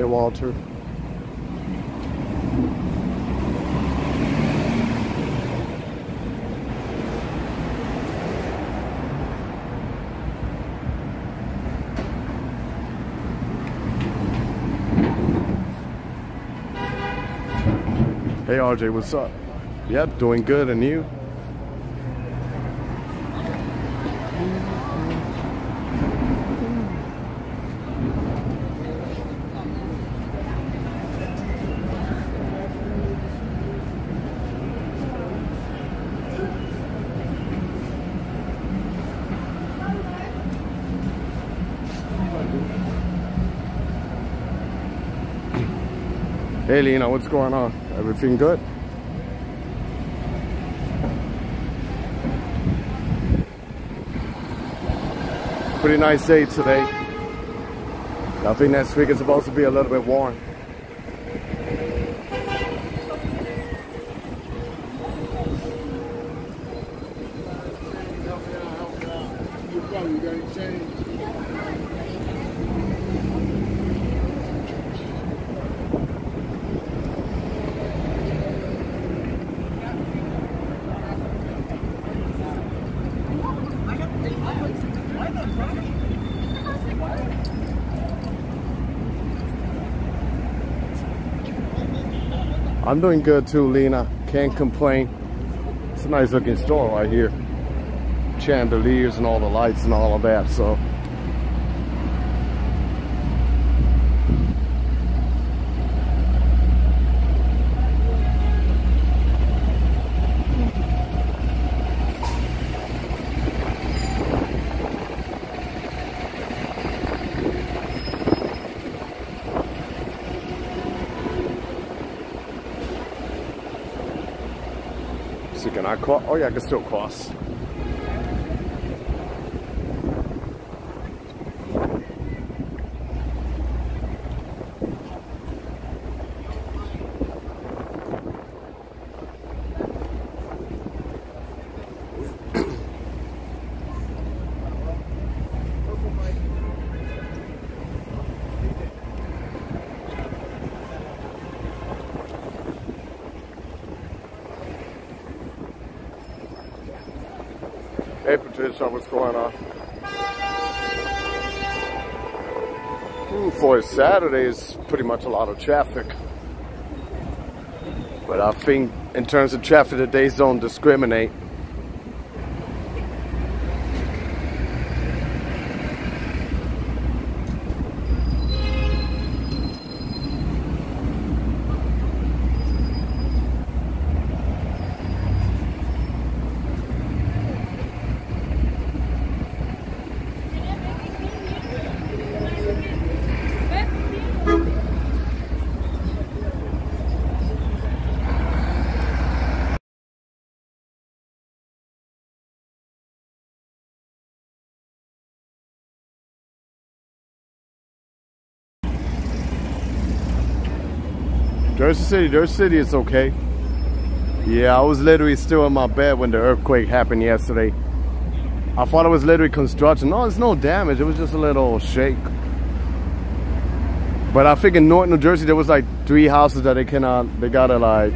Hey, Walter. Hey RJ, what's up? Yep, doing good, and you? Hey Lena, what's going on? Everything good? Pretty nice day today. I think next week is supposed to be a little bit warm. I'm doing good too, Lena. Can't complain. It's a nice looking store right here. Chandeliers and all the lights and all of that, so. So can I cross? Oh yeah, I can still cross. Hey Patricia, what's going on? Ooh, for Saturday is pretty much a lot of traffic. But I think in terms of traffic, the days don't discriminate. Jersey City, Jersey City is okay. Yeah, I was literally still in my bed when the earthquake happened yesterday. I thought it was literally construction. No, it's no damage. It was just a little shake. But I think in North New Jersey there was like three houses that they cannot, they gotta like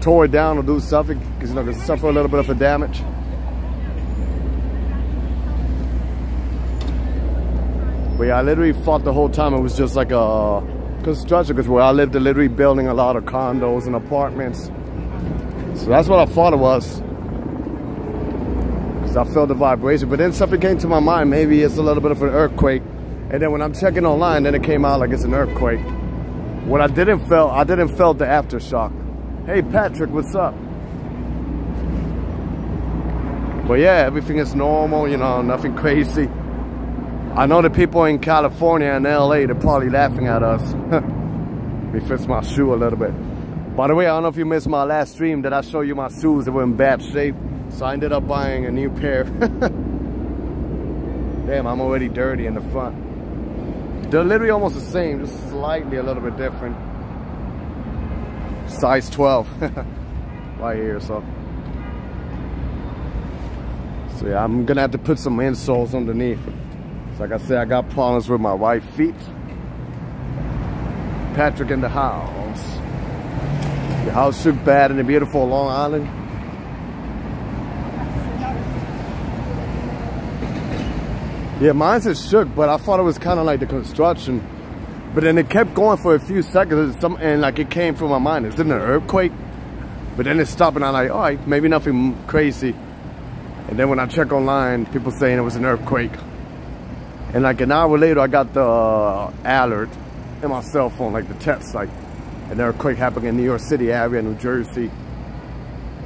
tore it down or do something because you know, cause suffer a little bit of a damage. But yeah, I literally thought the whole time it was just like a construction because where I lived, they're literally building a lot of condos and apartments. So that's what I thought it was. Because I felt the vibration. But then something came to my mind, maybe it's a little bit of an earthquake. And then when I'm checking online, then it came out like it's an earthquake. What I didn't feel, I didn't felt the aftershock. Hey Patrick, what's up? But yeah, everything is normal, you know, nothing crazy. I know the people in California and LA, they're probably laughing at us. Me fix my shoe a little bit. By the way, I don't know if you missed my last stream that I showed you my shoes that were in bad shape. So I ended up buying a new pair. Damn, I'm already dirty in the front. They're literally almost the same, just slightly a little bit different. Size 12. right here, so. So yeah, I'm gonna have to put some insoles underneath. Like I said, I got problems with my right feet. Patrick in the house. The house shook bad in the beautiful Long Island. Yeah, mine's is shook, but I thought it was kind of like the construction. But then it kept going for a few seconds, some, and like it came from my mind. Is it an earthquake? But then it stopped, and I'm like, all right, maybe nothing crazy. And then when I check online, people saying it was an earthquake. And like an hour later, I got the uh, alert in my cell phone, like the text, like an earthquake happening in New York City area, New Jersey.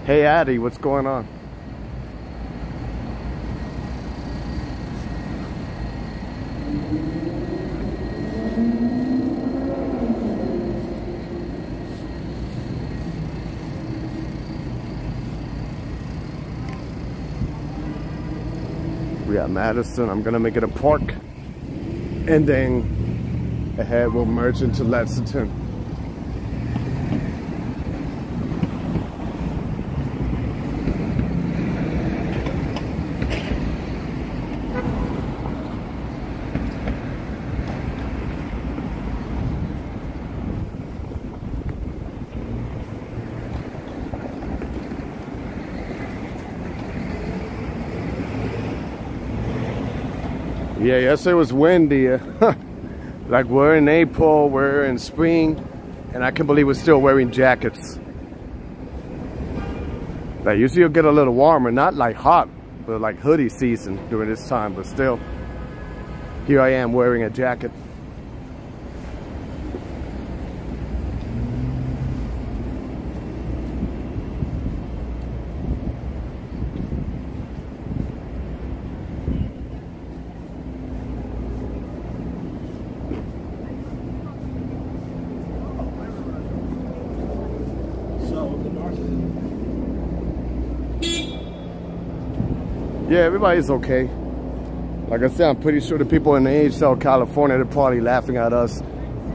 Hey, Addie, what's going on? Madison. I'm gonna make it a park. And then ahead we'll merge into Lexington. Yeah, yesterday was windy. like we're in April, we're in spring, and I can't believe we're still wearing jackets. Like usually you'll get a little warmer, not like hot, but like hoodie season during this time, but still, here I am wearing a jacket. Everybody's okay. Like I said, I'm pretty sure the people in the South California, they're probably laughing at us.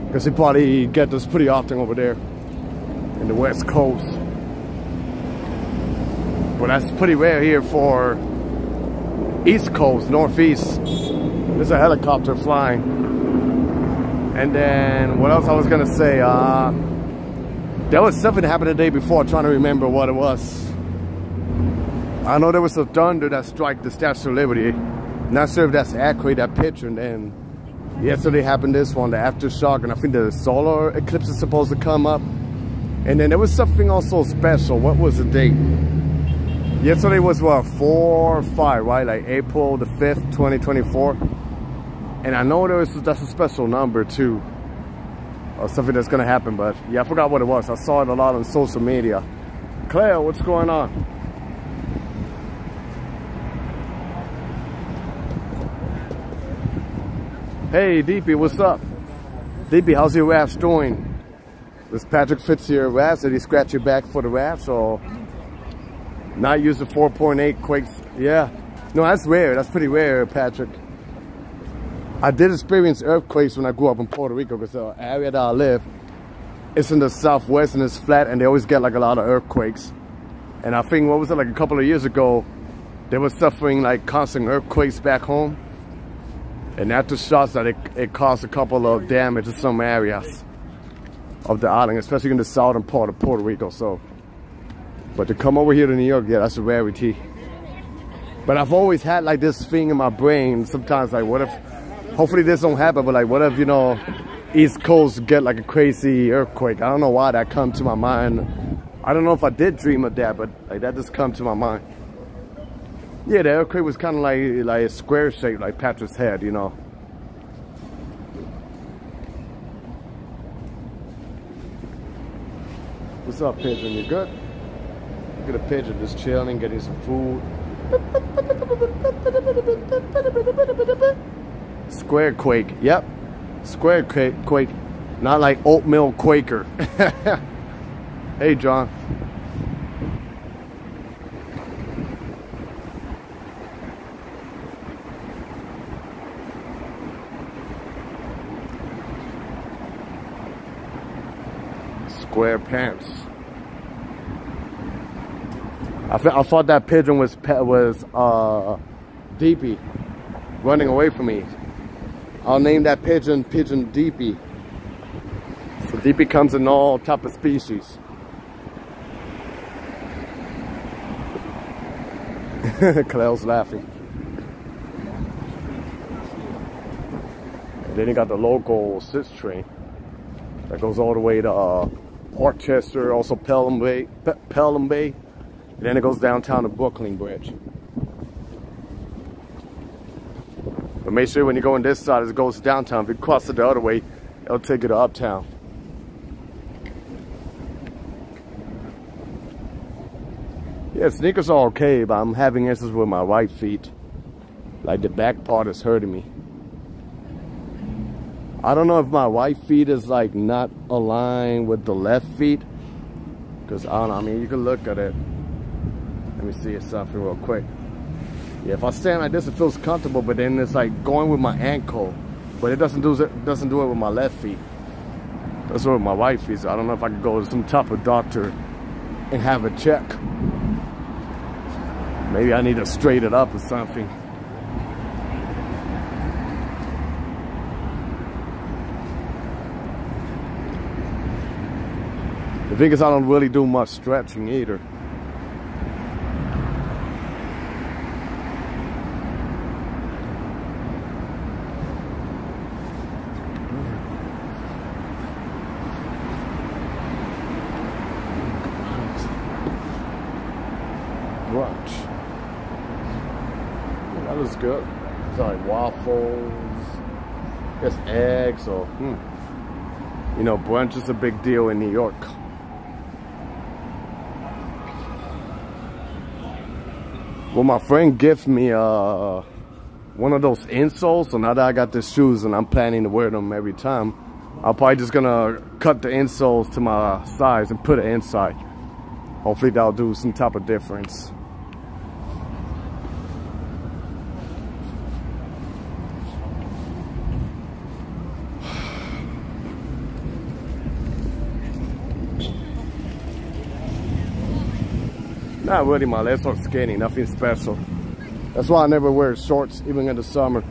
Because they probably get this pretty often over there in the West Coast. But that's pretty rare here for East Coast, Northeast. There's a helicopter flying. And then, what else I was gonna say? Uh, there was something that happened the day before, trying to remember what it was. I know there was a thunder that struck the Statue of Liberty. Not sure if that's accurate, that picture. And then yesterday happened this one, the aftershock, and I think the solar eclipse is supposed to come up. And then there was something also special. What was the date? Yesterday was what, 4 or 5, right? Like April the 5th, 2024. And I know there was that's a special number too. Or something that's gonna happen, but yeah, I forgot what it was. I saw it a lot on social media. Claire, what's going on? Hey, DP, what's up? DP, how's your rafts doing? This Patrick fits your rafts. Did he scratch your back for the rafts or not use the 4.8 quakes? Yeah. No, that's rare. That's pretty rare, Patrick. I did experience earthquakes when I grew up in Puerto Rico because the area that I live, it's in the southwest and it's flat and they always get like a lot of earthquakes. And I think, what was it, like a couple of years ago, they were suffering like constant earthquakes back home. And after shots that it, it caused a couple of damage in some areas of the island, especially in the southern part of Puerto Rico. So, but to come over here to New York, yeah, that's a rarity. But I've always had like this thing in my brain. Sometimes like, what if, hopefully this don't happen, but like, what if, you know, East Coast get like a crazy earthquake? I don't know why that come to my mind. I don't know if I did dream of that, but like that just come to my mind. Yeah, the earthquake was kind of like like a square shape, like Patrick's head, you know. What's up, pigeon? You good? Look at a pigeon just chilling, getting some food. Square quake. Yep. Square quake. quake. Not like oatmeal Quaker. hey, John. Square pants. I, I thought that pigeon was was uh, Deepy running away from me. I'll name that pigeon Pigeon Deepy. He becomes an all type of species. Clell's laughing. And then you got the local six train that goes all the way to uh, Parkchester, also Pelham Bay, Pe Pelham Bay, and then it goes downtown to Brooklyn Bridge. But make sure when you go on this side, it goes downtown. If you cross it the other way, it'll take you to uptown. Yeah, sneakers are okay, but I'm having issues with my right feet. Like the back part is hurting me. I don't know if my right feet is like not aligned with the left feet. Cause I don't know, I mean, you can look at it. Let me see something real quick. Yeah, if I stand like this, it feels comfortable, but then it's like going with my ankle. But it doesn't do it doesn't do it with my left feet. That's what my right feet. So I don't know if I could go to some type of doctor and have a check. Maybe I need to straight it up or something. The thing is I don't really do much stretching either. Brunch. That was good. It's like waffles, just eggs or, hmm. You know, brunch is a big deal in New York. Well, my friend gifted me uh, one of those insoles, so now that I got the shoes and I'm planning to wear them every time, I'm probably just gonna cut the insoles to my size and put it inside. Hopefully that'll do some type of difference. Not really, my legs are skinny, nothing special. That's why I never wear shorts, even in the summer.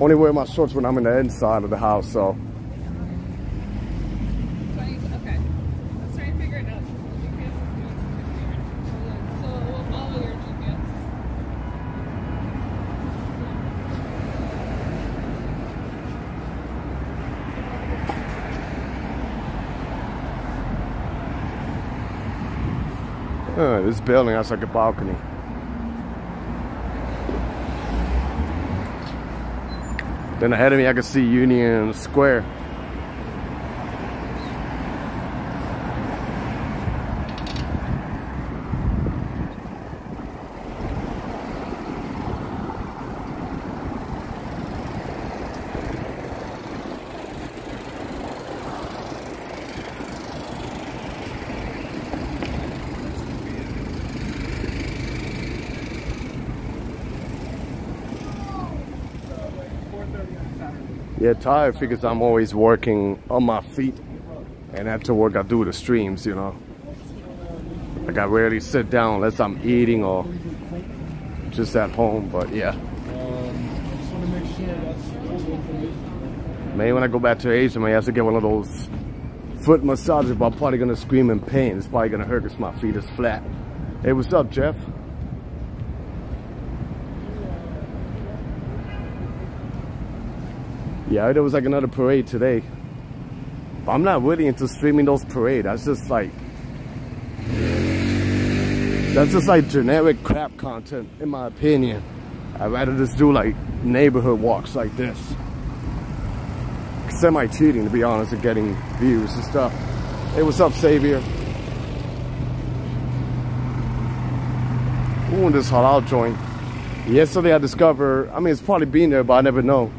Only wear my shorts when I'm in the inside of the house, so. Uh, this building has like a balcony. Then ahead of me, I can see Union Square. Yeah, tired because I'm always working on my feet. And after work, I do the streams, you know. Like I rarely sit down unless I'm eating or just at home, but yeah. Maybe when I go back to Asia, I have to get one of those foot massages, but I'm probably gonna scream in pain. It's probably gonna hurt because my feet is flat. Hey, what's up, Jeff? Yeah, there was like another parade today. But I'm not really into streaming those parades. That's just like that's just like generic crap content in my opinion. I'd rather just do like neighborhood walks like this. Semi-cheating to be honest and getting views and stuff. Hey, what's up, Savior? Ooh, this halal joint. Yesterday I discovered, I mean it's probably been there, but I never know.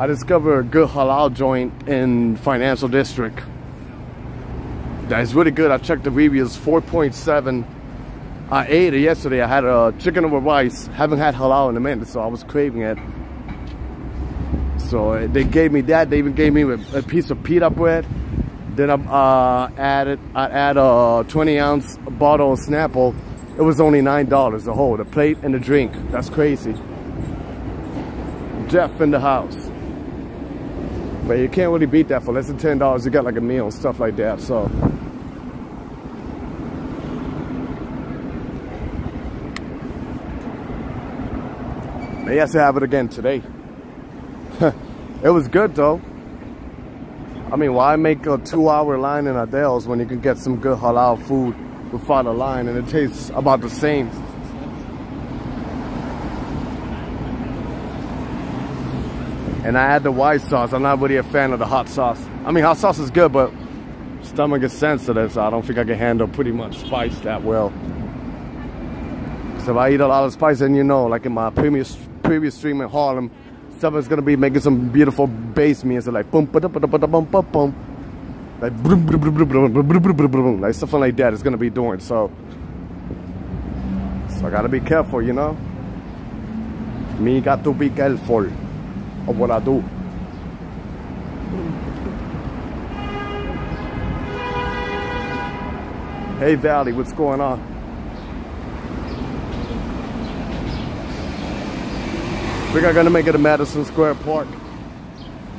I discovered a good halal joint in Financial District. That is really good. I checked the reviews, 4.7. I ate it yesterday. I had a chicken over rice. Haven't had halal in a minute, so I was craving it. So they gave me that. They even gave me a, piece of pita bread. Then I uh, added, I add a 20 ounce bottle of Snapple. It was only $9 a whole, the plate and the drink. That's crazy. Jeff in the house. But you can't really beat that for less than $10. You got like a meal and stuff like that. So May have to have it again today. it was good though. I mean, why make a two hour line in Adel's when you can get some good halal food without a line and it tastes about the same. and I add the white sauce. I'm not really a fan of the hot sauce. I mean, hot sauce is good, but stomach is sensitive, so I don't think I can handle pretty much spice that well. So if I eat a lot of spice, then you know, like in my previous previous stream in Harlem, someone's gonna be making some beautiful bass music, so like boom, ba da ba da ba da bum, bum, bum, like boom, boom, boom, boom, boom, boom, boom, like something like that is gonna be doing. So, so I gotta be careful, you know. Me got to be careful of what I do Hey Valley, what's going on? think I'm gonna make it to Madison Square Park.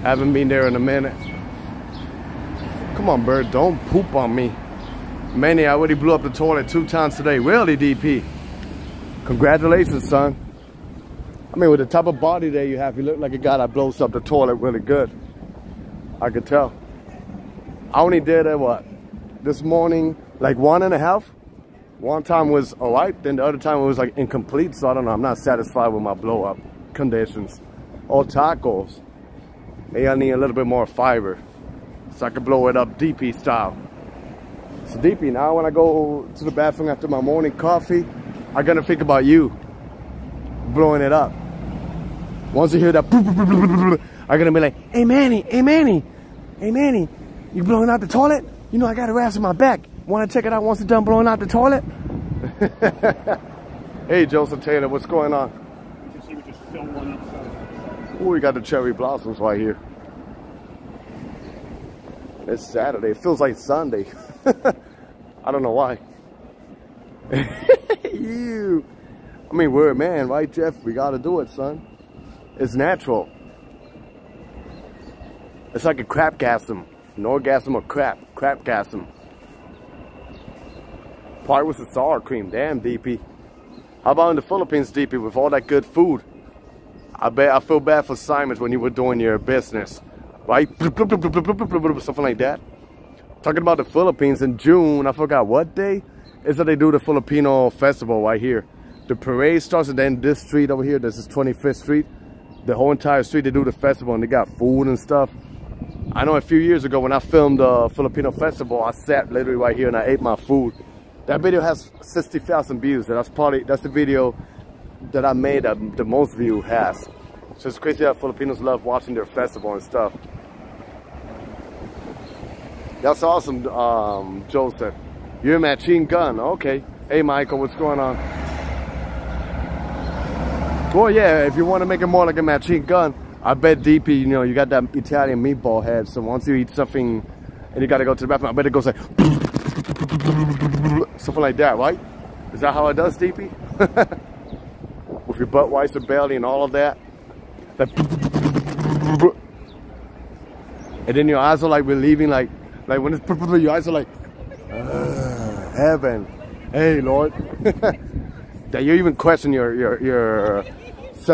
Haven't been there in a minute. Come on, bird, don't poop on me. Manny, I already blew up the toilet two times today. Really, DP? Congratulations, son. I mean, with the type of body that you have, you look like a guy that blows up the toilet really good. I could tell. I only did it, what, this morning, like one and a half? One time was all right, then the other time it was like incomplete, so I don't know. I'm not satisfied with my blow up conditions or tacos. Maybe I need a little bit more fiber so I can blow it up DP style. So DP, now when I go to the bathroom after my morning coffee, I'm gonna think about you blowing it up. Once you hear that, I'm gonna be like, hey Manny, hey Manny, hey Manny, you blowing out the toilet? You know I got a rash in my back. Wanna check it out once it's done blowing out the toilet? hey Joseph Taylor, what's going on? Oh, we got the cherry blossoms right here. It's Saturday. It feels like Sunday. I don't know why. you. I mean, we're a man, right, Jeff? We got to do it, son. It's natural. It's like a crap crapgasm. An orgasm or crap. crap Crapgasm. Part with the sour cream. Damn, DP. How about in the Philippines, DP, with all that good food? I bet I feel bad for Simons when you were doing your business, right? Something like that. Talking about the Philippines in June, I forgot what day is that they do the Filipino festival right here. The parade starts and then this street over here, this is 25th Street. The whole entire street, they do the festival and they got food and stuff. I know a few years ago when I filmed a Filipino festival, I sat literally right here and I ate my food. That video has 60,000 views and that's probably, that's the video that I made that the most view has. So it's crazy how Filipinos love watching their festival and stuff. That's awesome, um, Joseph. You're machine gun, okay. Hey Michael, what's going on? Well, yeah, if you want to make it more like a machine gun, I bet DP, you know, you got that Italian meatball head, so once you eat something and you gotta go to the bathroom, I bet it goes like something like that, right? Is that how it does, DP? with your butt Budweiser belly and all of that. And then your eyes are like relieving, like, like when it's your eyes are like, heaven. Hey, Lord. that you even question your, your, your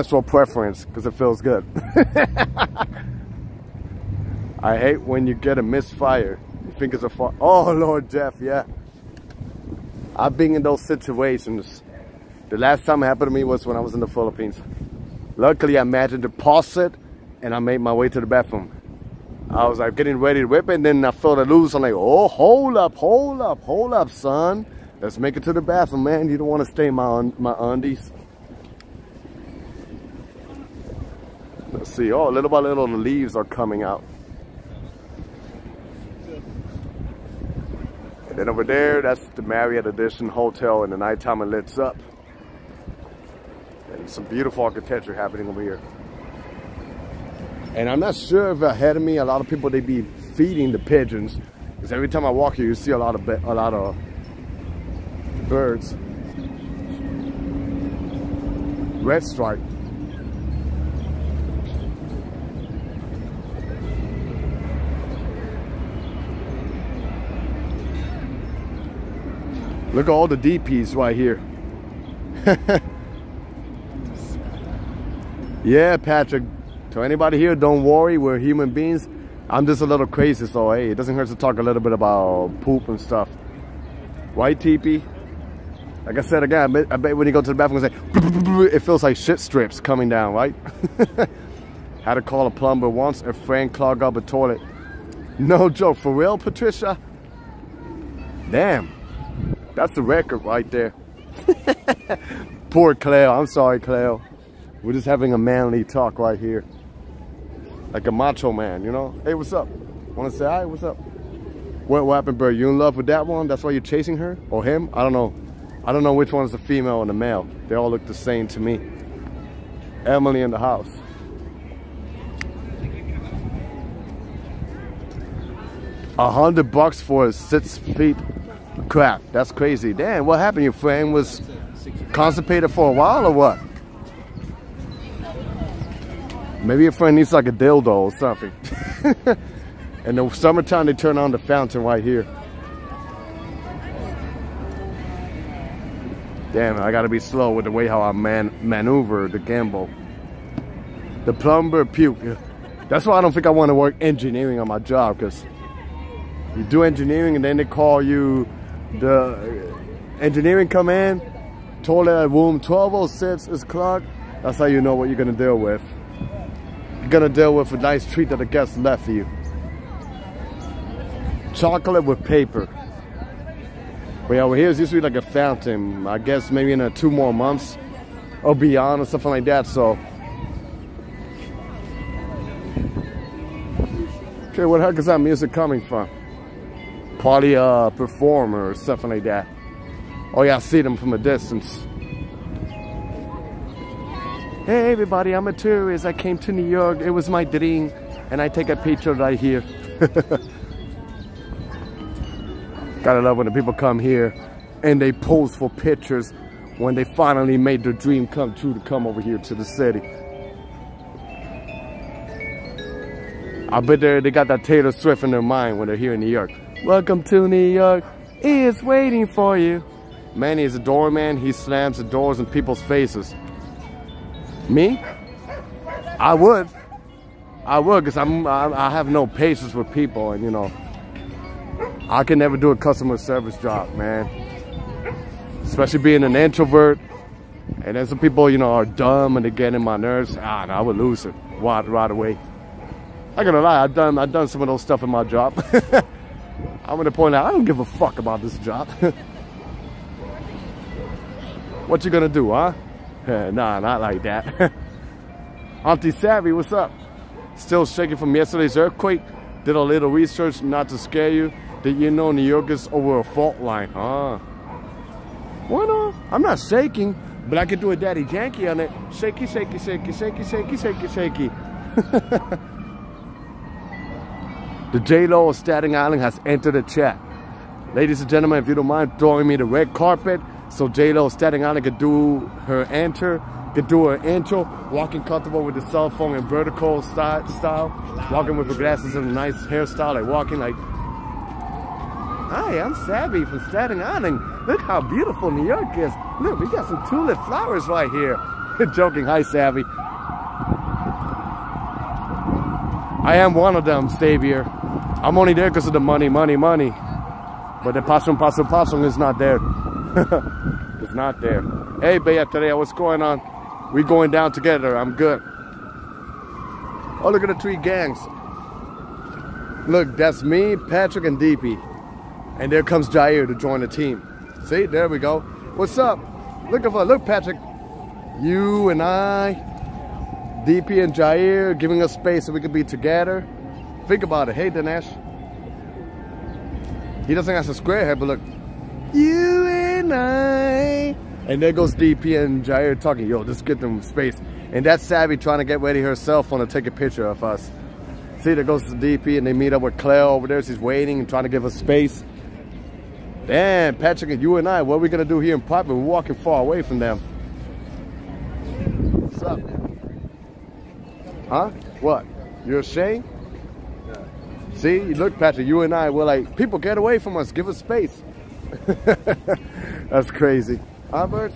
sexual preference because it feels good. I hate when you get a misfire. You think it's a fire. Oh, Lord Jeff, yeah. I've been in those situations the last time it happened to me was when I was in the Philippines. Luckily, I managed to pause it and I made my way to the bathroom. I was like getting ready to whip it and then I felt it loose. I'm like, oh, hold up, hold up, hold up, son. Let's make it to the bathroom, man. You don't want to stay in my, my undies. Let's see. Oh, little by little, the leaves are coming out. And then over there, that's the Marriott Edition Hotel. In the nighttime, it lights up And some beautiful architecture happening over here. And I'm not sure if ahead of me, a lot of people, they be feeding the pigeons. Because every time I walk here, you see a lot of, a lot of birds. Red stripe. Look at all the DPs right here. yeah, Patrick. To anybody here, don't worry. We're human beings. I'm just a little crazy, so hey, it doesn't hurt to talk a little bit about poop and stuff. Right, TP? Like I said again, I bet, I bet when you go to the bathroom and say, it feels like shit strips coming down, right? Had to call a plumber once, a friend clogged up a toilet. No joke, for real, Patricia? Damn, that's the record right there. Poor Cleo, I'm sorry, Cleo. We're just having a manly talk right here. Like a macho man, you know? Hey, what's up? Wanna say hi? What's up? What, what happened, bro? You in love with that one? That's why you're chasing her? Or him? I don't know. I don't know which one's the female and the male. They all look the same to me. Emily in the house. A hundred bucks for six feet crap. That's crazy. Damn, what happened? Your friend was constipated for a while or what? Maybe your friend needs like a dildo or something. In the summertime, they turn on the fountain right here. Damn, I gotta be slow with the way how I man maneuver the gimbal. The plumber puke. That's why I don't think I want to work engineering on my job because you do engineering and then they call you the engineering command in, toilet room 1206 is clogged. That's how you know what you're gonna deal with. You're gonna deal with a nice treat that the guest left for you. Chocolate with paper. But yeah, over here is usually like a fountain. I guess maybe in a two more months or beyond or something like that. So, okay, what the heck is that music coming from? Probably a uh, performer or something like that. Oh yeah, I see them from a distance. Hey everybody, I'm a tourist. I came to New York. It was my dream. And I take a picture right here. Gotta love when the people come here and they pose for pictures when they finally made their dream come true to come over here to the city. I bet they, they got that Taylor Swift in their mind when they're here in New York. Welcome to New York. He is waiting for you. Manny is a doorman. He slams the doors in people's faces. Me? I would. I would because I'm I, I have no patience with people and you know I can never do a customer service job, man. Especially being an introvert. And then some people, you know, are dumb and they get in my nerves. Ah, no, I would lose it right, right away. I gotta lie, I've done, I've done some of those stuff in my job. I'm gonna point out, I don't give a fuck about this job. what you gonna do, huh? nah, not like that. Auntie Savvy, what's up? Still shaking from yesterday's earthquake. Did a little research not to scare you. Did you know New York is over a fault line? Huh? Why not? I'm not shaking, but I could do a Daddy Yankee on it. Shaky, shaky, shaky, shaky, shaky, shaky, shaky. The J-Lo of Staten Island has entered the chat. Ladies and gentlemen, if you don't mind throwing me the red carpet so J-Lo of Staten Island could do her enter, could do her intro, walking comfortable with the cell phone in vertical style, style walking with her glasses and a nice hairstyle, like walking like Hi, I'm Savvy from Staten Island. Look how beautiful New York is. Look, we got some tulip flowers right here. Joking, hi Savvy. I am one of them, Savior. I'm only there because of the money, money, money. But the passion, passion, passion is not there. it's not there. Hey, today, what's going on? We going down together. I'm good. Oh, look at the three gangs. Look, that's me, Patrick, and DP. And there comes Jair to join the team. See, there we go. What's up? Look for look, Patrick. You and I, DP and Jair, giving us space so we can be together. Think about it. Hey, Dinesh. He doesn't have a square head, but look. You and I. And there goes DP and Jair talking. Yo, just get them space. And that's Savvy trying to get ready herself phone to take a picture of us. See, there goes the DP and they meet up with Claire over there. She's waiting and trying to give us space. Damn, Patrick and you and I, what are we gonna do here in private? We're walking far away from them. What's up? Huh? What? You're ashamed? See, look, Patrick, you and I, we're like, people get away from us, give us space. That's crazy. Huh, birds?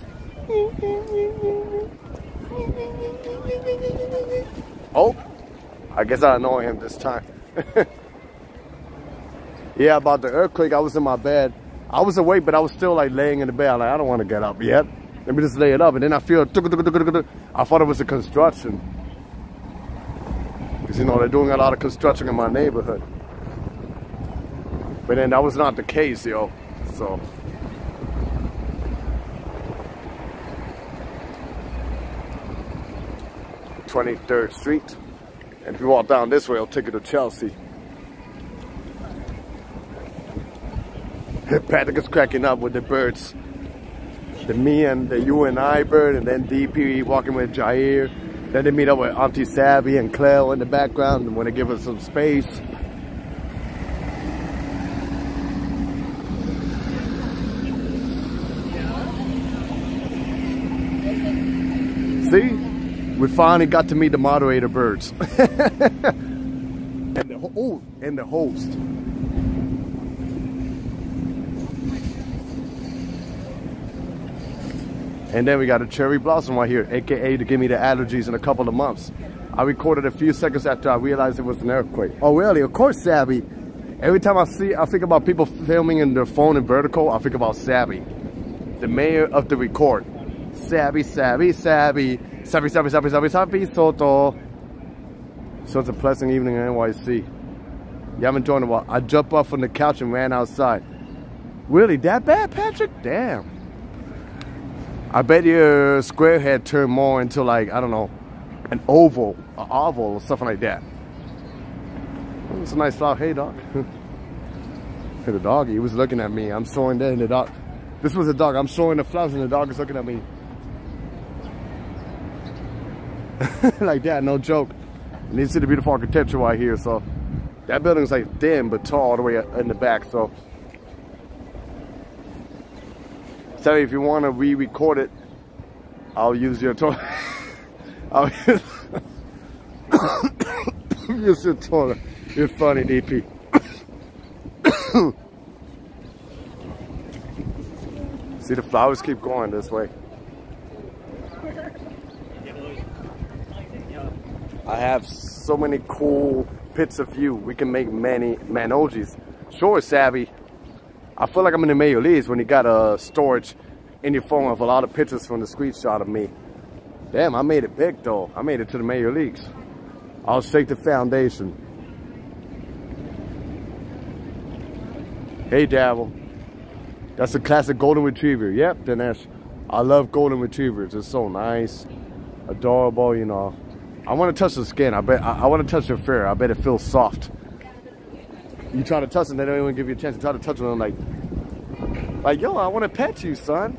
Oh, I guess I annoy him this time. yeah, about the earthquake, I was in my bed. I was awake, but I was still like laying in the bed. I'm like, I don't want to get up yet. Let me just lay it up. And then I feel, I thought it was a construction. Because, you know, they're doing a lot of construction in my neighborhood. But then that was not the case, yo. So. Twenty-third Street. And if you walk down this way, I'll take you to Chelsea. Patrick is cracking up with the birds. The me and the you and I bird, and then DP walking with Jair. Then they meet up with Auntie Savvy and Cleo in the background and want to give us some space. See? We finally got to meet the moderator birds. and the, oh, and the host. And then we got a cherry blossom right here, AKA to give me the allergies in a couple of months. I recorded a few seconds after I realized it was an earthquake. Oh really, of course Savvy. Every time I see, I think about people filming in their phone in vertical, I think about Savvy. The mayor of the record. Savvy, Savvy, Savvy. Savvy, Savvy, Savvy, Savvy, Savvy, Soto. So it's a pleasant evening in NYC. You haven't joined a while. I jumped off from the couch and ran outside. Really, that bad, Patrick? Damn. I bet your square head turned more into like, I don't know, an oval, an oval or something like that. It's a nice flower. Hey, dog. the dog, he was looking at me. I'm showing that and the dog. This was a dog. I'm showing the flowers and the dog is looking at me. like that, no joke. And you see the beautiful architecture right here. So that building's like thin but tall all the way in the back. So So if you want to re-record it, I'll use your toilet. I'll use, use your toilet. You're funny, DP. See, the flowers keep going this way. I have so many cool pits of view. We can make many manojis. Sure, Savvy. I feel like I'm in the Major Leagues when you got a storage in your phone of a lot of pictures from the screenshot of me. Damn, I made it big though. I made it to the Major Leagues. I'll shake the foundation. Hey, Dabble. That's a classic Golden Retriever. Yep, Dinesh. I love Golden Retrievers. It's so nice, adorable, you know. I want to touch the skin. I bet I, I want to touch their fur. I bet it feels soft you try to touch them, they don't even give you a chance. You try to touch them, like, like, yo, I want to pet you, son.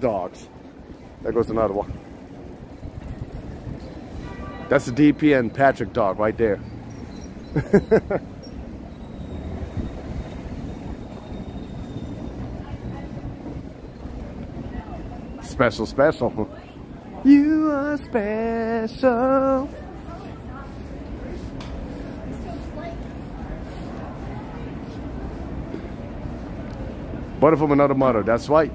Dogs. There goes another one. That's the DP and Patrick dog right there. special, special. You are special. Butter from another mother. That's right.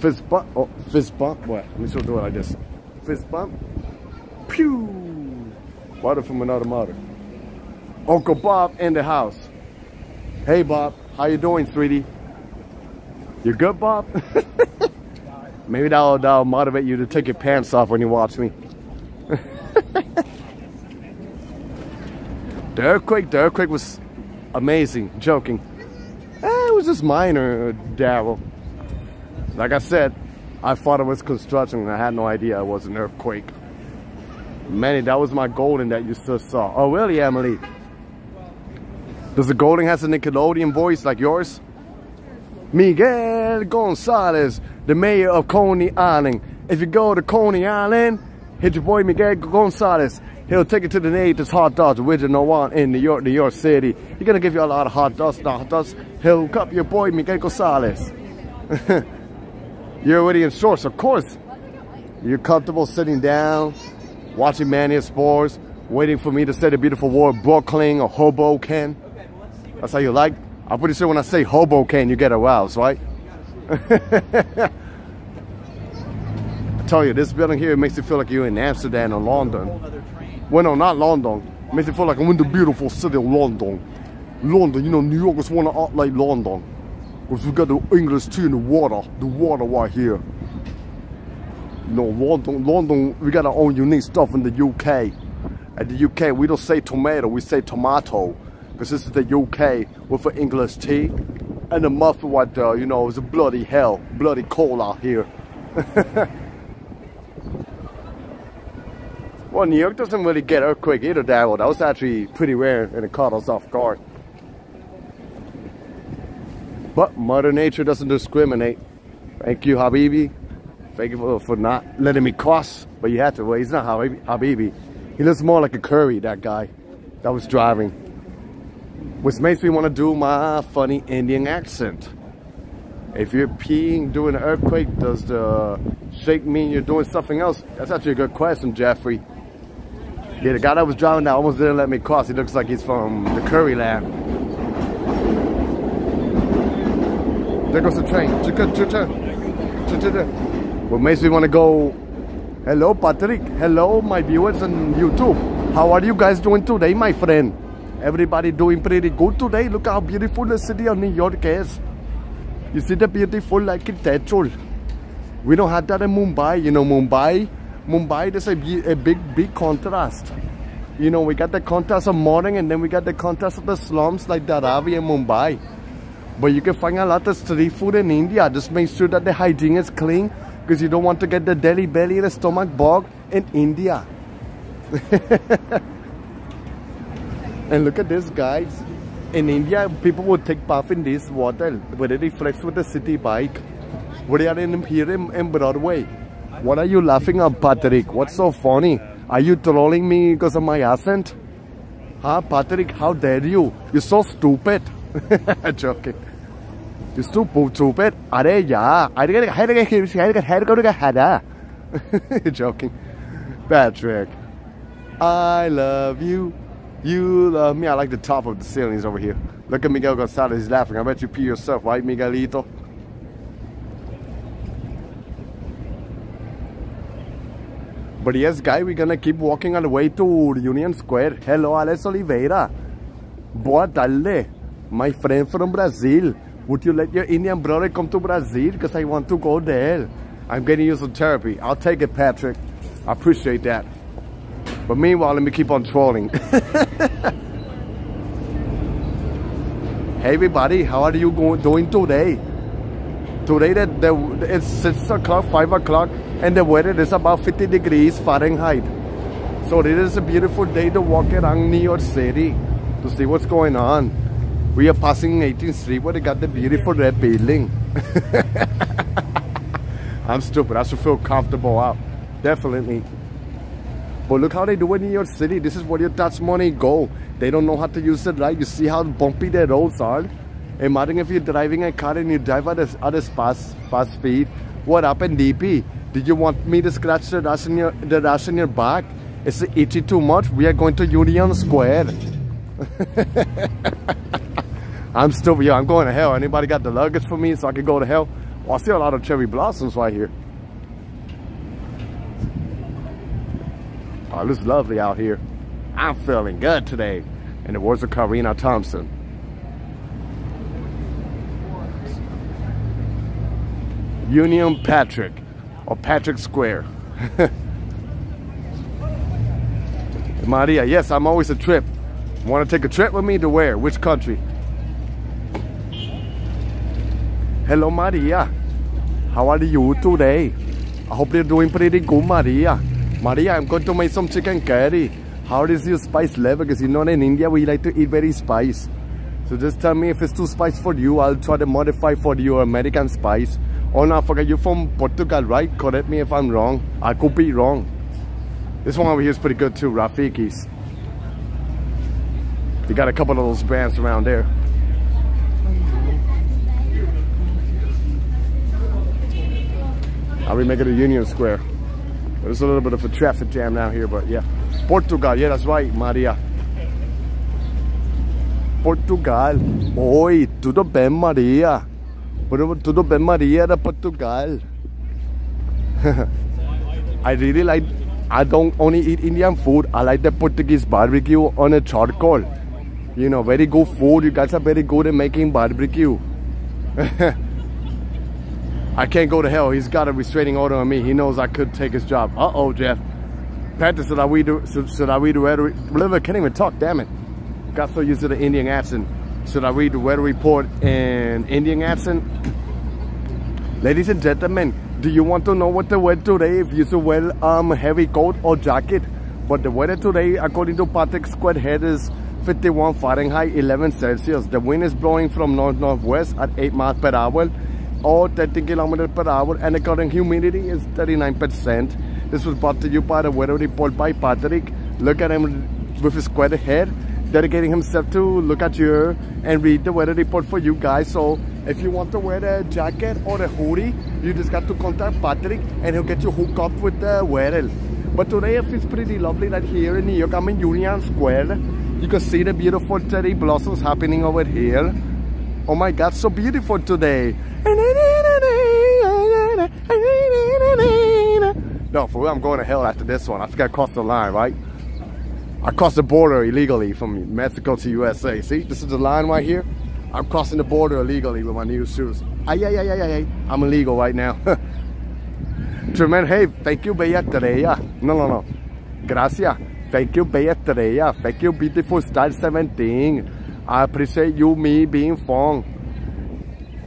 Fist bump. Oh, fist bump. What? Let me show do it like this. Fist bump. Pew. Butter from another mother. Uncle Bob in the house. Hey, Bob. How you doing, sweetie? You good, Bob? Maybe that'll, that'll motivate you to take your pants off when you watch me. the earthquake, the earthquake was amazing. Joking eh, It was just minor, Daryl. Like I said, I thought it was construction I had no idea it was an earthquake. Manny, that was my golden that you just saw. Oh, really, Emily? Does the golden has a Nickelodeon voice like yours? Miguel Gonzalez, the mayor of Coney Island. If you go to Coney Island, hit your boy Miguel Gonzalez. He'll take you to the Nathan's Hot Dogs, original one in New York, New York City. He's gonna give you a lot of hot dogs, not hot dogs. He'll cup your boy Miguel Gonzalez. You're already in shorts, of course. You're comfortable sitting down, watching Mania Sports, waiting for me to say the beautiful word Brooklyn or Hoboken. That's how you like. I'm pretty sure when I say Hoboken, you get aroused, right? I tell you, this building here makes you feel like you're in Amsterdam or London. Well, no, not London. makes you feel like I'm in the beautiful city of London. London, you know, New Yorkers want to act like London. Because we got the English tea in the water. The water right here. You know, London, London, we got our own unique stuff in the UK. At the UK, we don't say tomato, we say tomato. Because this is the UK with the English tea. And the muffin right there, uh, you know, it's a bloody hell. Bloody cold out here. well, New York doesn't really get earthquake either, Daryl. That was actually pretty rare and it caught us off guard. But Mother Nature doesn't discriminate. Thank you, Habibi. Thank you for, for not letting me cross. But you had to. Well, he's not Habibi. He looks more like a curry, that guy that was driving. Which makes me want to do my funny Indian accent. If you're peeing during an earthquake, does the shake mean you're doing something else? That's actually a good question, Jeffrey. Yeah, the guy that was driving that almost didn't let me cross. He looks like he's from the Curry land. There goes the train. What makes me want to go Hello, Patrick. Hello, my viewers on YouTube. How are you guys doing today, my friend? Everybody doing pretty good today. Look how beautiful the city of New York is. You see the beautiful like architecture. We don't have that in Mumbai. You know, Mumbai, Mumbai, there's a, a big, big contrast. You know, we got the contrast of morning and then we got the contrast of the slums like Dharavi and Mumbai. But you can find a lot of street food in India. Just make sure that the hygiene is clean because you don't want to get the Delhi belly the stomach bug in India. and look at this guys. In India, people would take bath in this water where it reflects with the city bike. We are in Imperium in Broadway. What are you laughing at, Patrick? What's so funny? Are you trolling me because of my accent? Huh, Patrick, how dare you? You're so stupid. Joking. You're stupid, stupid. Are ya? I get. Joking. Patrick. I love you. You love me. I like the top of the ceilings over here. Look at Miguel Gonzalez. He's laughing. I bet you pee yourself, right, Miguelito? But yes, guy, we're gonna keep walking on the way to Union Square. Hello, Alex Oliveira. Boa tarde, my friend from Brazil. Would you let your Indian brother come to Brazil? Because I want to go there. I'm getting you some therapy. I'll take it, Patrick. I appreciate that. But meanwhile, let me keep on trolling. hey, everybody. How are you going, doing today? Today, that the, it's 6 o'clock, 5 o'clock, and the weather is about 50 degrees Fahrenheit. So it is a beautiful day to walk around New York City to see what's going on. We are passing 18th Street where they got the beautiful red building. I'm stupid. I should feel comfortable out. Definitely. But look how they do it in your city. This is where your tax money go. They don't know how to use it right. You see how bumpy the roads are? Imagine if you're driving a car and you drive at a, at a fast, fast speed. What happened, DP? Did you want me to scratch the dash in your, the dash in your back? Is it itchy too much? We are going to Union Square. I'm still, yeah, I'm going to hell. Anybody got the luggage for me so I can go to hell? I see a lot of cherry blossoms right here. Oh, is lovely out here. I'm feeling good today. In the words of Karina Thompson. Union Patrick or Patrick Square. Maria, yes, I'm always a trip. Want to take a trip with me to where? Which country? Hello, Maria. How are you today? I hope you're doing pretty good, Maria. Maria, I'm going to make some chicken curry. How is your spice level? Because you know in India we like to eat very spice. So just tell me if it's too spicy for you. I'll try to modify for your American spice. Oh no, I forgot you're from Portugal, right? Correct me if I'm wrong. I could be wrong. This one over here is pretty good too, Rafiqi's. They got a couple of those brands around there. I'll be making a Union Square. There's a little bit of a traffic jam now here, but yeah. Portugal, yeah, that's right, Maria. Portugal. Oi, tudo bem, Maria? Tudo bem, Maria de Portugal. I really like, I don't only eat Indian food. I like the Portuguese barbecue on a charcoal. You know, very good food. You guys are very good at making barbecue. I can't go to hell. He's got a restraining order on me. He knows I could take his job. Uh-oh, Jeff. Patrick, said I read the, should, I read the weather? I can't even talk, damn it. Got so used to the Indian accent. Should I read the weather report in Indian accent? Ladies and gentlemen, do you want to know what the weather today if you should wear um heavy coat or jacket? But the weather today, according to Patrick Square Head, is 51 Fahrenheit, 11 Celsius. The wind is blowing from north-northwest at 8 miles per hour or 30 kilometers per hour and the current humidity is 39%. This was brought to you by the weather report by Patrick. Look at him with his square head dedicating himself to look at you and read the weather report for you guys. So if you want to wear a jacket or a hoodie, you just got to contact Patrick and he'll get you hooked up with the weather. But today it feels pretty lovely right here in New York. I'm in Union Square. You can see the beautiful cherry blossoms happening over here. Oh my God, so beautiful today. No, for real, I'm going to hell after this one. I think I crossed the line, right? I crossed the border illegally from Mexico to USA. See, this is the line right here. I'm crossing the border illegally with my new shoes. Ay, ay, ay, ay, ay, I'm illegal right now. Tremendous. Hey, thank you, Bella. No, no, no. Gracias. Thank you, Bella. Thank you, beautiful style 17. I appreciate you, me being fun.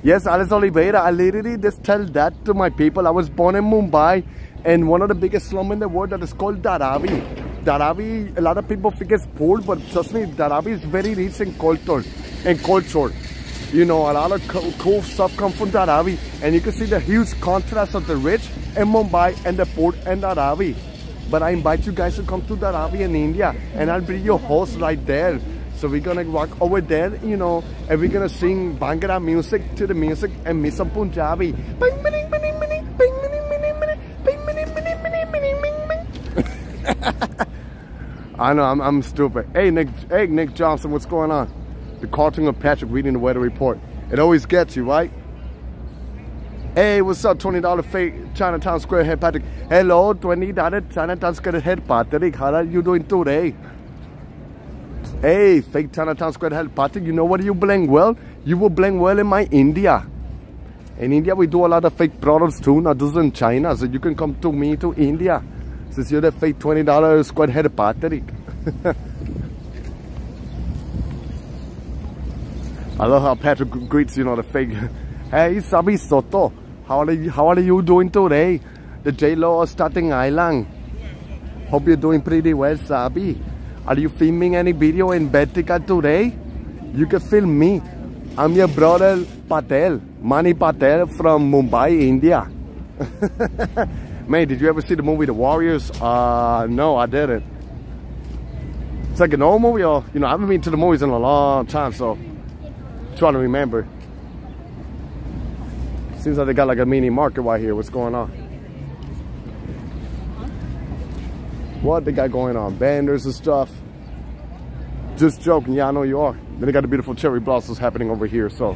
Yes, Alex Oliveira. I literally just tell that to my people. I was born in Mumbai and one of the biggest slum in the world that is called Dharavi. Dharavi, a lot of people think it's poor, but trust me, Dharavi is very rich in culture. And culture. You know, a lot of co cool stuff come from Dharavi. And you can see the huge contrast of the rich in Mumbai and the poor in Dharavi. But I invite you guys to come to Dharavi in India. And I'll be your host right there. So we're gonna walk over there, you know, and we're gonna sing Bhangra music to the music and miss some Punjabi. I know, I'm, I'm stupid. Hey, Nick, hey, Nick Johnson, what's going on? The cartoon of Patrick reading the weather report. It always gets you, right? Hey, what's up, $20 fake Chinatown Square Head Patrick? Hello, $20 Chinatown Square Head Patrick. How are you doing today? Hey, fake Chinatown Square Head Patrick, you know what you blend well? You will blend well in my India. In India, we do a lot of fake products too, not just in China. So you can come to me to India. Since you're the fake $20 square head Patrick. I love how Patrick greets, you know, the fake. Hey, Sabi Soto. How are you, how are you doing today? The J-Lo starting island. Hope you're doing pretty well, Sabi. Are you filming any video in Betika today? You can film me. I'm your brother Patel, Mani Patel from Mumbai, India. Man, did you ever see the movie The Warriors? Uh, no, I didn't. It's like an old movie or, you know, I haven't been to the movies in a long time, so trying to remember. Seems like they got like a mini market right here. What's going on? What they got going on? Vendors and stuff. Just joking. Yeah, I know you are. Then they got the beautiful cherry blossoms happening over here, so.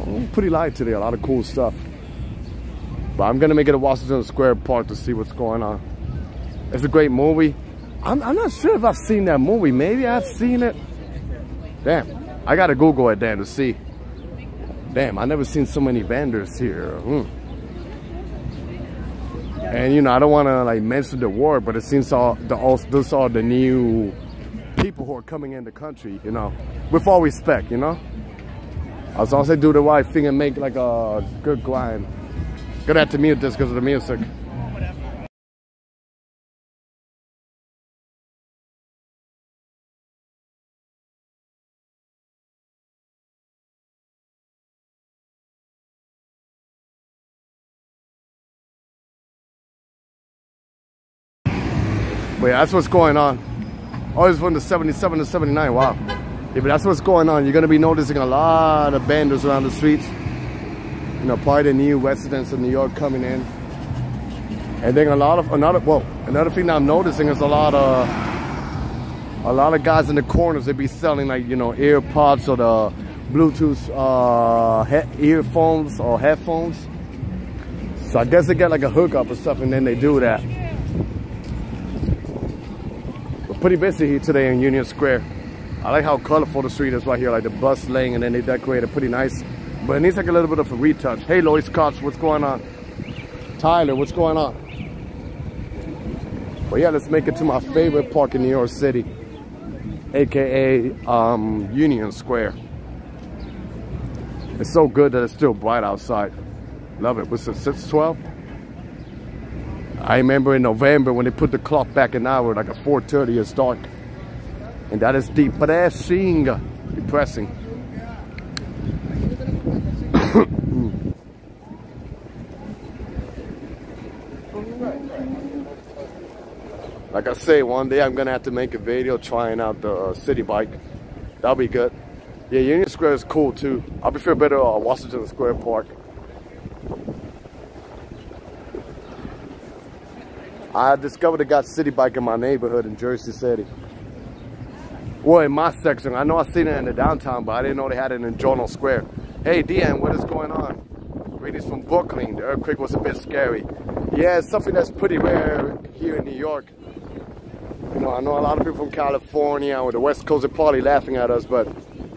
Oh, pretty light today, a lot of cool stuff. But I'm gonna make it a Washington Square Park to see what's going on. It's a great movie. I'm, I'm not sure if I've seen that movie. Maybe I've seen it. Damn, I gotta Google it then to see. Damn, I never seen so many vendors here. Mm. And you know, I don't want to like mention the war, but it seems all the all this all the new people who are coming in the country. You know, with all respect, you know. As long as I do the right thing and make like a good grind. Gonna have to mute this because of the music. But yeah, that's what's going on. Always from the 77 to 79, wow. Yeah, but that's what's going on. You're going to be noticing a lot of vendors around the streets. You know, probably the new residents of New York coming in. And then a lot of, another, well, another thing that I'm noticing is a lot of a lot of guys in the corners, they be selling like, you know, AirPods or the Bluetooth uh, earphones or headphones. So I guess they get like a hookup or stuff and then they do that. We're pretty busy here today in Union Square. I like how colorful the street is right here, like the bus lane and then they decorate it pretty nice. But it needs like a little bit of a retouch. Hey Lois Cox, what's going on? Tyler, what's going on? But yeah, let's make it to my favorite park in New York City, aka um, Union Square. It's so good that it's still bright outside. Love it. What's it, 612? I remember in November when they put the clock back an hour, like at 4.30, it's dark. And that is depressing. Depressing. like I say, one day I'm gonna have to make a video trying out the uh, Citi Bike. That'll be good. Yeah, Union Square is cool too. I prefer better uh, Washington Square Park. I discovered I got Citi Bike in my neighborhood in Jersey City. Well, in my section. I know I seen it in the downtown, but I didn't know they had it in Journal Square. Hey, Deanne, what is going on? Greetings from Brooklyn. The earthquake was a bit scary. Yeah, it's something that's pretty rare here in New York. You know, I know a lot of people from California or the West Coast are probably laughing at us, but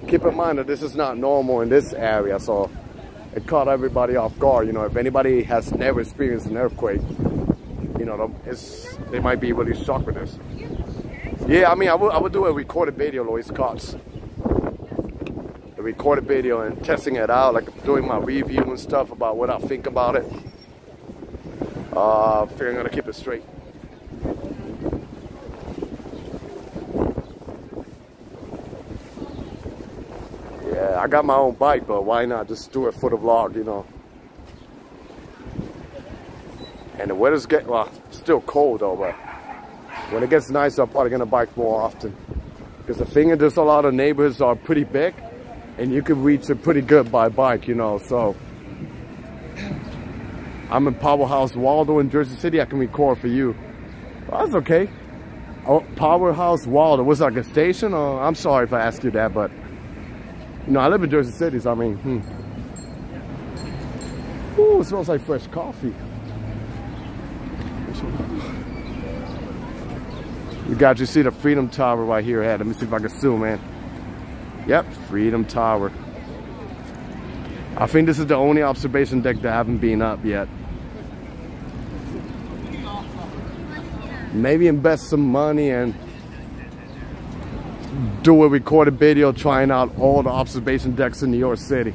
keep in mind that this is not normal in this area, so it caught everybody off guard. You know, if anybody has never experienced an earthquake, know, it's, they might be really shocked with this. Yeah, I mean, I would, I would do a recorded video, Lois Cox. A recorded video and testing it out, like doing my review and stuff about what I think about it. Uh, figuring I'm gonna keep it straight. Yeah, I got my own bike, but why not just do it for the vlog, you know? And the weather's getting, well, still cold though, but when it gets nice, I'm probably gonna bike more often. Because the thing is, there's a lot of neighborhoods are pretty big, and you can reach it pretty good by bike, you know, so. I'm in Powerhouse Waldo in Jersey City, I can record for you. Well, that's okay. Oh, Powerhouse Waldo, was like a station? Or, I'm sorry if I asked you that, but you know, I live in Jersey City, so I mean, hmm. Ooh, it smells like fresh coffee. You got you see the Freedom Tower right here ahead. Let me see if I can zoom in. Yep, Freedom Tower. I think this is the only observation deck that haven't been up yet. Maybe invest some money and do a recorded video trying out all the observation decks in New York City.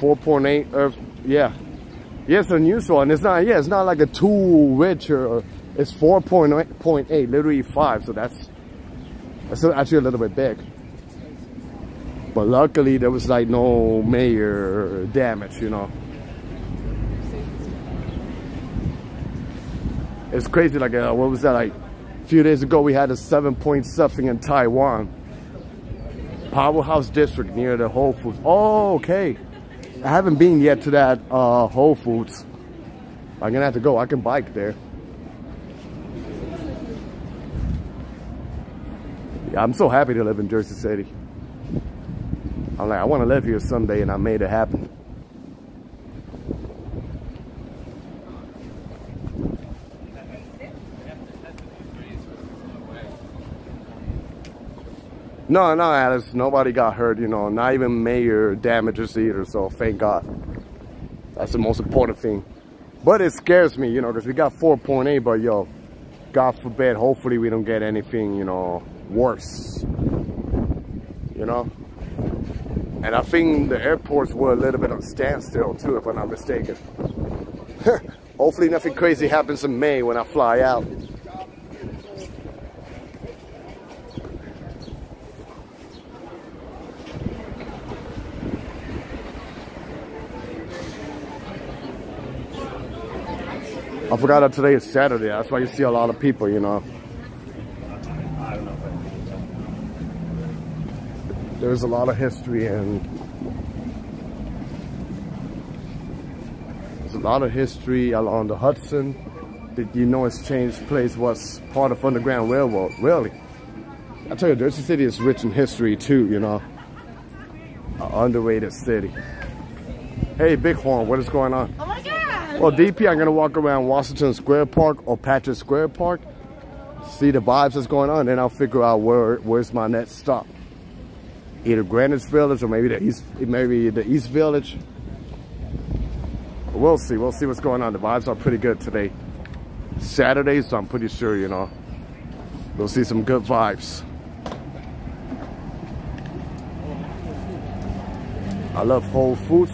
4.8 Earth, uh, yeah. Yeah, it's unusual and it's not, yeah, it's not like a too rich or it's 4.8, literally 5, so that's, that's actually a little bit big. But luckily there was like no major damage, you know. It's crazy, like, uh, what was that, like, a few days ago we had a 7 point something in Taiwan. Powerhouse District near the Whole Foods. Oh, okay. I haven't been yet to that uh, Whole Foods. I'm gonna have to go. I can bike there. I'm so happy to live in Jersey City. I'm like, I want to live here someday, and I made it happen. No, no, Alice, nobody got hurt, you know, not even major damages either, so thank God. That's the most important thing. But it scares me, you know, because we got 4.8, but yo, God forbid, hopefully we don't get anything, you know, worse. You know? And I think the airports were a little bit on standstill too, if I'm not mistaken. Hopefully nothing crazy happens in May when I fly out. I forgot that today is Saturday. That's why you see a lot of people, you know. There's a lot of history and there's a lot of history along the Hudson. Did you know Exchange Place was part of Underground Railroad? Really? I tell you, Jersey City is rich in history too, you know. An underrated city. Hey, Bighorn, what is going on? Oh my god! Well, DP, I'm gonna walk around Washington Square Park or Patrick Square Park, see the vibes that's going on, then I'll figure out where where's my next stop. Either Greenwich Village or maybe the East, maybe the East Village. We'll see. We'll see what's going on. The vibes are pretty good today. Saturday, so I'm pretty sure you know we'll see some good vibes. I love Whole Foods.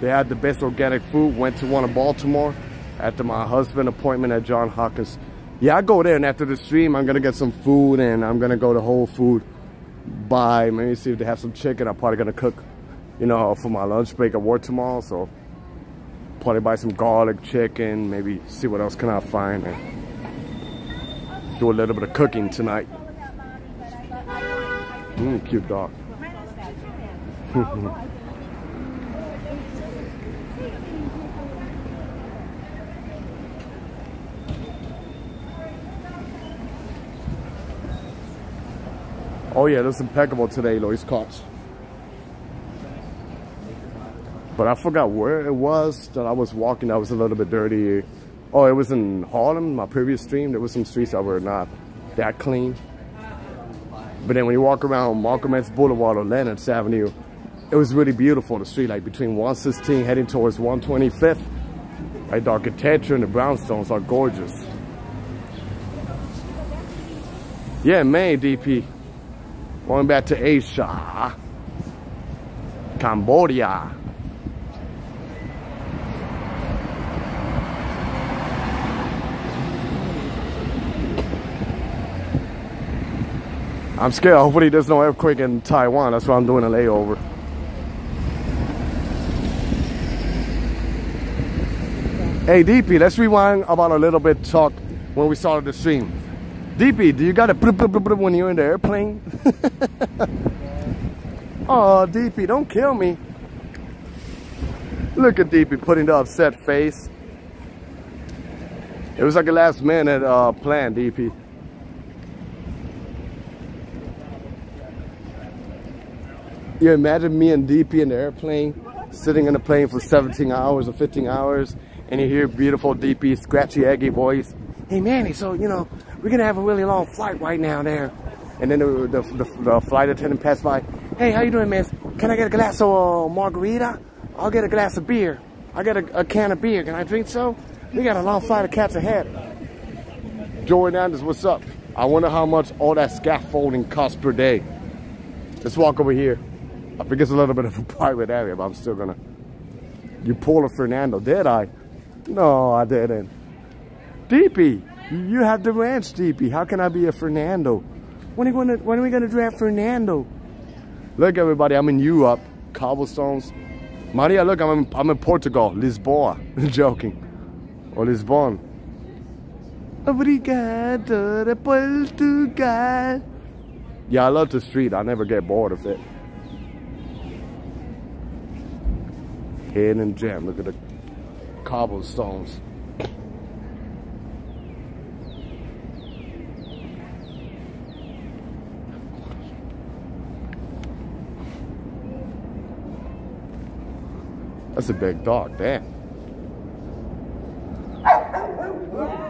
They had the best organic food. Went to one in Baltimore after my husband appointment at Johns Hopkins. Yeah, I go there and after the stream, I'm gonna get some food and I'm gonna go to Whole Food. Buy, maybe see if they have some chicken. I'm probably gonna cook, you know, for my lunch break at work tomorrow. So probably buy some garlic chicken. Maybe see what else can I find and do a little bit of cooking tonight. Mmm, cute dog. Oh yeah, looks impeccable today, Lois Cox. But I forgot where it was that I was walking I was a little bit dirty. Oh, it was in Harlem, my previous stream. There was some streets that were not that clean. But then when you walk around Malcolm X Boulevard or Lenox Avenue, it was really beautiful, the street, like between 116 heading towards 125th. Like the architecture and the brownstones are gorgeous. Yeah, May, DP. Going back to Asia. Cambodia. I'm scared. Hopefully there's no earthquake in Taiwan. That's why I'm doing a layover. Hey DP, let's rewind about a little bit talk when we started the stream. DP, do you got a when you're in the airplane? oh, DP, don't kill me. Look at DP putting the upset face. It was like a last minute uh, plan, DP. You imagine me and DP in the airplane, sitting in the plane for 17 hours or 15 hours, and you hear beautiful DP, scratchy, eggy voice. Hey Manny, so, you know, we're gonna have a really long flight right now there. And then the, the, the, the flight attendant passed by. Hey, how you doing, man? Can I get a glass of uh, margarita? I'll get a glass of beer. I get a, a, can of beer. Can I drink so? We got a long flight of cats ahead. Joey Anders, what's up? I wonder how much all that scaffolding costs per day. Let's walk over here. I think it's a little bit of a private area, but I'm still gonna. You pulled a Fernando, did I? No, I didn't. DP, you have the ranch, DP. How can I be a Fernando? When are, we gonna, when are we gonna draft Fernando? Look, everybody, I'm in Europe, cobblestones. Maria, look, I'm in, I'm in Portugal, Lisboa. Joking. Or Lisbon. Obrigado de Portugal. Yeah, I love the street. I never get bored of it. Hidden gem. Look at the cobblestones. That's a big dog, damn.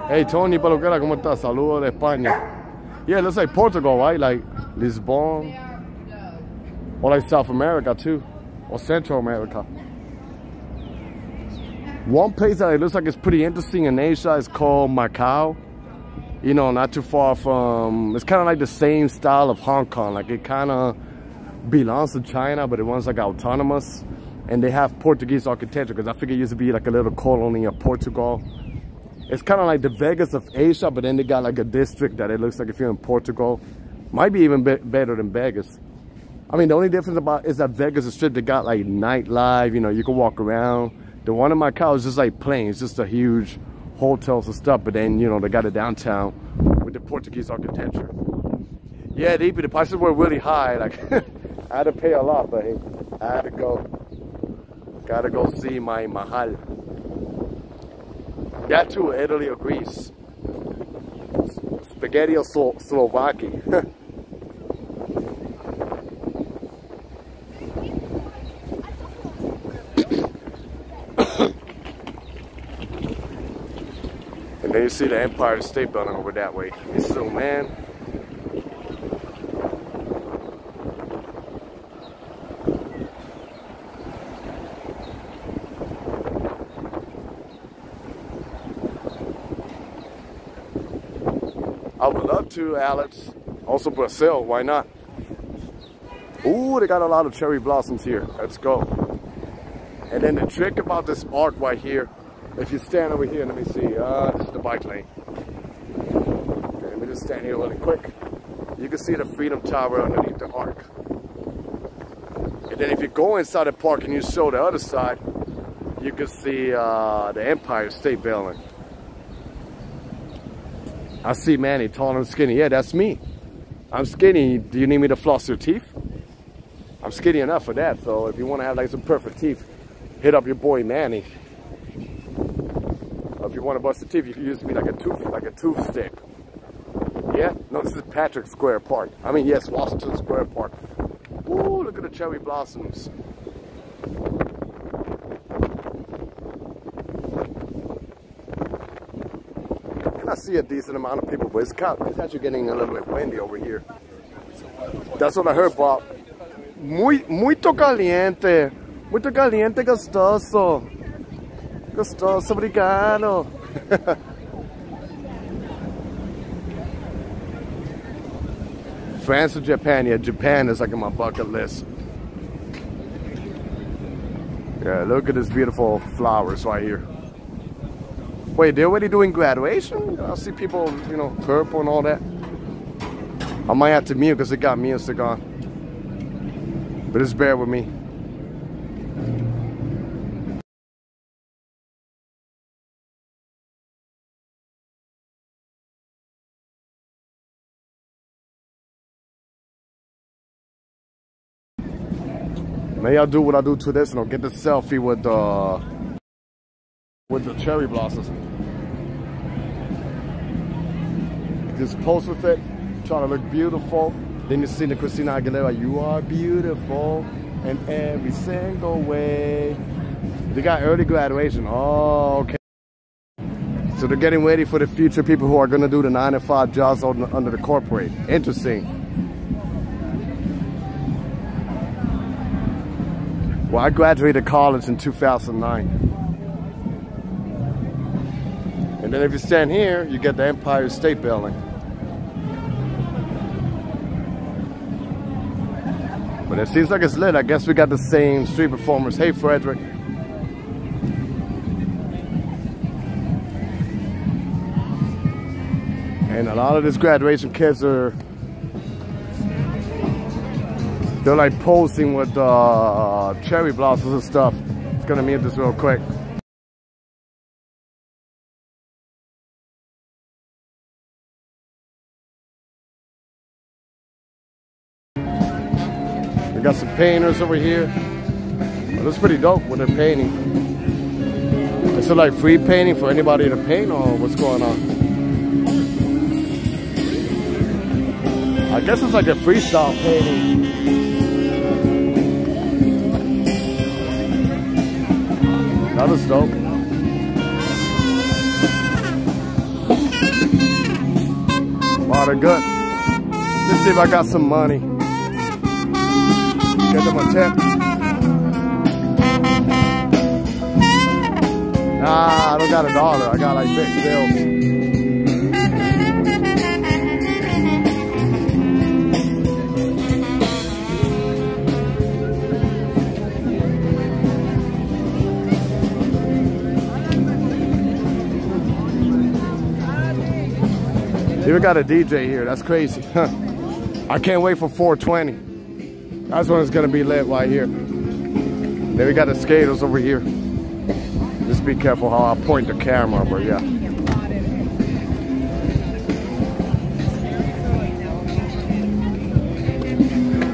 Hey Tony Peluquera, ¿cómo estás? Saludos de España. Yeah, it looks like Portugal, right? Like Lisbon. Or like South America too. Or Central America. One place that it looks like it's pretty interesting in Asia is called Macau. You know, not too far from, it's kind of like the same style of Hong Kong. Like it kind of belongs to China, but it runs like autonomous. And they have Portuguese architecture because I figure it used to be like a little colony of Portugal. It's kind of like the Vegas of Asia, but then they got like a district that it looks like if you're in Portugal. Might be even be better than Vegas. I mean, the only difference about is that Vegas is strip they got like nightlife, you know, you can walk around the one in Macau is just like plain. It's just a huge hotels and stuff. But then, you know, they got a downtown with the Portuguese architecture. Yeah, the, the prices were really high. Like, I had to pay a lot, but hey, I had to go. Gotta go see my mahal. That too, Italy or Greece. Spaghetti or Slo Slovakia. And then you see the Empire State Building over that way. Zoom in. I would love to, Alex. Also Brazil, why not? Ooh, they got a lot of cherry blossoms here. Let's go. And then the trick about this arc right here, if you stand over here, let me see, uh, this is the bike lane. Okay, let me just stand here really quick. You can see the Freedom Tower underneath the arc. And then if you go inside the park and you show the other side, you can see uh, the Empire State Building. I see Manny, tall and skinny. Yeah, that's me. I'm skinny. Do you need me to floss your teeth? I'm skinny enough for that. So if you want to have like some perfect teeth, hit up your boy Manny. Or if you want to bust your teeth, you can use me like a tooth, like a tooth stick. Yeah? No, this is Patrick Square Park. I mean, yes, Washington Square Park. Ooh, look at the cherry blossoms. I see a decent amount of people, but it's, kind of, it's actually getting a little bit windy over here. That's what I heard, Bob. Muy, muito caliente. Muito caliente, gostoso. Gostoso, obrigado. France or Japan? Yeah, Japan is like on my bucket list. Yeah, look at this beautiful flowers right here. Wait, they're already doing graduation? I see people, you know, purple and all that. I might have to mute because it got me a cigar. But just bear with me. May I do what I do to this and I'll get the selfie with the with the cherry blossoms. Just pose with it, trying to look beautiful. Then you see the Christina Aguilera, you are beautiful in every single way. They got early graduation. Oh, okay. So they're getting ready for the future people who are going to do the 9 to 5 jobs under the corporate. Interesting. Well, I graduated college in 2009. And then if you stand here, you get the Empire State Building. But it seems like it's lit. I guess we got the same street performers. Hey, Frederick. And a lot of these graduation kids are they're like posing with uh, cherry blossoms and stuff. It's gonna mute this real quick. Got some painters over here. Well, that's pretty dope when they're painting. Is it like free painting for anybody to paint or what's going on? I guess it's like a freestyle painting. That was dope. Wow, they're good. Let's see if I got some money. Get them a eh. tip. Nah, I don't got a dollar. I got like big bills. Even got a DJ here. That's crazy. I can't wait for 420. That's when it's gonna be lit right here. Then we got the skaters over here. Just be careful how I point the camera, but yeah.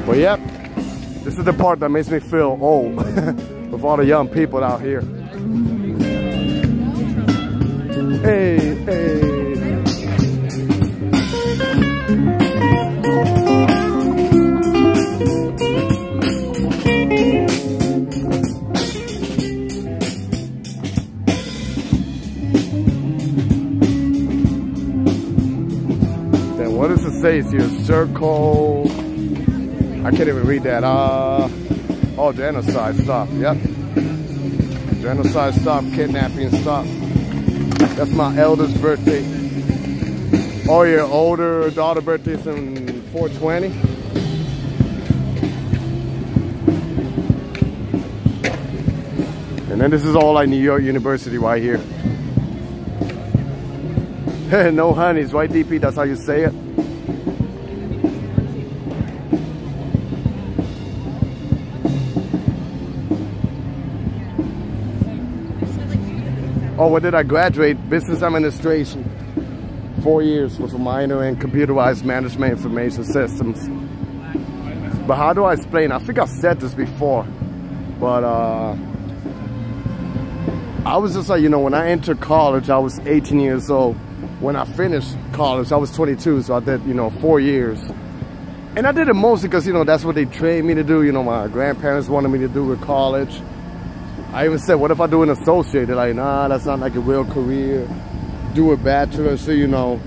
But yep, this is the part that makes me feel old with all the young people out here. Hey, hey. Say here? Circle. I can't even read that. Uh, oh, genocide stop. Yep. Genocide stop. Kidnapping stop. That's my eldest birthday. Oh, your older daughter birthday is in 420. And then this is all like New York University right here. no honeys, right DP? That's how you say it. What did I graduate? Business administration. Four years with a minor in computerized management information systems. But how do I explain? I think I've said this before, but uh, I was just like, you know, when I entered college, I was 18 years old. When I finished college, I was 22, so I did, you know, four years. And I did it mostly because, you know, that's what they trained me to do. You know, my grandparents wanted me to do with college. I even said, what if I do an associate? They're like, nah, that's not like a real career. Do a bachelor, so you know.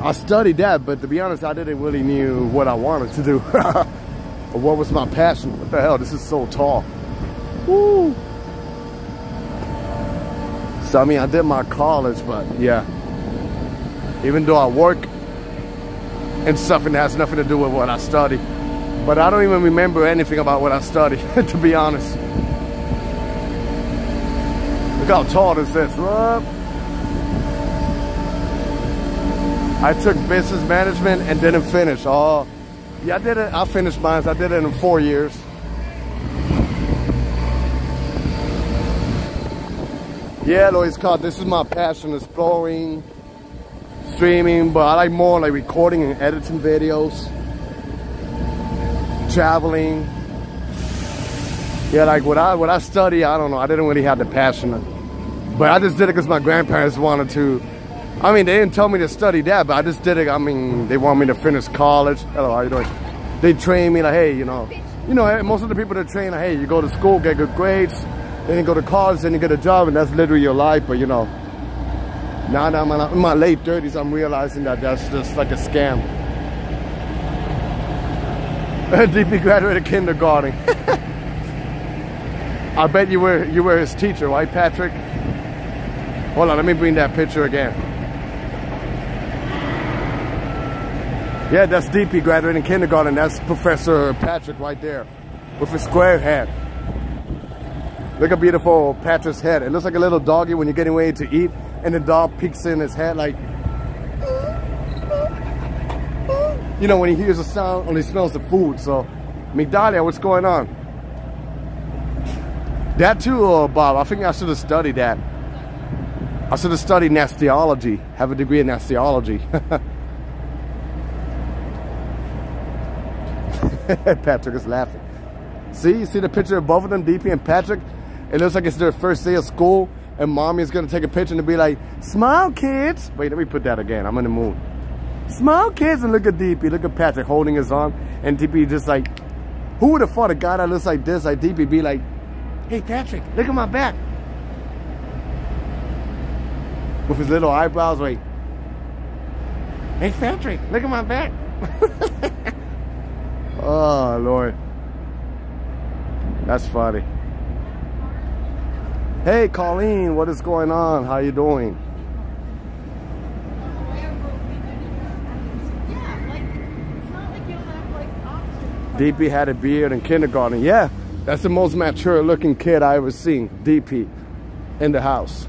I studied that, but to be honest, I didn't really knew what I wanted to do. or what was my passion. What the hell, this is so tall. Woo! So, I mean, I did my college, but yeah. Even though I work and stuff and has nothing to do with what I study. But I don't even remember anything about what I studied, to be honest. Look how tall this is. What? I took business management and didn't finish. Oh, yeah, I did it. I finished mine. I did it in four years. Yeah, Lois Card, this is my passion, exploring, streaming, but I like more like recording and editing videos, traveling, yeah, like what I what I study, I don't know. I didn't really have the passion, but I just did it because my grandparents wanted to. I mean, they didn't tell me to study that, but I just did it. I mean, they want me to finish college. Hello, how you doing? They train me like, hey, you know, you know, most of the people that train, like, hey, you go to school, get good grades, then you go to college, then you get a job, and that's literally your life. But you know, now that I'm in my late 30s, I'm realizing that that's just like a scam. DP graduated kindergarten. I bet you were you were his teacher, right, Patrick? Hold on, let me bring that picture again. Yeah, that's DP graduating kindergarten. That's Professor Patrick right there with his square head. Look how beautiful Patrick's head. It looks like a little doggy when you're getting ready to eat and the dog peeks in his head like you know when he hears a sound he smells the food so Migdalia what's going on that too, uh, Bob. I think I should have studied that. I should have studied nastiology. Have a degree in nastiology. Patrick is laughing. See, you see the picture of both of them, DP and Patrick? It looks like it's their first day of school, and mommy is gonna take a picture and be like, "Smile, kids." Wait, let me put that again. I'm in the mood. Smile, kids, and look at DP. Look at Patrick holding his arm, and DP just like, who would have thought a guy that looks like this, like DP, be like, Hey, Patrick, look at my back. With his little eyebrows, like, Hey, Patrick, look at my back. oh, Lord. That's funny. Hey, Colleen, what is going on? How you doing? DP had a beard in kindergarten. Yeah, that's the most mature looking kid I ever seen, DP, in the house.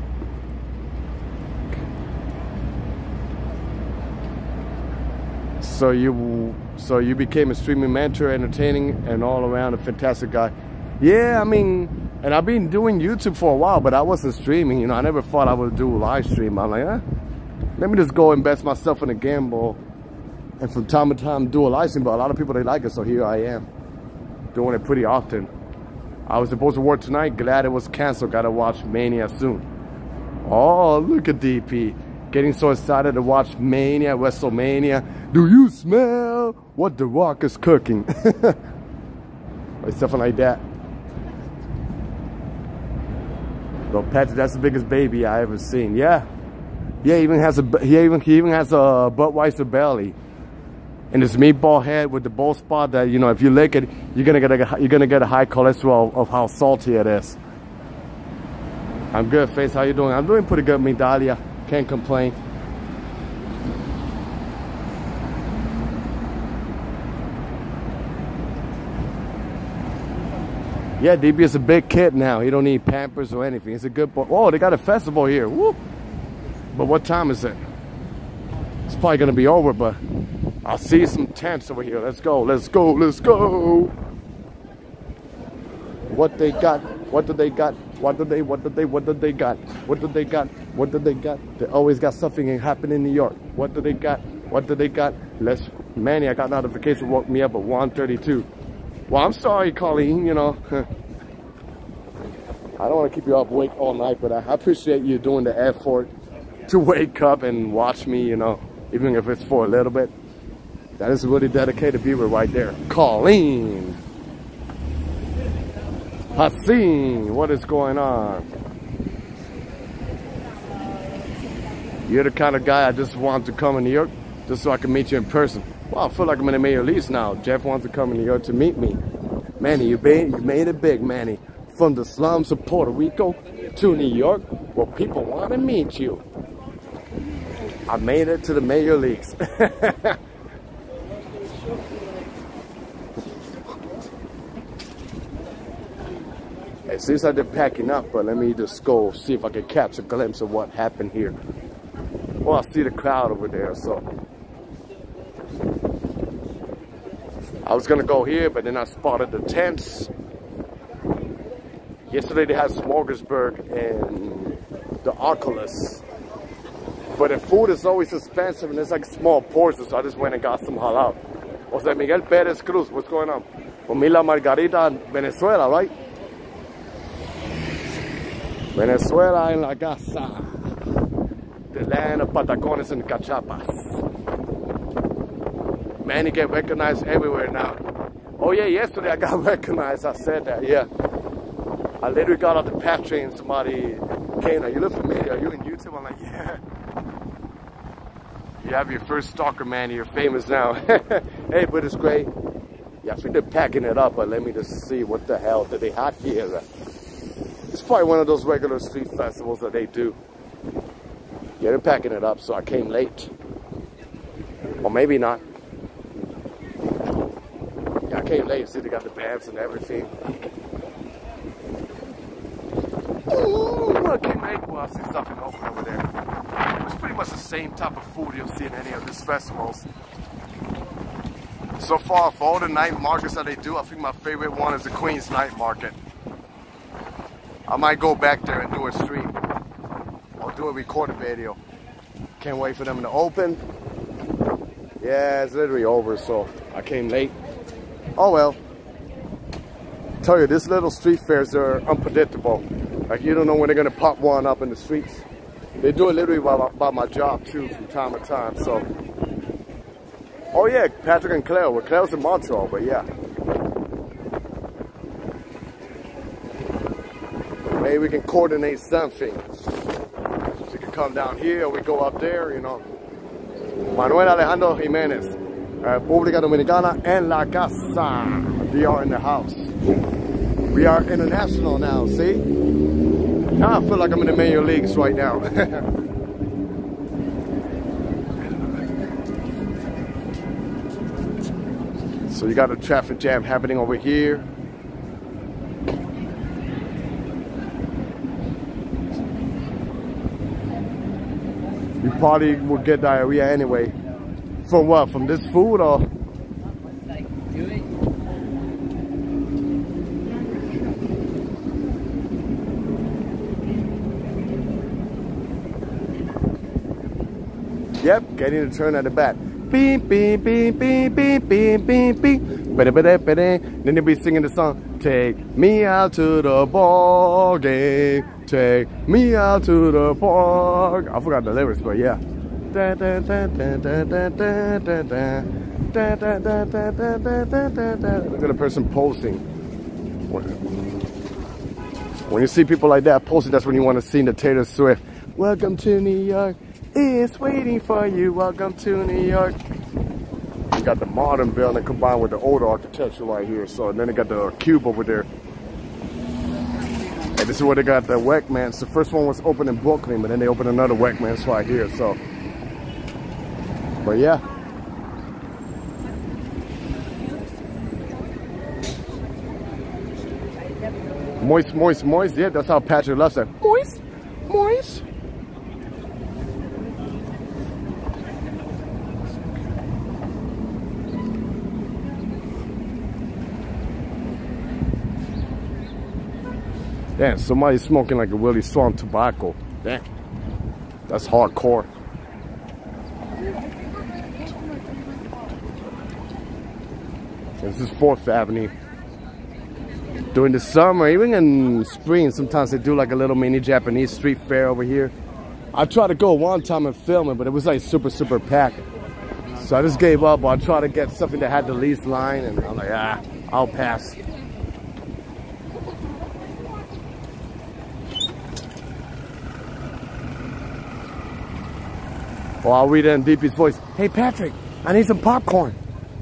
So you, so you became a streaming mentor, entertaining, and all around a fantastic guy. Yeah, I mean, and I've been doing YouTube for a while, but I wasn't streaming. You know, I never thought I would do live stream. I'm like, eh, let me just go invest myself in a gimbal, and from time to time do a live stream. But a lot of people they like it, so here I am, doing it pretty often. I was supposed to work tonight. Glad it was canceled. Gotta watch Mania soon. Oh, look at DP. Getting so excited to watch Mania, WrestleMania. Do you smell what The Rock is cooking? or something like that. Well, Patrick, that's the biggest baby I ever seen. Yeah. Yeah, even has a he even he even has a Budweiser belly. and this meatball head with the bowl spot that you know if you lick it you're gonna get a you're gonna get a high cholesterol of how salty it is i'm good face how you doing i'm doing pretty good medalia can't complain yeah db is a big kid now he don't need pampers or anything he's a good boy oh they got a festival here Woo. but what time is it it's probably gonna be over but I see some tents over here. Let's go, let's go, let's go. What they got? What do they got? What do they, what do they, what do they got? What do they got? What do they got? They always got something happening in New York. What do they got? What do they got? Let's, Manny, I got notification woke me up at 1.32. Well, I'm sorry, Colleen, you know. I don't want to keep you up awake all night, but I appreciate you doing the effort to wake up and watch me, you know, even if it's for a little bit. That is a really dedicated viewer right there. Colleen. Haseen, what is going on? You're the kind of guy I just want to come in New York just so I can meet you in person. Well, I feel like I'm in the Major Leagues now. Jeff wants to come in New York to meet me. Manny, you made, you made it big, Manny. From the slums of Puerto Rico to New York, where people want to meet you. I made it to the Major Leagues. It seems like they're packing up, but let me just go see if I can catch a glimpse of what happened here. Well, I see the crowd over there, so. I was gonna go here, but then I spotted the tents. Yesterday they had Smorgasburg and the Oculus. But the food is always expensive and it's like small portions, so I just went and got some halal. Jose Miguel Perez Cruz, what's going on? Familia Margarita, Venezuela, right? Venezuela en la casa. The land of patacones and cachapas. Man, you get recognized everywhere now. Oh yeah, yesterday I got recognized. I said that, yeah. I literally got off the path train somebody came, you look familiar, are you in YouTube? I'm like, yeah. You have your first stalker, man, you're famous now. hey, but it's great. Yeah, I think they're packing it up, but let me just see what the hell did they have here. It's probably one of those regular street festivals that they do. Yeah, they're packing it up, so I came late. Or maybe not. Yeah, I came late. See, they got the bands and everything. Ooh, I came late. Well, I see something open over there. It's pretty much the same type of food you'll see in any of these festivals. So far, for all the night markets that they do, I think my favorite one is the Queens Night Market. I might go back there and do a stream or do a recorded video. Can't wait for them to open. Yeah, it's literally over, so I came late. Oh well. Tell you, these little street fairs are unpredictable. Like you don't know when they're gonna pop one up in the streets. They do it literally by my, by my job too from time to time, so. Oh yeah, Patrick and Claire. Well, Claire's in Montreal, but yeah. Maybe we can coordinate something. We can come down here, we go up there, you know. Manuel Alejandro Jimenez, República Dominicana en la casa. We are in the house. We are international now, see? Now I feel like I'm in the major leagues right now. so you got a traffic jam happening over here. Probably would get diarrhea anyway. From what? From this food or? Yep, getting the turn at the back. Beep, beep, beep, beep, beep, beep, beep, beep. Then they'll be singing the song, Take me out to the ball game. Take me out to the park. I forgot the lyrics, but yeah. Look at the person posting. When you see people like that posting, that's when you want to sing the Taylor Swift. Welcome to New York. It's waiting for you. Welcome to New York. You got the modern building combined with the older architecture right here. So and then they got the cube over there. And this is where they got the Wegmans. The first one was open in Brooklyn, but then they opened another Wegmans right here. So, but yeah. Moist, moist, moist. Yeah, that's how Patrick loves it. Moist, moist. Damn, somebody's smoking like a really strong tobacco. Damn. That's hardcore. This is 4th Avenue. During the summer, even in spring, sometimes they do like a little mini Japanese street fair over here. I tried to go one time and film it, but it was like super, super packed. So I just gave up. I tried to get something that had the least line, and I'm like, ah, I'll pass. Well, I'll read it in DP's voice. Hey, Patrick, I need some popcorn.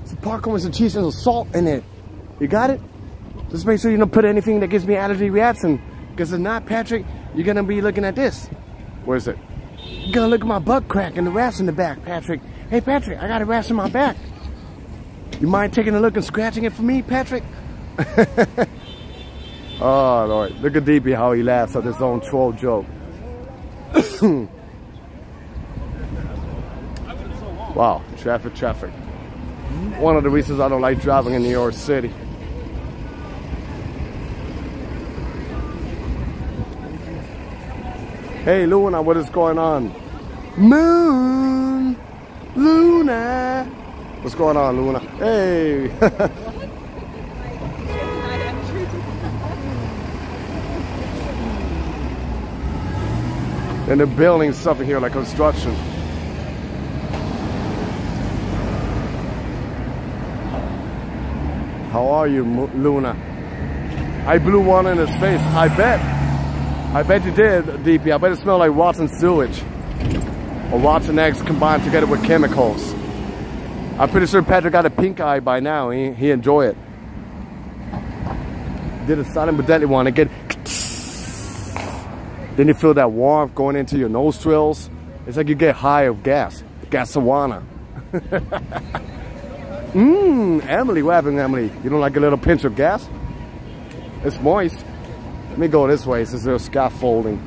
Some popcorn with some cheese and some salt in it. You got it? Just make sure you don't put anything that gives me allergy reaction. Because if not, Patrick, you're going to be looking at this. Where is it? You're going to look at my butt crack and the rash in the back, Patrick. Hey, Patrick, I got a rash in my back. You mind taking a look and scratching it for me, Patrick? oh, Lord. Look at DP how he laughs at his own troll joke. Wow, traffic, traffic. One of the reasons I don't like driving in New York City. Hey Luna, what is going on? Moon! Luna! What's going on, Luna? Hey! and they're building stuff in here like construction. How are you, Luna? I blew one in his face. I bet. I bet you did, DP. I bet it smelled like rotten sewage. Or rotten eggs combined together with chemicals. I'm pretty sure Patrick got a pink eye by now. He, he enjoy it. Did a silent but deadly one. Again. Then you feel that warmth going into your nostrils. It's like you get high of gas. Gasawana. Mmm, Emily, what happened, Emily? You don't like a little pinch of gas? It's moist. Let me go this way since there's scaffolding.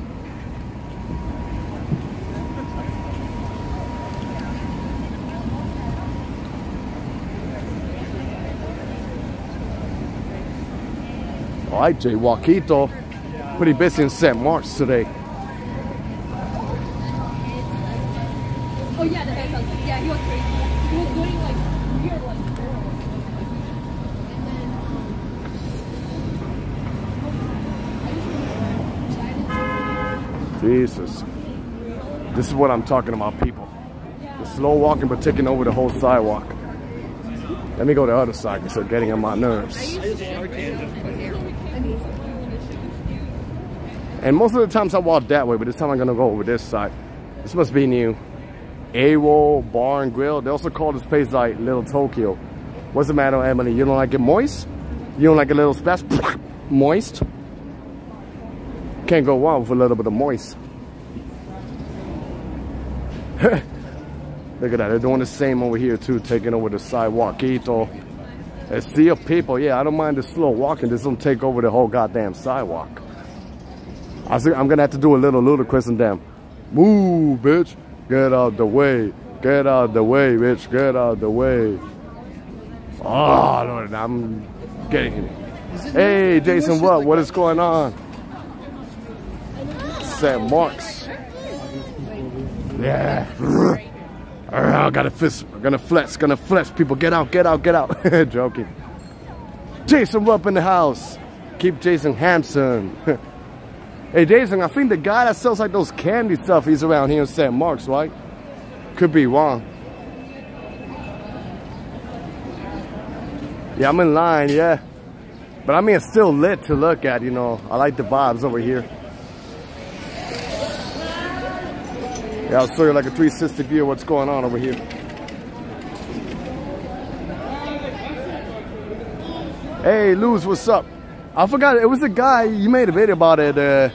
All right, Jay Waquito. Pretty busy in St. Mark's today. Oh yeah, the. Yeah, he was crazy. He was doing like Jesus. This is what I'm talking about, people. The slow walking, but taking over the whole sidewalk. Let me go to the other side because they're getting on my nerves. And most of the times I walk that way, but this time I'm gonna go over this side. This must be new. AWOL Bar and Grill. They also call this place like Little Tokyo. What's the matter, Emily? You don't like it moist? You don't like a little splash? moist? Can't go wrong with a little bit of moist. Look at that. They're doing the same over here too, taking over the sidewalk. Ito. A sea of people. Yeah, I don't mind the slow walking. This don't take over the whole goddamn sidewalk. I I'm gonna have to do a little ludicrous and damn. Move, bitch. Get out the way. Get out the way, bitch. Get out the way. Oh, Lord, I'm getting it. Hey, Jason, what? What is going on? St. Mark's. Yeah. I got a fist. I'm gonna flex. Gonna flex. People, get out. Get out. Get out. Joking. Jason up in the house. Keep Jason handsome. Hey, Jason, I think the guy that sells like those candy stuff, he's around here in St. Mark's, right? Could be wrong. Yeah, I'm in line, yeah. But I mean, it's still lit to look at, you know. I like the vibes over here. Yeah, I'll show you like a 360 view of what's going on over here. Hey, Luz, what's up? I forgot, it was a guy, you made a video about it. Uh,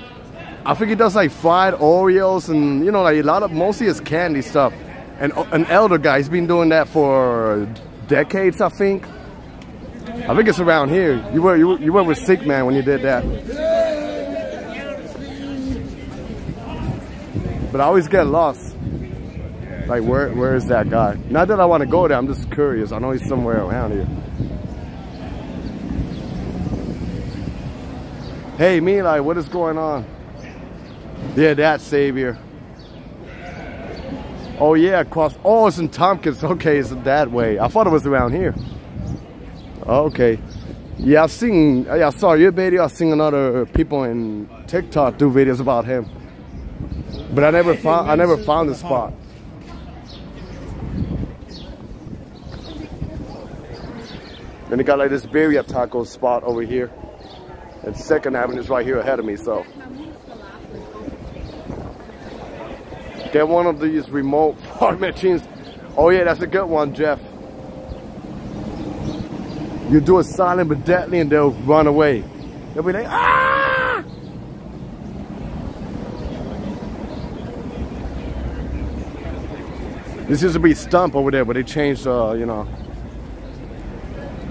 I think he does like fried Oreos and, you know, like a lot of, mostly it's candy stuff. And uh, an elder guy, he's been doing that for decades, I think. I think it's around here. You were, you, you were with Sick Man when you did that. But I always get lost. Like where where is that guy? Not that I want to go there, I'm just curious. I know he's somewhere around here. Hey Meli, what is going on? Yeah, that Savior. Oh yeah, across oh it's in Tompkins. Okay, it's that way. I thought it was around here. Okay. Yeah, I've seen, I saw your video. I've seen another people in TikTok do videos about him. But I never found, I never found the spot. Then you got like this birria taco spot over here. And Second Avenue is right here ahead of me, so. Get one of these remote fog machines. Oh yeah, that's a good one, Jeff. You do it silent but deadly and they'll run away. They'll be like, ah! This used to be Stump over there, but they changed, uh, you know.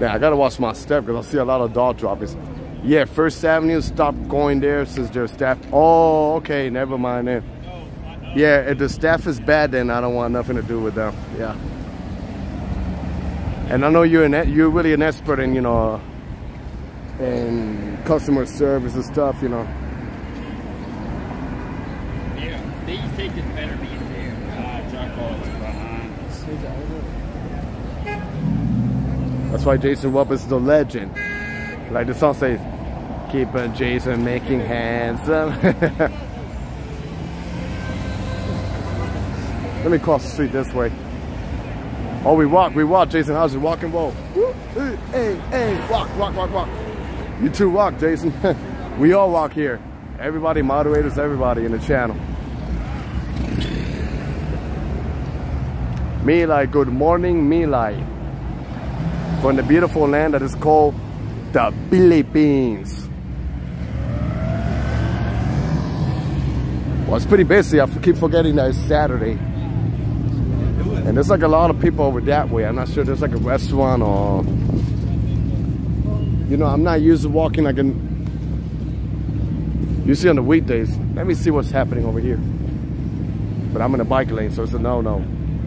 Yeah, I gotta watch my step because I see a lot of dog droppings. Yeah, First Avenue, stopped going there since their staff. Oh, okay, never mind then. Yeah, if the staff is bad, then I don't want nothing to do with them. Yeah. And I know you're an you're really an expert in you know in customer service and stuff, you know. Yeah, these tickets better be in there. Uh, charcoal is behind. That's why Jason Wupp is the legend. Like the song says, keep on Jason making hands. Let me cross the street this way. Oh, we walk, we walk, Jason. How's it walking? Whoa. Hey, hey, walk, walk, walk, walk. You two walk, Jason. we all walk here. Everybody, moderators, everybody in the channel. Meli, good morning, Meli. From the beautiful land that is called the Philippines. Well, it's pretty busy. I keep forgetting that it's Saturday. And there's like a lot of people over that way. I'm not sure there's like a restaurant or... You know, I'm not used to walking like an... see on the weekdays. Let me see what's happening over here. But I'm in a bike lane, so it's a no-no.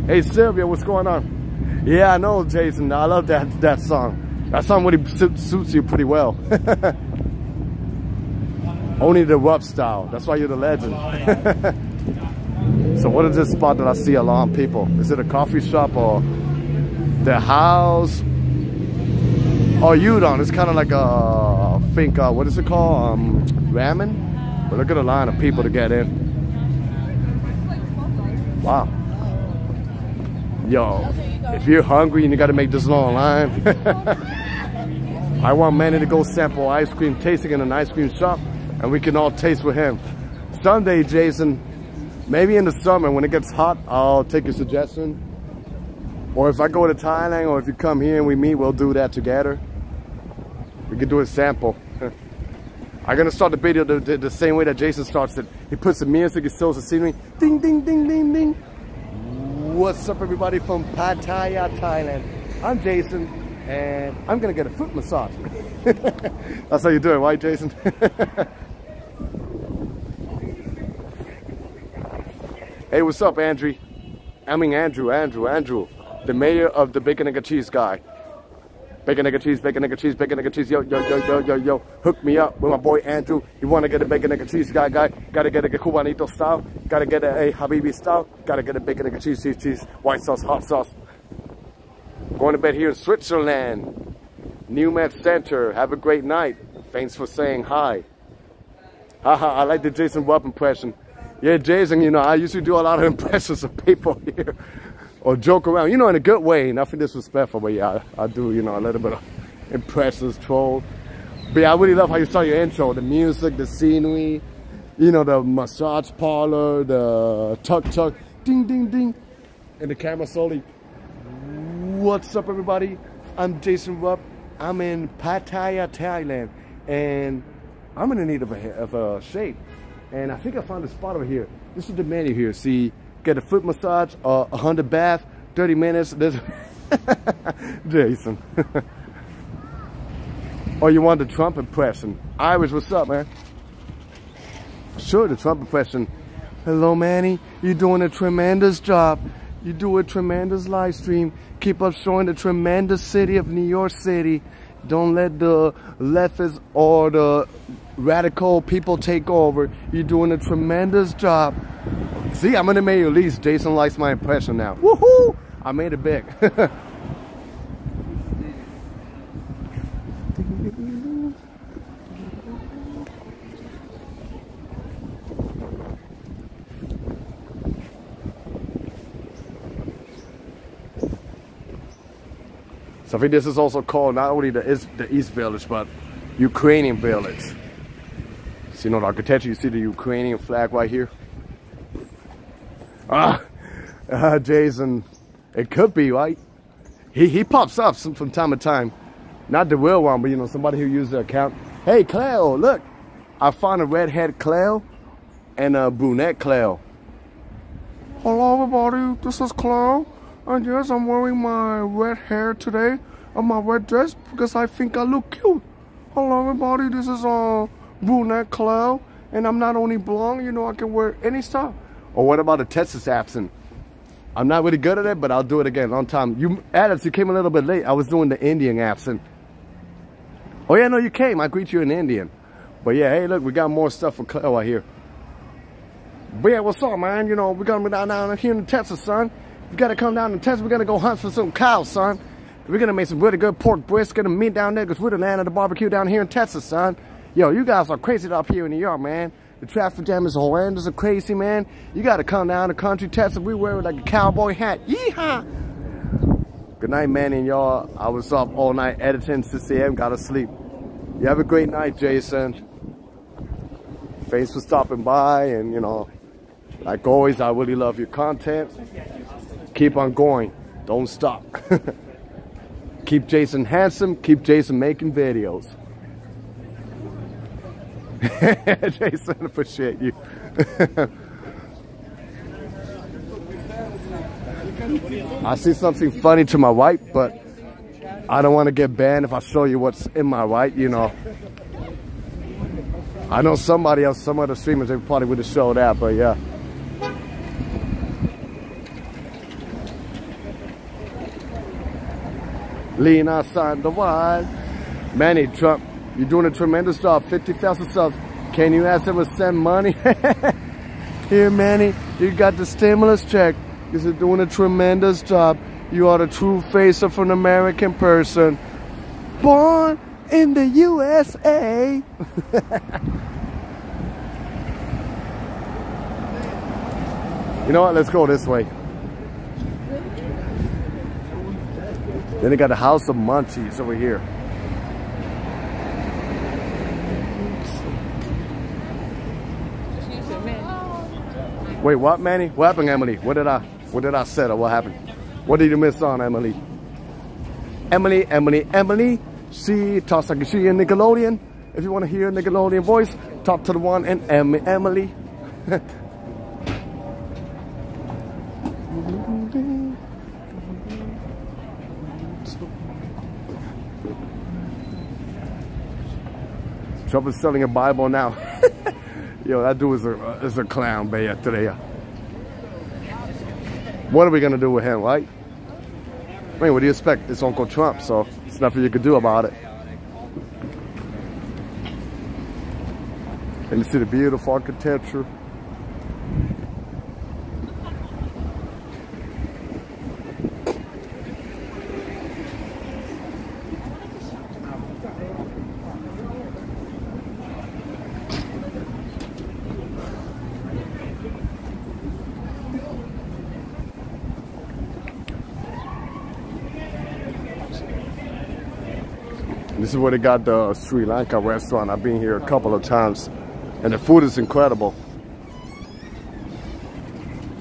Hey, Sylvia, what's going on? Yeah, I know, Jason. I love that, that song. That song really suits you pretty well. Only the rough style. That's why you're the legend. So what is this spot that I see a lot of people? Is it a coffee shop or the house? Oh, Udon. It's kind of like a, think, uh, what is it called? Um, ramen? But look at the line of people to get in. Wow. Yo, if you're hungry and you got to make this long line, I want Manny to go sample ice cream tasting in an ice cream shop and we can all taste with him. Sunday, Jason, Maybe in the summer when it gets hot, I'll take your suggestion. Or if I go to Thailand or if you come here and we meet, we'll do that together. We can do a sample. I'm gonna start the video the, the, the, same way that Jason starts it. He puts the music, he shows the scenery. Ding, ding, ding, ding, ding. What's up everybody from Pattaya, Thailand? I'm Jason and I'm gonna get a foot massage. That's how you do it, right Jason? Hey, what's up, Andrew? I mean Andrew, Andrew, Andrew, the mayor of the Bacon and Cheese guy. Bacon Egg and Cheese, Bacon Egg and Cheese, Bacon Egg and Cheese, yo, yo, yo, yo, yo, yo. Hook me up with my boy Andrew. You want to get a Bacon Egg and Cheese guy, guy? Gotta get a Cubanito style. Gotta get a, a Habibi style. Gotta get a Bacon Egg Cheese, cheese, cheese, white sauce, hot sauce. Going to bed here in Switzerland. New Med Center. Have a great night. Thanks for saying hi. Haha, I like the Jason Wupp impression. Yeah, Jason, you know, I usually do a lot of impressions of people here or joke around, you know, in a good way, nothing disrespectful, but yeah, I, I do, you know, a little bit of impressions, troll. But yeah, I really love how you start your intro, the music, the scenery, you know, the massage parlor, the tuck, ding ding ding, and the camera slowly. What's up, everybody? I'm Jason Rupp. I'm in Pattaya, Thailand, and I'm in the need of a, of a. And I think I found a spot over here. This is the menu here. See, get a foot massage, a hundred baht, 30 minutes. This, Jason. or oh, you want the Trump impression? Iris, what's up, man? Sure, the Trump impression. Hello, Manny. You're doing a tremendous job. You do a tremendous live stream. Keep up showing the tremendous city of New York City. Don't let the leftists or the radical people take over. You're doing a tremendous job. See, I'm gonna make you at least Jason likes my impression now. Woohoo! I made it big. So I think this is also called not only the East, the East Village, but Ukrainian Village. You know the architecture, you see the Ukrainian flag right here? Ah, uh, Jason, it could be, right? He, he pops up some, from time to time. Not the real one, but you know, somebody who uses the account. Hey, Cleo, look. I found a redhead Cleo and a brunette Cleo. Hello, everybody. This is Cleo. And yes, I'm wearing my red hair today and my red dress because I think I look cute. Hello everybody, this is uh, brunette Cloud. And I'm not only blonde, you know, I can wear any style. Or what about a Texas accent? I'm not really good at it, but I'll do it again on time. You, Alex, you came a little bit late. I was doing the Indian accent. Oh yeah, no, you came. I greet you in Indian. But yeah, hey, look, we got more stuff for Cleo out oh, here. But yeah, what's up, man? You know, we're gonna be down, down here in Texas, son. You gotta come down to Texas. We're gonna go hunt for some cows, son. We're gonna make some really good pork brisket and meat down there because we're the land of the barbecue down here in Texas, son. Yo, you guys are crazy up here in New York, man. The traffic jam is horrendous and crazy, man. You gotta come down to country Texas. We wear like a cowboy hat. Yeehaw! Good night, man, and y'all. I was up all night editing 6 a.m. Gotta sleep. You have a great night, Jason. Thanks for stopping by, and you know, like always, I really love your content keep on going. Don't stop. keep Jason handsome. Keep Jason making videos. Jason, appreciate you. I see something funny to my wife, but I don't want to get banned if I show you what's in my right, you know. I know somebody else, some other streamers, they probably would have showed that, but yeah. lean outside the wild. Manny Trump, you're doing a tremendous job. 50,000 subs. Can you ask them to send money? Here, Manny, you got the stimulus check. You're doing a tremendous job. You are the true face of an American person. Born in the USA. you know what? Let's go this way. Then they got the House of Munchies over here. Wait, what, Manny? What happened, Emily? What did I, what did I say or what happened? What did you miss on, Emily? Emily, Emily, Emily. She talks like she in Nickelodeon. If you want to hear a Nickelodeon voice, talk to the one and Emily. Trump is selling a Bible now. Yo, that dude is a, is a clown, bay today. What are we going to do with him, right? I mean, what do you expect? It's Uncle Trump, so there's nothing you can do about it. And you see the beautiful architecture. This is where they got the uh, Sri Lanka restaurant. I've been here a couple of times and the food is incredible.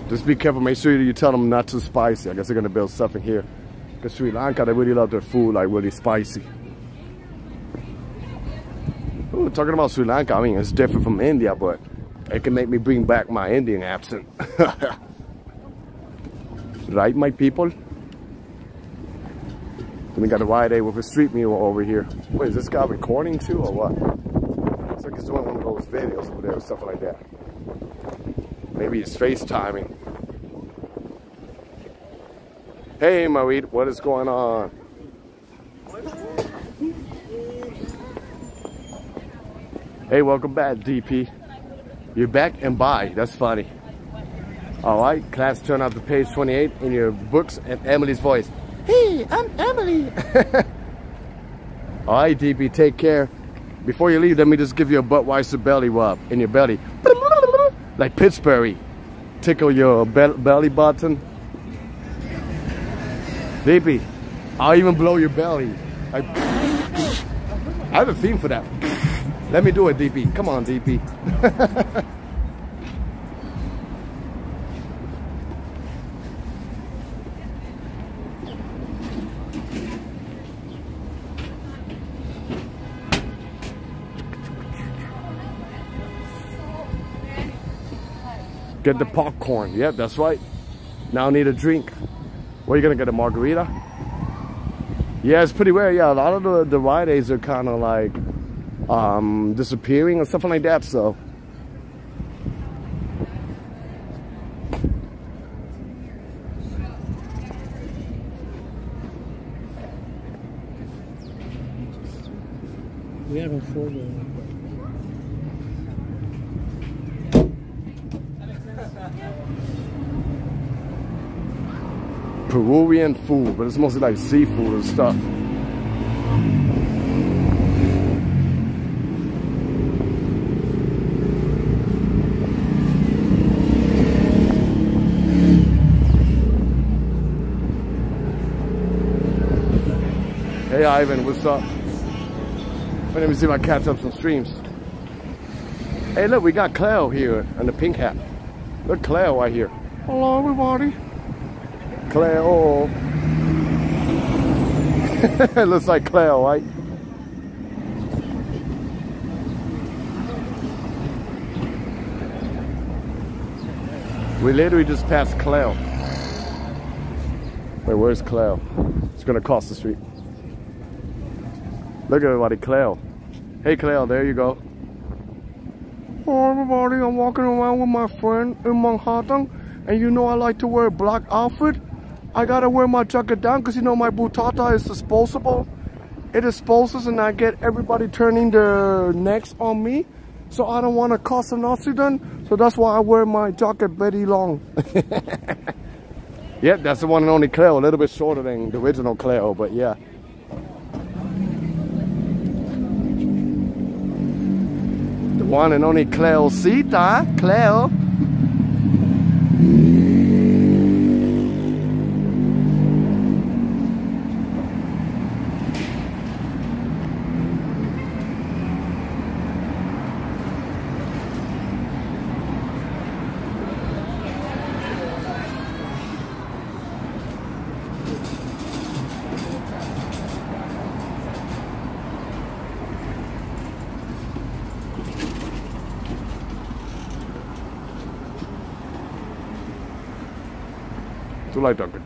Just be careful, make sure you tell them not too spicy. I guess they're gonna build something here. Because Sri Lanka, they really love their food like really spicy. I'm talking about Sri Lanka. I mean, it's different from India, but it can make me bring back my Indian accent. right, my people? We got a wide A with a street meal over here. Wait, is this guy recording too or what? It's like he's doing one of those videos over there or something like that. Maybe he's FaceTiming. Hey, Marit, what is going on? Hey, welcome back, DP. You're back and bye. That's funny. All right, class, turn out to page 28 in your books and Emily's voice. Hey, I'm Emily. All right, DP, take care. Before you leave, let me just give you a Budweiser belly rub in your belly. Like Pittsburgh. Tickle your be belly button. DP, I'll even blow your belly. I, I have a theme for that. Let me do it, DP. Come on, DP. Get the popcorn. Yep, that's right. Now need a drink. What are you gonna get, a margarita? Yeah, it's pretty rare. Yeah, a lot of the, the Rite Aids are kind of like um, disappearing or stuff like that. So. We have a photo. Peruvian food, but it's mostly like seafood and stuff. Hey Ivan, what's up? Let me see if I catch up some streams. Hey look, we got Cleo here and the pink hat. Look Cleo right here. Hello everybody. Cleo. it looks like Cleo, right? We literally just passed Cleo. Wait, where's Cleo? It's gonna cross the street. Look at everybody, Cleo. Hey Cleo, there you go. Oh everybody, I'm walking around with my friend in Manhattan and you know I like to wear black outfit. I gotta wear my jacket down because you know my butata is disposable. It disposes and I get everybody turning their necks on me. So I don't want to cause an accident. So that's why I wear my jacket very long. yep, that's the one and only Cleo. A little bit shorter than the original Cleo, but yeah. The one and only Cleo Sita. Cleo.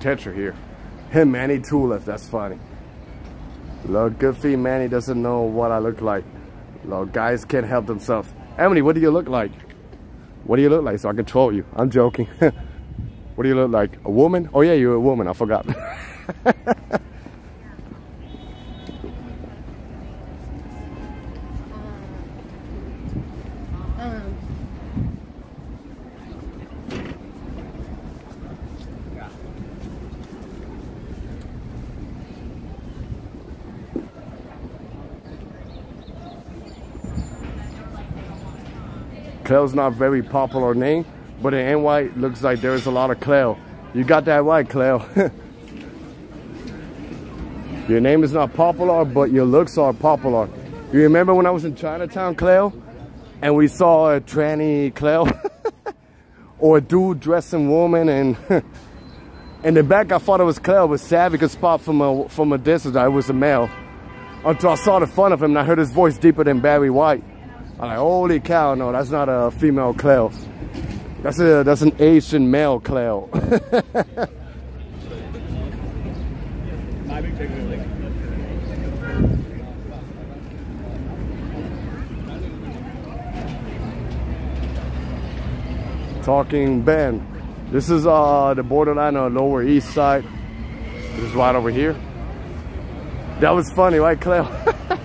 Like here. Him, Manny Tulip, that's funny. Look, good you, Manny doesn't know what I look like. Look, guys can't help themselves. Emily, what do you look like? What do you look like so I can troll you? I'm joking. what do you look like? A woman? Oh yeah, you're a woman, I forgot. Cleo's not a very popular name, but in NY looks like there's a lot of Cleo. You got that right, Cleo. your name is not popular, but your looks are popular. You remember when I was in Chinatown, Cleo, and we saw a tranny Cleo? or a dude dressing woman and in the back I thought it was Cleo, but Savvy could spot from a, from a distance that it was a male. Until I saw the front of him and I heard his voice deeper than Barry White. I'm like, holy cow, no, that's not a female Cleo. That's a that's an Asian male Cleo. Talking Ben. This is uh the borderline of Lower East Side. This is right over here. That was funny, right, Cleo?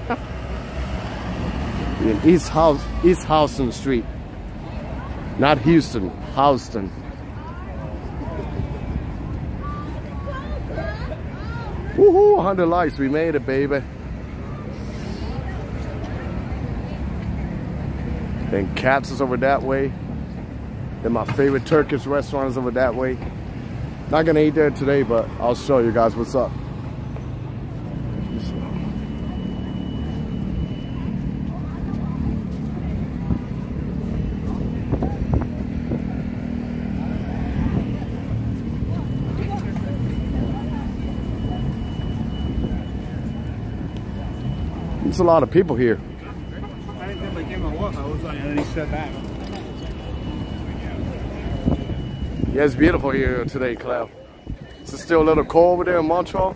In East House, East Houston Street. Not Houston, Houston. Woohoo, 100 likes, we made it, baby. Then Katz's is over that way. Then my favorite Turkish restaurant is over that way. Not gonna eat there today, but I'll show you guys what's up. A lot of people here. Yeah, it's beautiful here today, Cloud. Is it still a little cold over there in Montreal?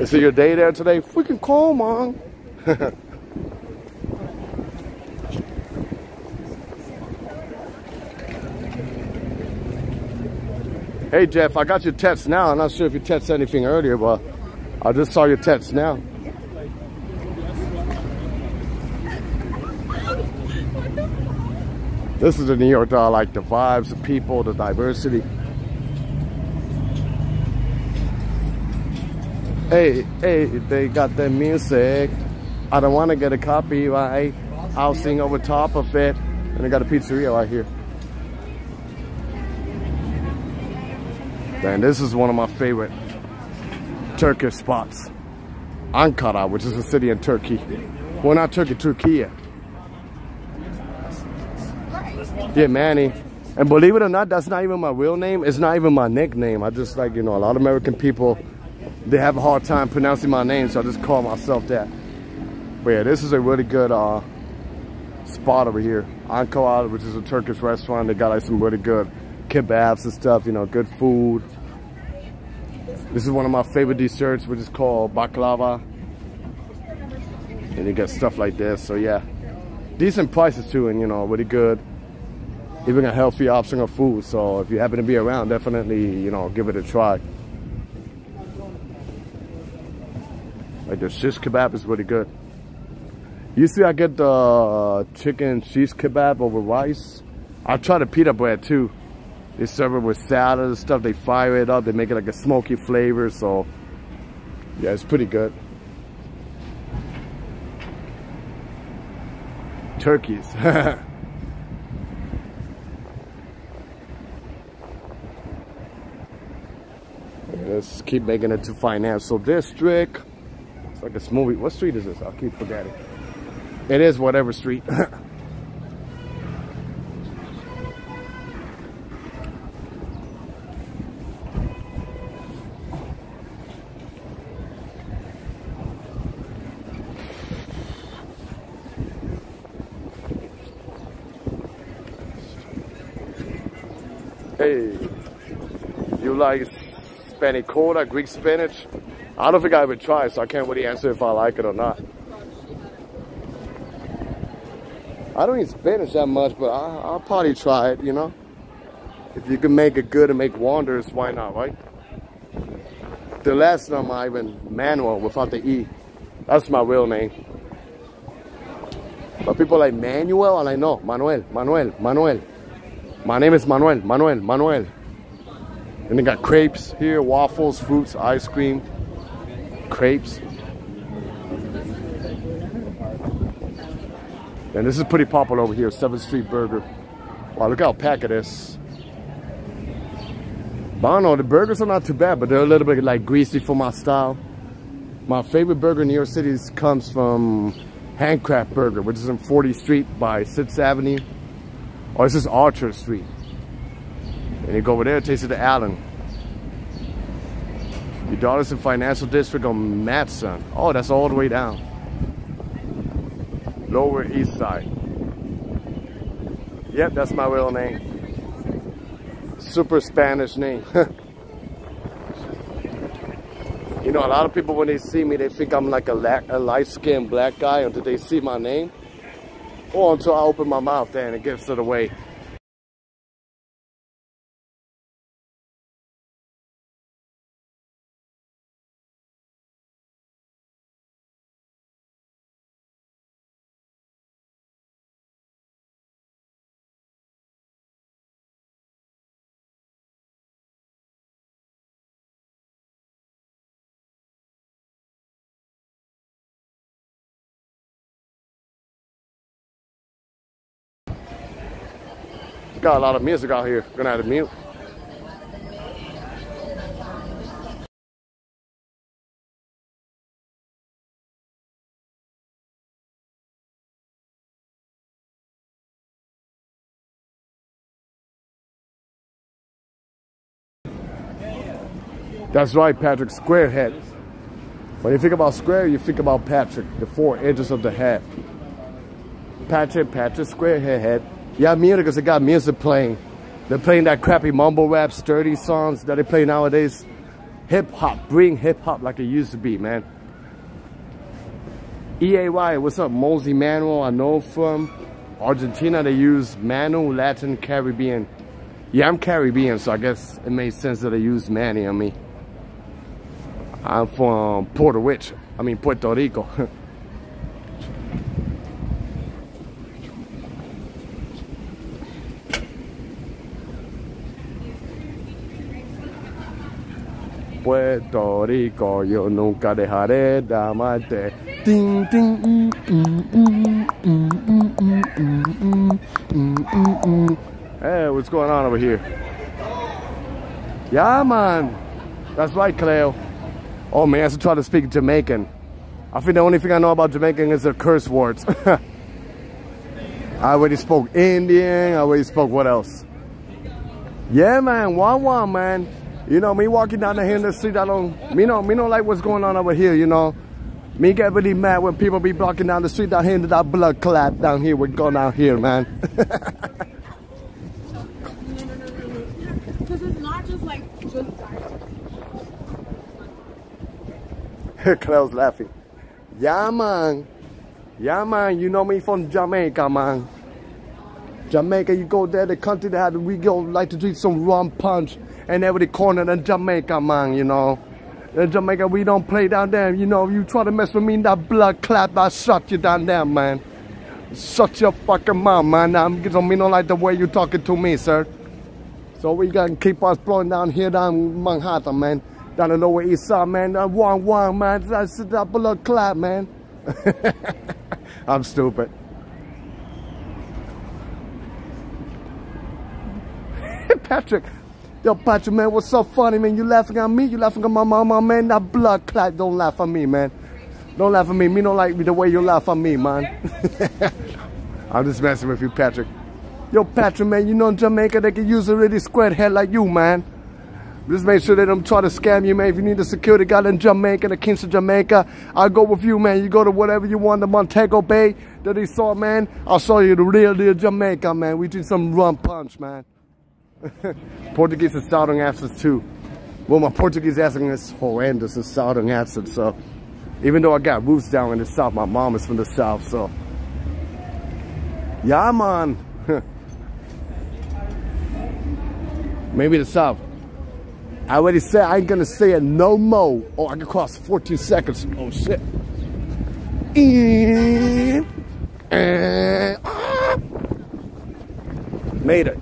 Is it your day there today? Freaking cold, man. hey, Jeff, I got your text now. I'm not sure if you texted anything earlier, but I just saw your text now. This is the New York, I like the vibes, the people, the diversity. Hey, hey, they got the music. I don't want to get a copyright. I'll sing over top of it. And they got a pizzeria right here. And this is one of my favorite Turkish spots. Ankara, which is a city in Turkey. Well, not Turkey, Turkey. Yeah, Manny. And believe it or not, that's not even my real name. It's not even my nickname. I just like, you know, a lot of American people, they have a hard time pronouncing my name, so I just call myself that. But yeah, this is a really good uh, spot over here. Ankara, which is a Turkish restaurant. They got like some really good kebabs and stuff, you know, good food. This is one of my favorite desserts, which is called baklava. And you get stuff like this, so yeah. Decent prices too, and you know, really good even a healthy option of food. So if you happen to be around, definitely, you know, give it a try. Like the shish kebab is really good. Usually I get the uh, chicken shish kebab over rice. I try the pita bread too. They serve it with salad and stuff. They fire it up. They make it like a smoky flavor. So yeah, it's pretty good. Turkeys. Let's keep making it to financial district. It's like this movie. What street is this? I'll keep forgetting. It is whatever street. hey, you like spanicola, Greek spinach. I don't think I would try, so I can't really answer if I like it or not. I don't eat spinach that much, but I, will probably try it, you know? If you can make it good and make wonders, why not, right? The last name I even Manuel without the E. That's my real name. But people like Manuel, and I know, Manuel, Manuel, Manuel. My name is Manuel, Manuel, Manuel. And they got crepes here, waffles, fruits, ice cream, crepes. And this is pretty popular over here, 7th Street Burger. Wow, look how packed it is. But I don't know, the burgers are not too bad, but they're a little bit like greasy for my style. My favorite burger in New York City comes from Handcraft Burger, which is on 40th Street by 6th Avenue. Or this is Orchard Street. And you go over there, takes of to Allen. Your daughter's in financial district on Matson. Oh, that's all the way down. Lower East Side. Yep, that's my real name. Super Spanish name. you know, a lot of people when they see me, they think I'm like a, a light-skinned black guy until they see my name. Or until I open my mouth then it gives it away. Got a lot of music out here. Gonna have to mute. That's right, Patrick. Square head. When you think about square, you think about Patrick, the four edges of the head. Patrick, Patrick, square head, head. Yeah, music they got music playing. They're playing that crappy mumble rap, sturdy songs that they play nowadays. Hip hop, bring hip hop like it used to be, man. EAY, what's up? Mosey Manuel, I know from Argentina they use Manu, Latin, Caribbean. Yeah, I'm Caribbean, so I guess it makes sense that they use Manny on me. I'm from Puerto Rich, I mean Puerto Rico. Puerto Rico, yo nunca dejaré de amarte. Hey, what's going on over here? Yeah, man. That's right, Cleo. Oh, man, I should try to speak Jamaican. I think the only thing I know about Jamaican is the curse words. I already spoke Indian. I already spoke what else? Yeah, man. One, one, man. You know, me walking down the here in the street, I don't, me know, me don't like what's going on over here, you know. Me get really mad when people be blocking down the street down here into that blood clot down here. We're going out here, man. Because it's not just like, just Claire's laughing. Yeah, man. Yeah, man. You know me from Jamaica, man. Jamaica, you go there, the country that we go like to drink some rum punch and every corner in Jamaica, man, you know. In Jamaica, we don't play down there, you know. You try to mess with me in that blood clap, I shut you down there, man. Shut your fucking mouth, man. I'm because me don't like the way you talking to me, sir. So we gotta keep us blowing down here down Manhattan, man. Down the lower east side, man. That one one, man. That's that blood clap, man. I'm stupid. Patrick, Yo, Patrick, man, what's so funny, man? You laughing at me? You laughing at my mama, man? That blood clot. Don't laugh at me, man. Don't laugh at me. Me don't like the way you laugh at me, man. I'm just messing with you, Patrick. Yo, Patrick, man, you know in Jamaica they can use a really square head like you, man. Just make sure they don't try to scam you, man. If you need a security guard in Jamaica, the Kings of Jamaica, I'll go with you, man. You go to whatever you want, the Montego Bay that they saw, man. I'll show you the real deal Jamaica, man. We do some rum punch, man. Portuguese is southern accent too. Well, my Portuguese accent is horrendous in southern accent, so even though I got roots down in the south, my mom is from the south, so yeah, man. Maybe the south. I already said I ain't gonna say it no more, or I can cross 14 seconds. Oh shit. And, and, ah. Made it.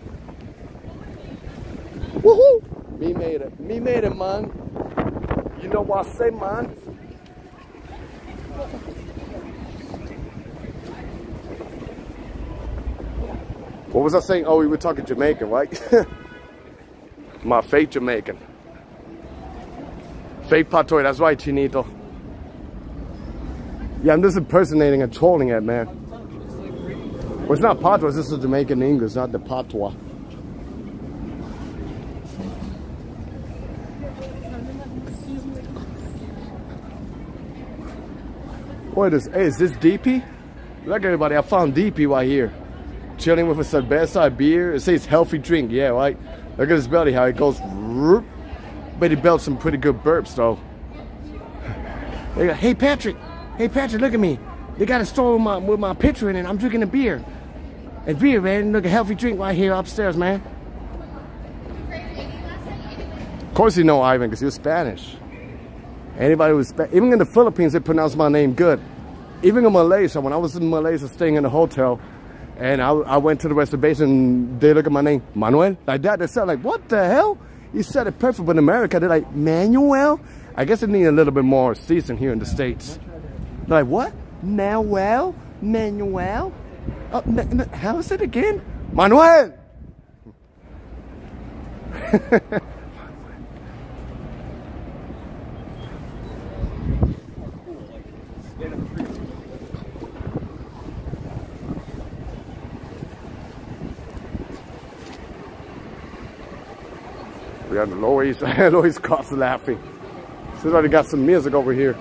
Woohoo! Me made it. Me made it, man. You know what I say, man? What was I saying? Oh, we were talking Jamaican, right? My fake Jamaican. Fake patois, that's right, Chinito. Yeah, I'm just impersonating and trolling it, man. Well, it's not patois, this is Jamaican English, not the patois. What is, hey, is this DP? Look everybody, I found DP right here. Chilling with a cerveza, beer. It says healthy drink, yeah, right? Look at his belly, how it goes. But he built some pretty good burps though. They go, hey Patrick, hey Patrick, look at me. They got a store with my, with my picture in it. I'm drinking a beer. A beer, man. Look, a healthy drink right here upstairs, man. Of course you know Ivan, because you're Spanish. Anybody Spa even in the Philippines, they pronounce my name good. Even in Malaysia, when I was in Malaysia staying in a hotel, and I, I went to the reservation, they look at my name, Manuel. Like that, they said like, what the hell? You said it perfect, but in America, they're like, Manuel? I guess it need a little bit more season here in the States. They're like, what? Manuel? Manuel? Oh, ma ma how is it again? Manuel! Got Lois, Lois Cops laughing. She's already got some music over here.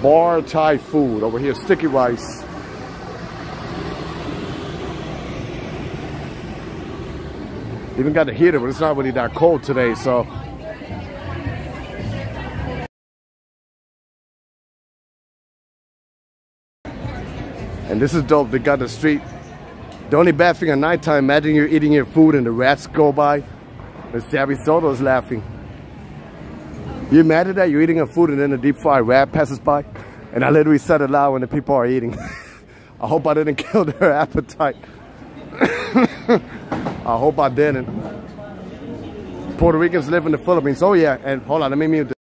Bar Thai food over here, sticky rice. Even got the heater, but it's not really that cold today, so. And this is dope. They got the street. The only bad thing at nighttime, imagine you're eating your food and the rats go by. And Sabby Soto's laughing. You at that? You're eating a food and then a deep fried rat passes by? And I literally said it loud when the people are eating. I hope I didn't kill their appetite. I hope I didn't. Puerto Ricans live in the Philippines. Oh yeah, and hold on, let me mute this.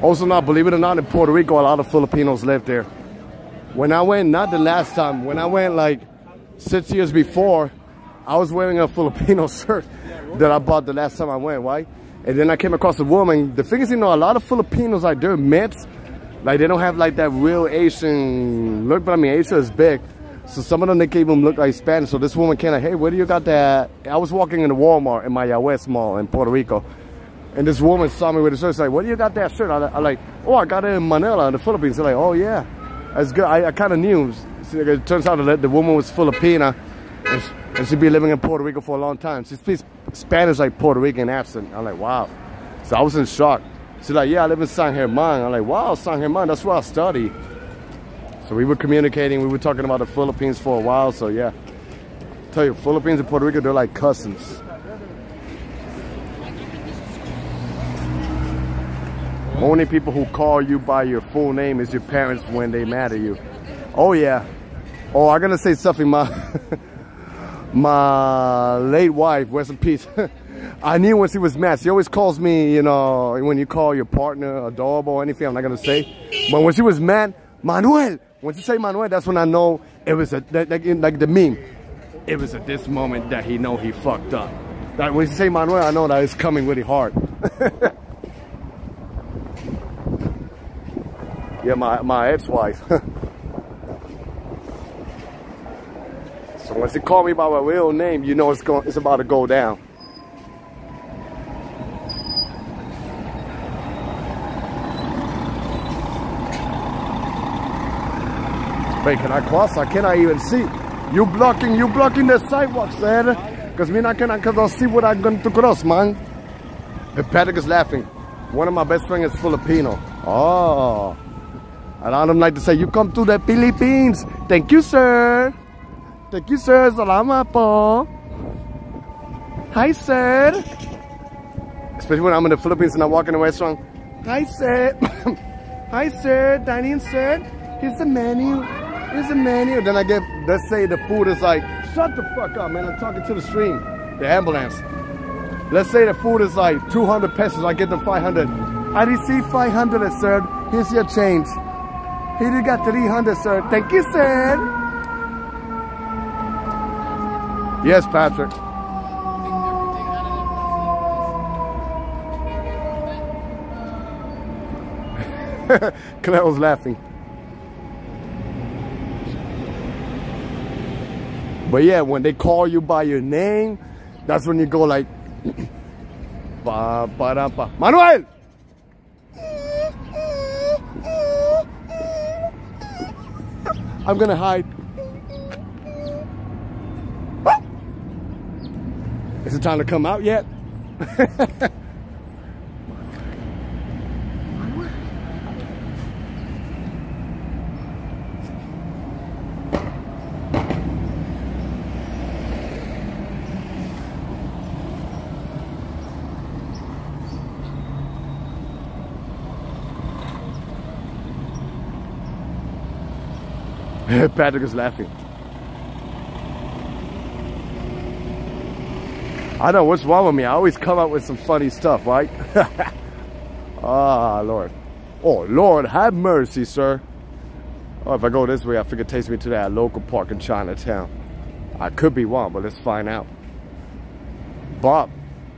Also not, believe it or not, in Puerto Rico, a lot of Filipinos live there. When I went, not the last time, when I went like six years before, I was wearing a Filipino shirt that I bought the last time I went, right? And then I came across a woman. The thing is, you know, a lot of Filipinos, like, they're mixed. Like, they don't have, like, that real Asian look. But, I mean, Asia is big. So some of them, they can even look like Spanish. So this woman came like, hey, where do you got that? I was walking in the Walmart in Mayagüez Mall in Puerto Rico. And this woman saw me with a shirt. She's like, where do you got that shirt? I, I like, oh, I got it in Manila, in the Philippines. They're like, oh, yeah. That's good. I, I kind of knew. It turns out that the woman was Filipina. And she, and she be living in Puerto Rico for a long time. She speaks Spanish like Puerto Rican accent. I'm like, wow. So I was in shock. She's like, yeah, I live in San German. I'm like, wow, San German, that's where I study. So we were communicating. We were talking about the Philippines for a while. So yeah, tell you, Philippines and Puerto Rico, they're like cousins. Only people who call you by your full name is your parents when they mad at you. Oh yeah. Oh, I'm gonna say something, my my late wife, rest in peace. I knew when she was mad. She always calls me, you know, when you call your partner adorable or anything, I'm not gonna say. But when she was mad, Manuel. When she say Manuel, that's when I know it was a like, like the meme. It was at this moment that he know he fucked up. Like when she say Manuel, I know that it's coming really hard. Yeah, my my ex-wife. So once they call me by my real name, you know it's going it's about to go down. Wait, can I cross? I cannot even see. You blocking, you blocking the sidewalk, sir. Because me not can cause I see what I'm going to cross, man. The Patrick is laughing. One of my best friends is Filipino. Oh. And don't like to say, you come to the Philippines. Thank you, sir. Thank you, sir. Salamat po. Hi, sir. Especially when I'm in the Philippines and I walk in a restaurant. Hi, sir. Hi, sir. Dining, sir. Here's the menu. Here's the menu. Then I get, let's say the food is like, shut the fuck up, man. I'm talking to the stream, the ambulance. Let's say the food is like 200 pesos. I get them 500. I receive 500, sir. Here's your change. You got 300, sir. Thank you, sir. Yes, Patrick. Claire was laughing. But yeah, when they call you by your name, that's when you go like, ba, ba, da, ba. Manuel! I'm gonna hide. Is it time to come out yet? Patrick is laughing. I know what's wrong with me. I always come up with some funny stuff, right? ah, Lord. Oh, Lord, have mercy, sir. Oh, if I go this way, I figure it takes me to that local park in Chinatown. I could be wrong, but let's find out. Bob,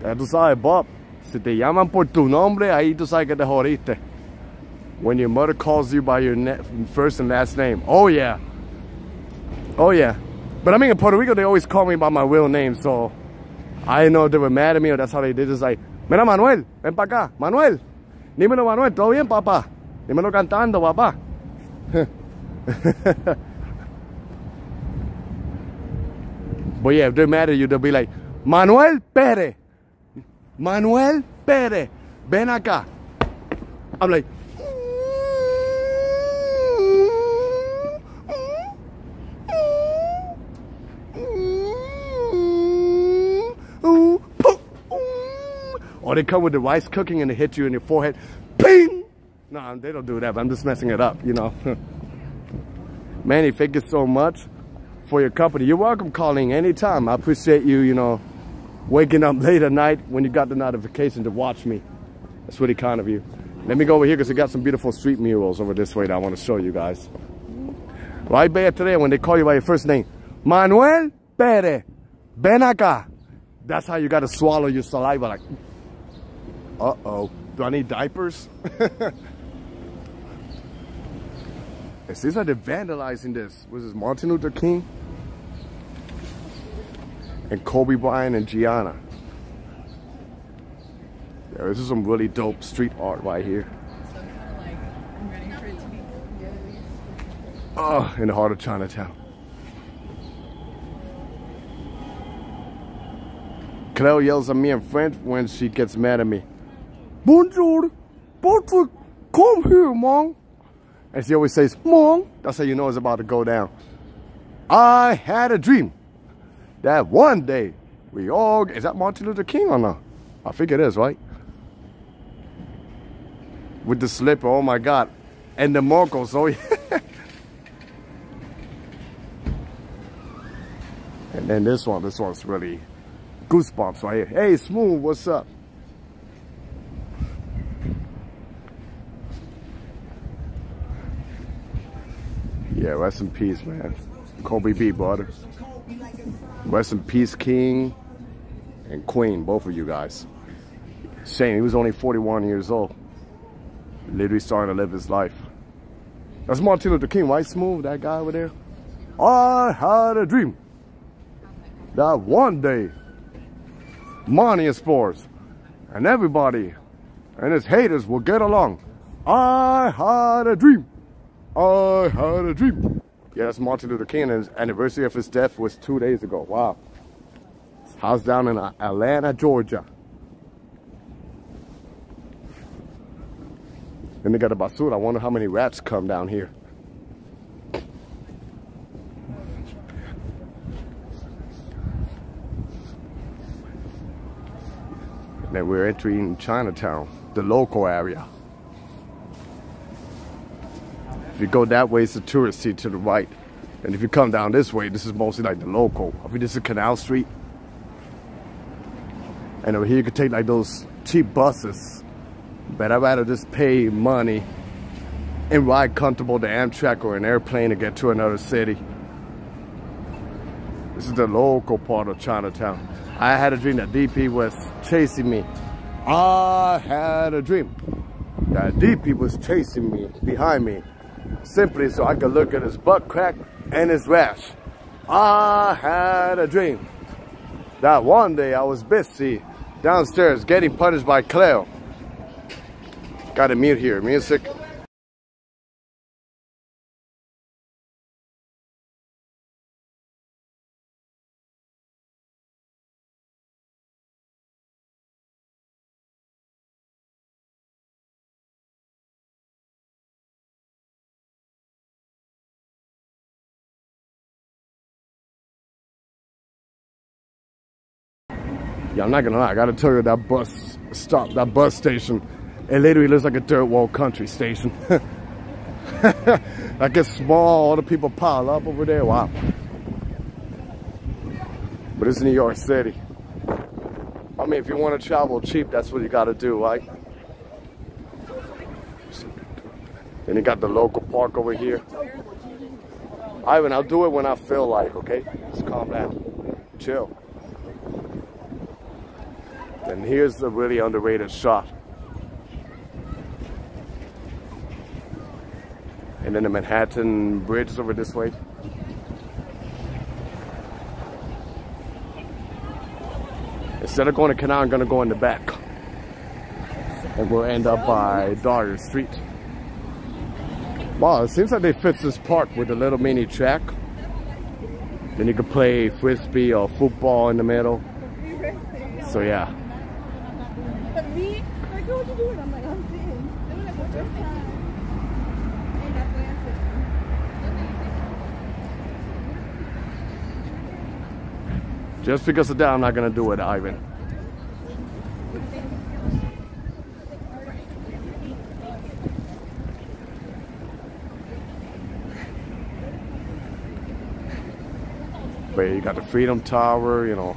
ya tú Bob. Si te llaman por tu nombre, ahí tú sabes que te jodiste. When your mother calls you by your first and last name. Oh, yeah. Oh, yeah. But I mean, in Puerto Rico, they always call me by my real name, so I didn't know if they were mad at me or that's how they did. It's like, mira, Manuel, ven para acá. Manuel, dímelo, Manuel, ¿todo bien, papá? Dímelo cantando, papá. but yeah, if they're mad at you, they'll be like, Manuel Pérez. Manuel Pérez, ven acá. I'm like, Or they come with the rice cooking and they hit you in your forehead. Bing! No, they don't do that, but I'm just messing it up, you know. Manny, thank you so much for your company. You're welcome calling anytime. I appreciate you, you know, waking up late at night when you got the notification to watch me. That's really kind of you. Let me go over here because we got some beautiful street murals over this way that I want to show you guys. Right there today when they call you by your first name. Manuel Pérez. Ven acá. That's how you got to swallow your saliva like... Uh-oh. Do I need diapers? it seems like they're vandalizing this. Was this Martin Luther King? And Kobe Bryant and Gianna. Yeah, this is some really dope street art right here. Oh, in the heart of Chinatown. Cleo yells at me in French when she gets mad at me. Bonjour, Patrick, come here, Mom. And she always says, Mom. That's how you know it's about to go down. I had a dream that one day we all, is that Martin Luther King or not? I think it is, right? With the slipper, oh my God. And the Marcos, oh yeah. and then this one, this one's really goosebumps right here. Hey, Smooth, what's up? Yeah, rest in peace, man. Kobe B, brother. Rest in peace, King and Queen, both of you guys. Shame, he was only 41 years old. Literally starting to live his life. That's Martin Luther King, right? Smooth, that guy over there. I had a dream that one day, money sports, and everybody and his haters will get along. I had a dream. I had a dream. That's Martin Luther King, and anniversary of his death was two days ago. Wow. House down in Atlanta, Georgia. And they got a basura. I wonder how many rats come down here. Then we're entering Chinatown, the local area. If you go that way, it's the tourist seat to the right. And if you come down this way, this is mostly like the local. I mean, this is Canal Street. And over here, you could take like those cheap buses. But I'd rather just pay money and ride comfortable to Amtrak or an airplane to get to another city. This is the local part of Chinatown. I had a dream that DP was chasing me. I had a dream that DP was chasing me behind me simply so I could look at his butt crack and his rash. I had a dream that one day I was busy downstairs getting punished by Cleo. Got to mute here, music. Yeah, I'm not gonna lie. I gotta tell you that bus stop, that bus station, it literally looks like a third world country station. like it's small, all the people pile up over there. Wow. But it's New York City. I mean, if you want to travel cheap, that's what you gotta do, right? Then you got the local park over here. Ivan, I'll do it when I feel like, okay? Just calm down. Chill. And here's a really underrated shot. And then the Manhattan Bridge is over this way. Instead of going to Canal, I'm gonna go in the back. And we'll end up by Doyers Street. Wow, it seems like they fit this park with a little mini track. Then you can play frisbee or football in the middle. So yeah. But me, like, what you doing? I'm like, I'm sitting. They were like, what's your time? Just because of that, I'm not gonna do it, Ivan. But you got the Freedom Tower, you know.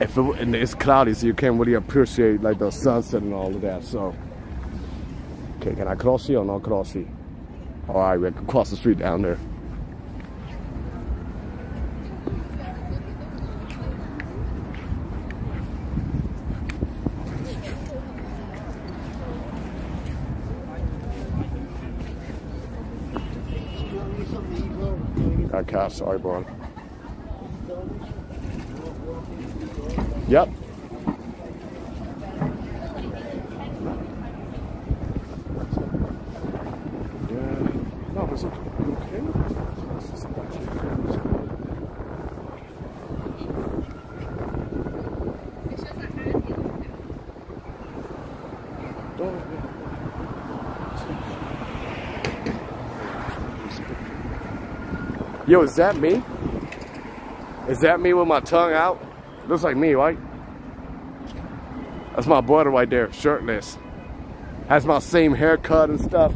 If it, and it's cloudy, so you can't really appreciate like the sunset and all of that. So, okay, can I cross here or not cross here? All right, we can cross the street down there. Cat, sorry, bro. Yep. Yeah. No, is it okay? Yo, is that me? Is that me with my tongue out? Looks like me, right? That's my brother right there, shirtless. Has my same haircut and stuff.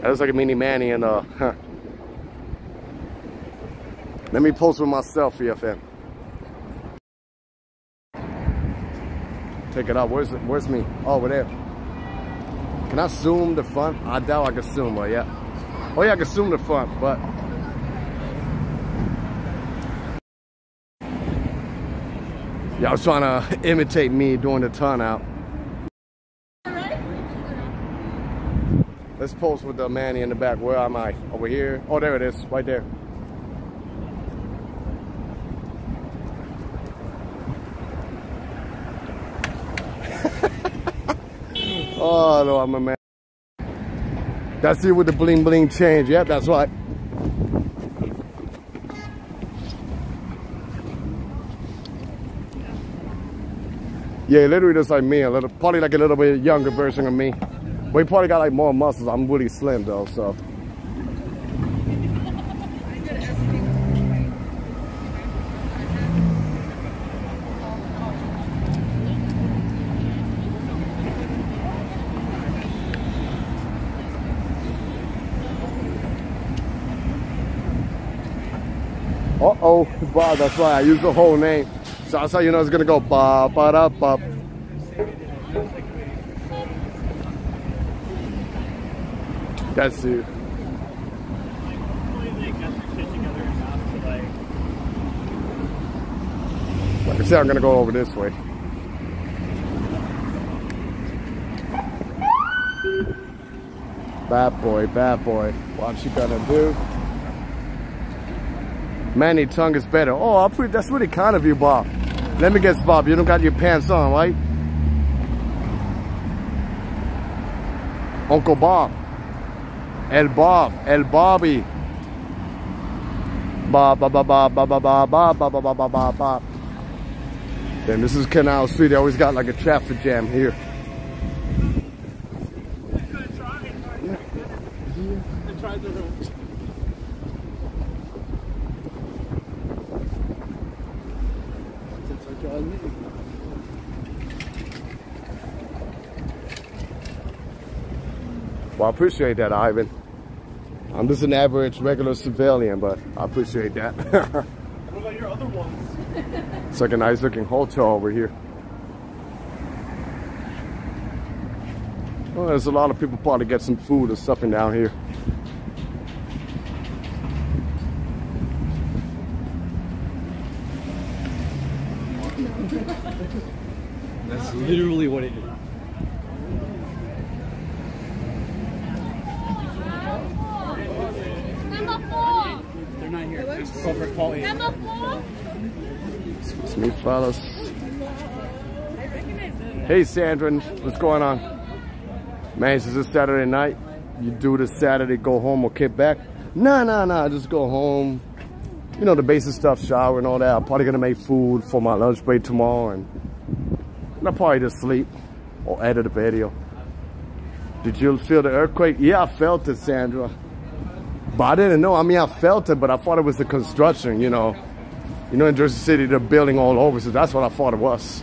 That looks like a mini Manny and uh huh. Let me post with my selfie of him. Take it out. Where's? Where's me? Oh, over there. Can I zoom the front? I doubt I can zoom, but yeah. Oh yeah, I can zoom the front, but Y'all was trying to imitate me doing the turnout. Let's post with the Manny in the back. Where am I? Over here? Oh, there it is, right there. oh, no, I'm a man. That's it with the bling bling change. Yep, that's right. Yeah, literally just like me, a little, probably like a little bit younger version of me. But he probably got like more muscles. I'm really slim though, so. Uh-oh, Bob, that's why I use the whole name. So that's how you know it's gonna go ba ba da ba. That's it. Like I said, I'm gonna go over this way. Bad boy, bad boy. What you gonna do? Manny tongue is better. Oh, I'll put, that's really kind of you, Bob. Let me guess, Bob, you don't got your pants on, right? Uncle Bob. El Bob. El Bobby. Bob, Bob, Bob, Bob, Bob, Bob, Bob, Bob, Bob, Bob, Bob, Bob. This is Canal Street. They always got like a traffic jam here. Appreciate that, Ivan. I'm just an average regular civilian, but I appreciate that. What about your other ones? it's like a nice looking hotel over here. Well, there's a lot of people probably get some food or something down here. That's literally what it is. Number four. They're not here. Just go for call in. Number four. It's me, fellas. Hey, Sandrin, what's going on? Man, it's just Saturday night. You do this Saturday, go home or kick back? Nah, nah, nah, just go home. You know, the basic stuff, shower and all that. I'm probably gonna make food for my lunch break tomorrow and, and I'll probably just sleep or edit a video. Did you feel the earthquake? Yeah, I felt it, Sandra. But I didn't know. I mean, I felt it, but I thought it was the construction, you know. You know, in Jersey City, they're building all over, so that's what I thought it was.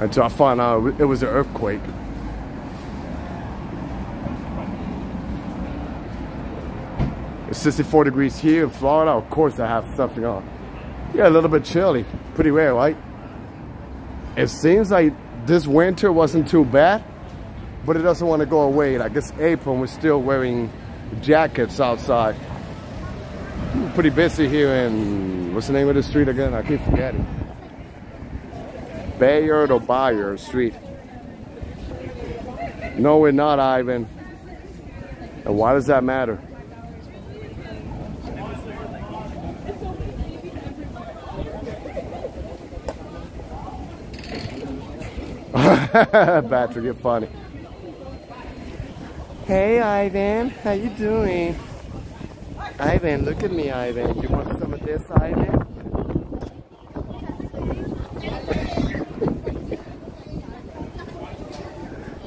Until I found out it was an earthquake. It's 64 degrees here in Florida. Of course, I have something on. Yeah, a little bit chilly. Pretty rare, right? It seems like this winter wasn't too bad, but it doesn't want to go away. Like it's April, and we're still wearing jackets outside. Pretty busy here in, what's the name of the street again? I keep forgetting. Bayard or Bayard Street. No, we're not, Ivan. And why does that matter? Patrick, you're funny. Hey, Ivan, how you doing? Ivan, look at me, Ivan. You want some of this, Ivan?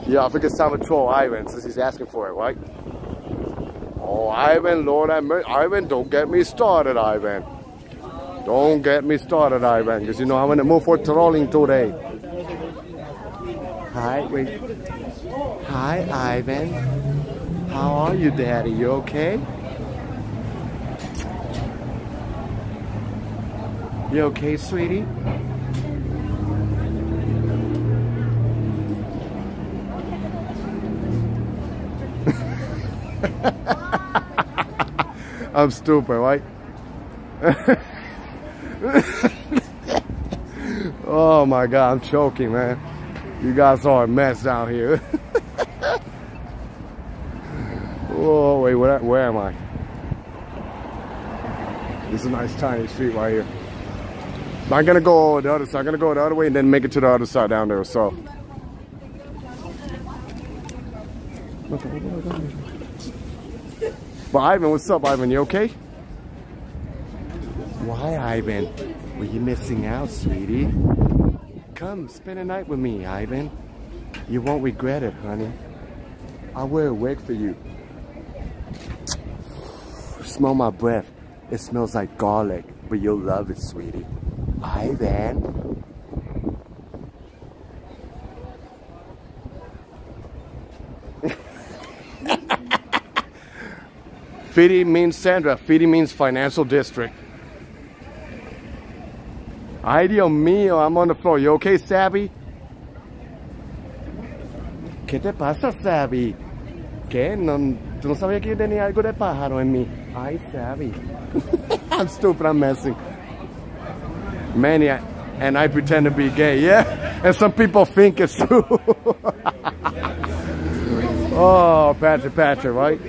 Yeah, I think it's time to troll Ivan since he's asking for it, right? Oh, Ivan, Lord, I Ivan, don't get me started, Ivan. Don't get me started, Ivan, because you know I'm going to move for trolling today. Hi, wait. Hi, Ivan. How are you, Daddy? You okay? You okay, sweetie? I'm stupid, right? oh my god, I'm choking, man. You guys are a mess down here. oh, wait, where, where am I? This is a nice tiny street right here. I'm gonna go the other side. I'm gonna go the other way and then make it to the other side down there. So. Ivan, what's up, Ivan? You okay? Why, Ivan? Were you missing out, sweetie? Come, spend a night with me, Ivan. You won't regret it, honey. I'll wear a wig for you. Smell my breath. It smells like garlic, but you'll love it, sweetie. Ivan. Fidi means Sandra. Fidi means financial district. Ay, Dios mío, oh, I'm on the floor. You okay, Sabby? ¿Qué te pasa, Sabby? ¿Qué? No, ¿Tú no sabías que yo tenía algo de pájaro en mí? Ay, Sabby. I'm stupid, I'm messing. Manny, and I pretend to be gay, yeah? And some people think it's true. oh, Patrick, Patrick, right?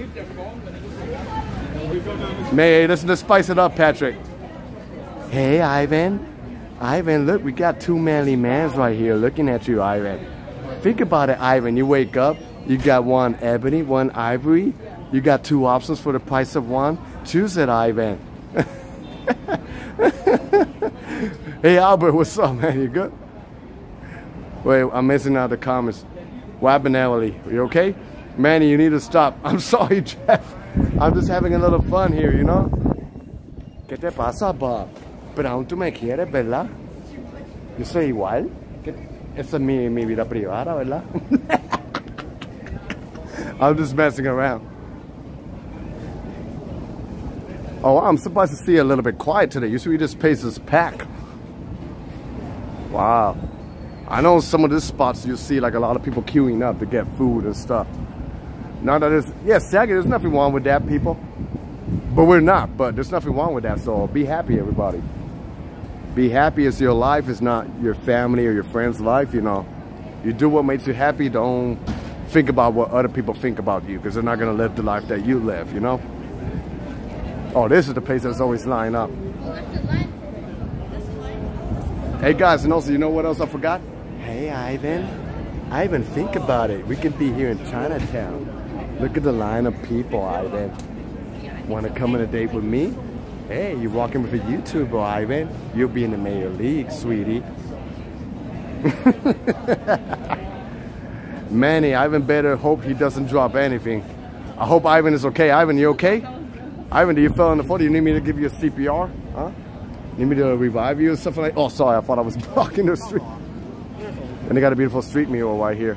May, listen to spice it up, Patrick. Hey, Ivan. Ivan, look, we got two manly mans right here looking at you, Ivan. Think about it, Ivan. You wake up, you got one ebony, one ivory. You got two options for the price of one. Choose it, Ivan. hey, Albert, what's up, man? You good? Wait, I'm missing out the comments. Are you okay? Manny, you need to stop. I'm sorry, Jeff. I'm just having a little fun here, you know? ¿Qué te pasa, Bob? Aún tú me quieres, ¿verdad? Yo soy igual. Esa es mi, mi vida privada, ¿verdad? I'm just messing around. Oh, I'm surprised to see a little bit quiet today. You Usually this place is packed. Wow. I know some of these spots you see like a lot of people queuing up to get food and stuff. That is, yes, yeah, there's nothing wrong with that, people. But we're not, but there's nothing wrong with that, so be happy, everybody. Be happy as your life is not your family or your friend's life, you know. You do what makes you happy, don't think about what other people think about you, because they're not gonna live the life that you live, you know. Oh, this is the place that's always lined up. Hey guys, and also, you know what else I forgot? Hey Ivan, Ivan, think about it. We could be here in Chinatown. Look at the line of people, Ivan. Want to come on a date with me? Hey, you're walking with a YouTuber, Ivan. You'll be in the Major League, sweetie. Manny, Ivan better hope he doesn't drop anything. I hope Ivan is okay. Ivan, you okay? Ivan, do you fell on the floor? Do you need me to give you a CPR? Huh? Need me to revive you or something like Oh, sorry, I thought I was blocking the street. And they got a beautiful street meal right here.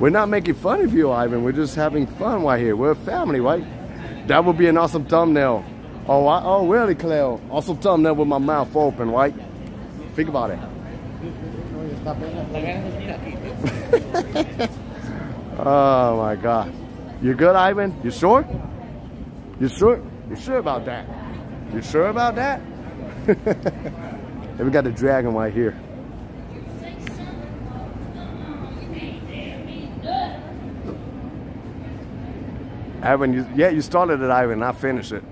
We're not making fun of you, Ivan. We're just having fun right here. We're a family, right? That would be an awesome thumbnail. Oh, I, oh, really, Cleo? Awesome thumbnail with my mouth open, right? Think about it. oh my God. You good, Ivan? You sure? You sure? You sure about that? You sure about that? and we got the dragon right here. Ivan, you, yeah, you started it, Ivan. I finished it.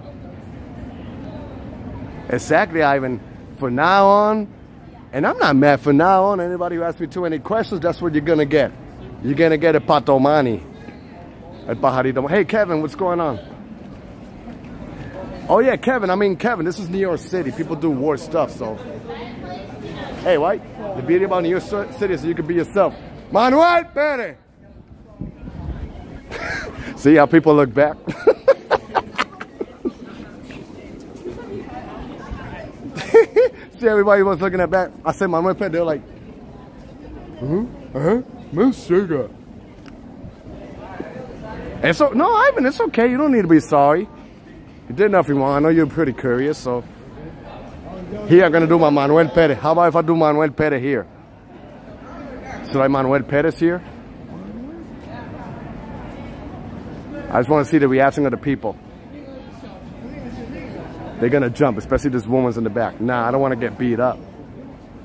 Exactly, Ivan. For now on, and I'm not mad for now on. Anybody who asks me too many questions, that's what you're gonna get. You're gonna get a patomani. At Pajarito. Hey, Kevin, what's going on? Oh yeah, Kevin. I mean, Kevin. This is New York City. People do war stuff, so. Hey, right? The beauty about New York City is you can be yourself. Manuel Perez. See how people look back? See everybody was looking at back. I said Manuel Perez. They're like, uh-huh, uh-huh, Sugar. And so, no, Ivan, it's okay. You don't need to be sorry. You did nothing wrong. I know you're pretty curious, so. Here, I'm going to do my Manuel Perez. How about if I do Manuel Perez here? Should I Manuel Perez here? I just want to see the reaction of the people. They're going to jump, especially this woman's in the back. Nah, I don't want to get beat up.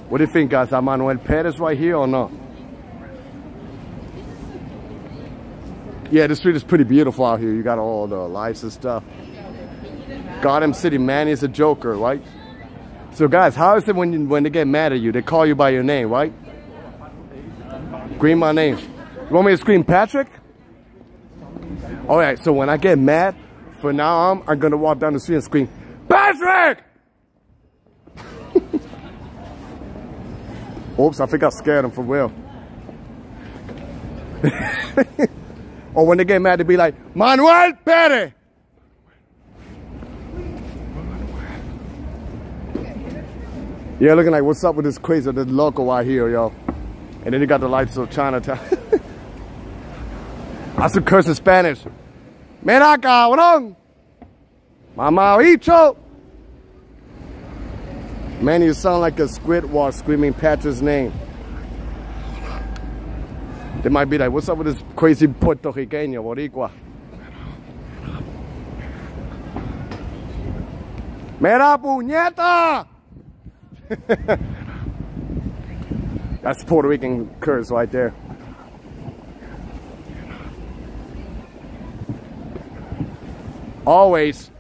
What do you think, guys? Am Manuel Perez right here or not? Yeah, the street is pretty beautiful out here. You got all the lights and stuff. Gotham City, man, is a joker, right? So guys, how is it when you, when they get mad at you? They call you by your name, right? Scream my name. You want me to scream Patrick? All right, so when I get mad, for now on, I'm gonna walk down the street and scream, Patrick! Oops, I think I scared him for real. Or when they get mad, they be like, Manuel Perez. Yeah, looking like, what's up with this crazy, this local out here, y'all? And then you got the lights of Chinatown. I some curse in Spanish. Mira, cabrón. Mamabicho. Man, you sound like a squid while screaming Patrick's name. They might be like, what's up with this crazy Puerto Riqueño, Boricua? Mira, puñeta! That's Puerto Rican curse right there. Always,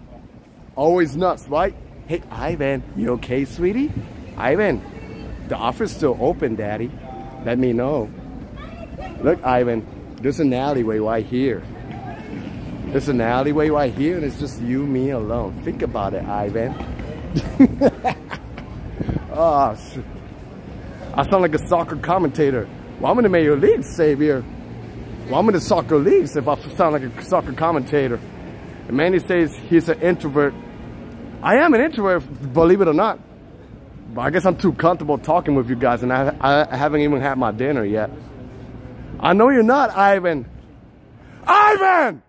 always nuts, right? Hey, Ivan, you okay, sweetie? Ivan, the offer's still open, daddy. Let me know. Look, Ivan, there's an alleyway right here. There's an alleyway right here, and it's just you, me alone. Think about it, Ivan. Ah, oh, shit. I sound like a soccer commentator. Well, I'm in the Major League, Savior. Well, I'm in the soccer leagues if I sound like a soccer commentator. And Manny says he's an introvert. I am an introvert, believe it or not. But I guess I'm too comfortable talking with you guys, and I, I, I haven't even had my dinner yet. I know you're not, Ivan. Ivan!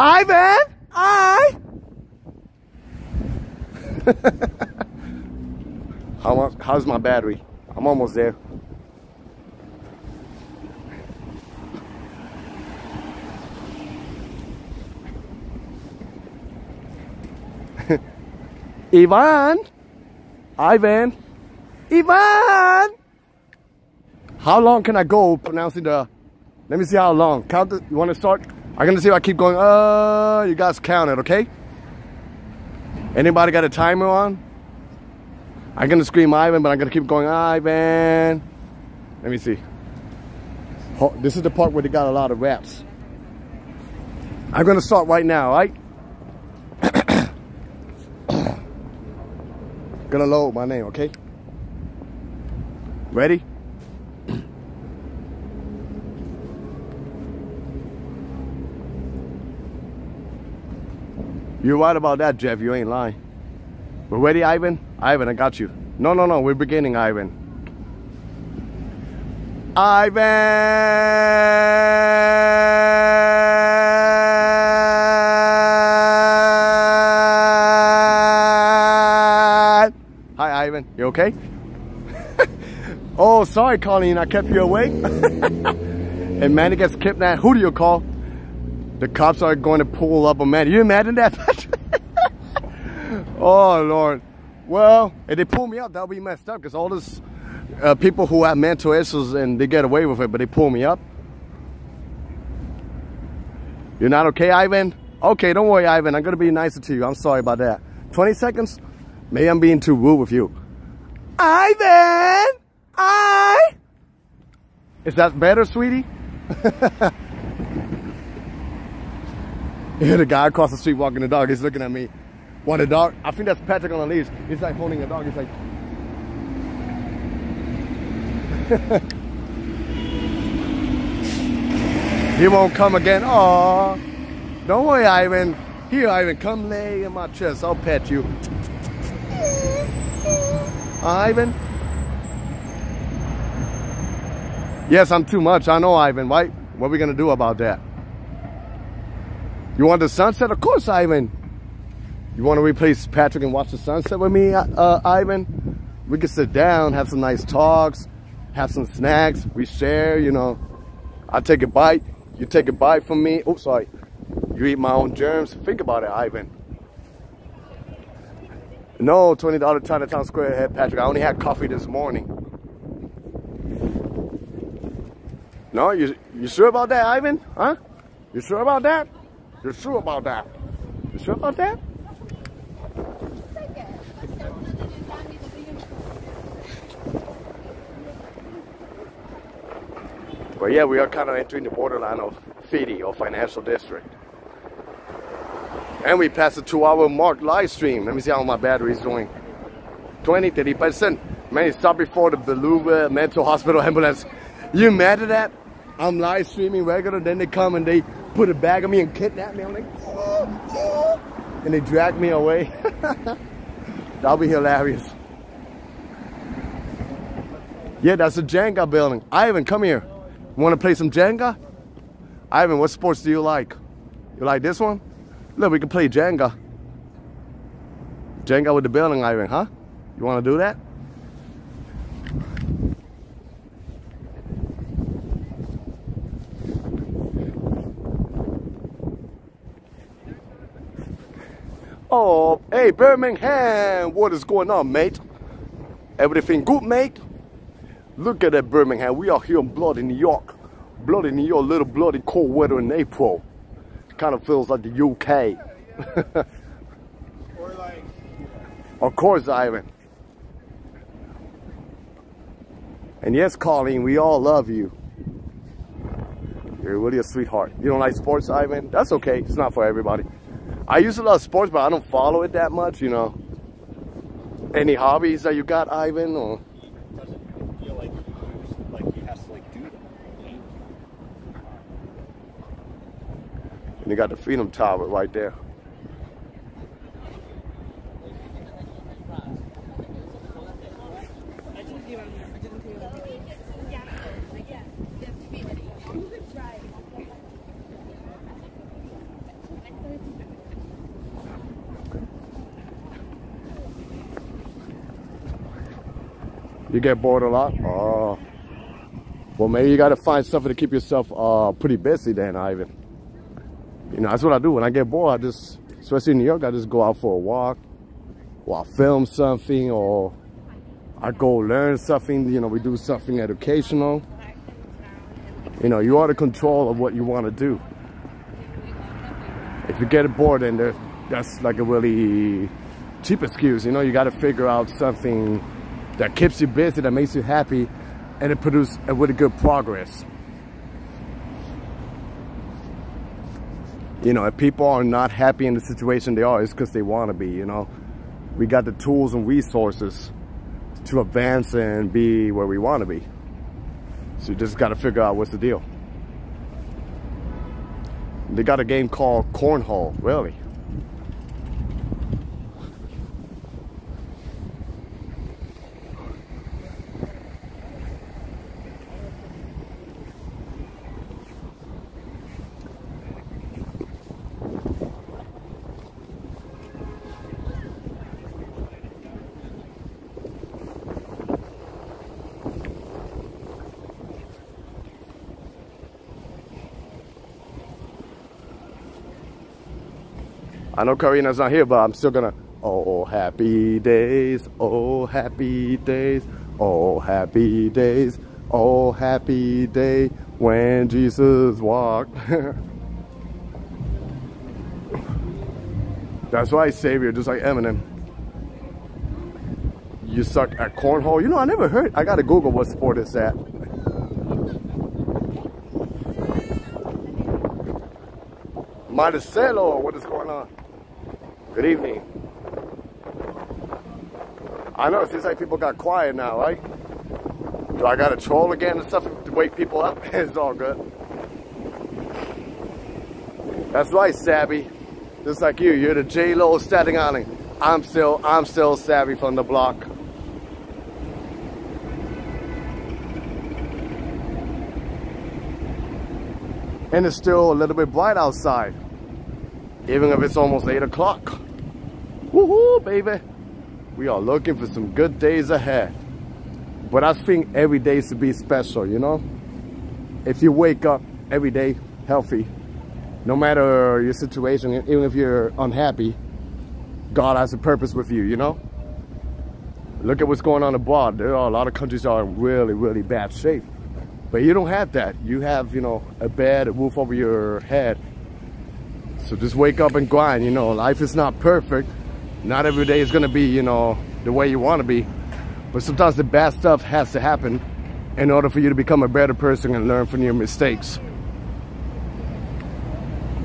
Ivan! I. How? How's my battery? I'm almost there. Ivan, Ivan, Ivan. How long can I go pronouncing the? Let me see how long. Count. The, you want to start? I'm gonna see if I keep going. Uh, you guys count it, okay? Anybody got a timer on? I'm gonna scream Ivan, but I'm gonna keep going Ivan. Let me see. This is the part where they got a lot of raps. I'm gonna start right now, right? Gonna load my name, okay? Ready? You're right about that, Jeff. You ain't lying. We're ready, Ivan? Ivan, I got you. No, no, no. We're beginning, Ivan. Ivan! Ivan. You okay? oh, sorry, Colleen. I kept you awake. and Manny gets kidnapped. Who do you call? The cops are going to pull up a man. You imagine that? oh, Lord. Well, if they pull me up, that'll be messed up because all these uh, people who have mental issues and they get away with it, but they pull me up. You're not okay, Ivan? Okay, don't worry, Ivan. I'm going to be nicer to you. I'm sorry about that. 20 seconds? Maybe I'm being too rude with you. Ivan! I... Is that better, sweetie? Yeah, the guy across the street walking the dog, he's looking at me. What a dog? I think that's Patrick on the leash. He's like holding a dog. He's like. he won't come again. Oh, don't worry, Ivan. Here, Ivan, come lay in my chest. I'll pet you. Ivan. Yes, I'm too much. I know, Ivan. Right? What are we gonna do about that? You want the sunset? Of course, Ivan. You want to replace Patrick and watch the sunset with me, uh, Ivan? We can sit down, have some nice talks, have some snacks. We share, you know. I take a bite. You take a bite from me. Oh, sorry. You eat my own germs. Think about it, Ivan. No, $20 Chinatown Square head, Patrick. I only had coffee this morning. No, you, you sure about that, Ivan? Huh? You sure about that? You're sure about that? You sure about that? But yeah, we are kind of entering the borderline of city or financial district. And we passed the two hour mark live stream. Let me see how my battery is doing. 20, 30%. Man, stopped before the Bellevue Mental Hospital ambulance. You mad at that? I'm live streaming regular, then they come and they put a bag on me and kidnap me. I'm like, oh, oh. and they drag me away. That'll be hilarious. Yeah, that's a Jenga building. Ivan, come here. Want to play some Jenga? Ivan, what sports do you like? You like this one? Look, we can play Jenga. Jenga with the building, iron, huh? You want to do that? Oh, hey, Birmingham, what is going on, mate? Everything good, mate? Look at that Birmingham. We are here in bloody New York. Bloody New York, little bloody cold weather in April. Kind of feels like the UK. Or like, of course, Ivan. And yes, Colleen, we all love you. You're really a sweetheart. You don't like sports, Ivan? That's okay. It's not for everybody. I used to love sports, but I don't follow it that much, you know. Any hobbies that you got, Ivan? Or And they got the Freedom Tower right there. You get bored a lot? Oh. Well, maybe you got to find something to keep yourself uh, pretty busy then, Ivan. You know, that's what I do. When I get bored, I just, especially in New York, I just go out for a walk, or I film something, or I go learn something. You know, we do something educational. You know, you are the control of what you want to do. If you get bored, then that's like a really cheap excuse. You know, you got to figure out something that keeps you busy, that makes you happy, and it produces a really good progress. You know, if people are not happy in the situation they are, it's because they want to be, you know. We got the tools and resources to advance and be where we want to be. So you just got to figure out what's the deal. They got a game called Cornhole, really. I know Karina's not here, but I'm still gonna. Oh, happy days, oh, happy days, oh, happy days, oh, happy day when Jesus walked. That's why Savior, just like Eminem. You suck at cornhole. You know, I never heard. I gotta Google what sport is that. Marcelo, what is going on? Good evening. I know, it seems like people got quiet now, right? Do I got to troll again and stuff to wake people up? it's all good. That's right, Savvy. Just like you, you're the J-Lo Static Island. I'm still, I'm still Savvy from the block. And it's still a little bit bright outside even if it's almost 8 o'clock. Woohoo, baby! We are looking for some good days ahead. But I think every day should be special, you know? If you wake up every day healthy, no matter your situation, even if you're unhappy, God has a purpose with you, you know? Look at what's going on abroad. There are a lot of countries are in really, really bad shape. But you don't have that. You have, you know, a bed, a roof over your head, so just wake up and grind, you know, life is not perfect. Not every day is gonna be, you know, the way you wanna be. But sometimes the bad stuff has to happen in order for you to become a better person and learn from your mistakes.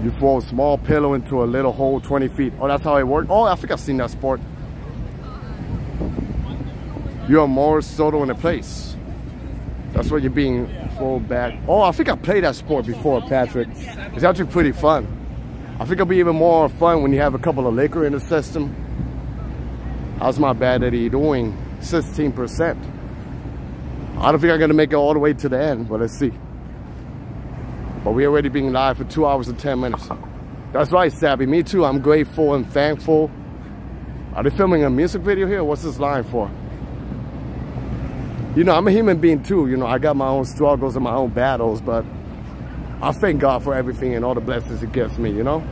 You throw a small pillow into a little hole 20 feet. Oh, that's how it works? Oh, I think I've seen that sport. You are more Soto in a place. That's what you're being full back. Oh, I think I played that sport before, Patrick. It's actually pretty fun. I think it'll be even more fun when you have a couple of liquor in the system. How's my battery doing? 16%. I don't think I'm gonna make it all the way to the end, but let's see. But we already been live for two hours and 10 minutes. That's right, Sabby. Me too. I'm grateful and thankful. Are they filming a music video here? What's this line for? You know, I'm a human being too. You know, I got my own struggles and my own battles, but I thank God for everything and all the blessings he gives me, you know?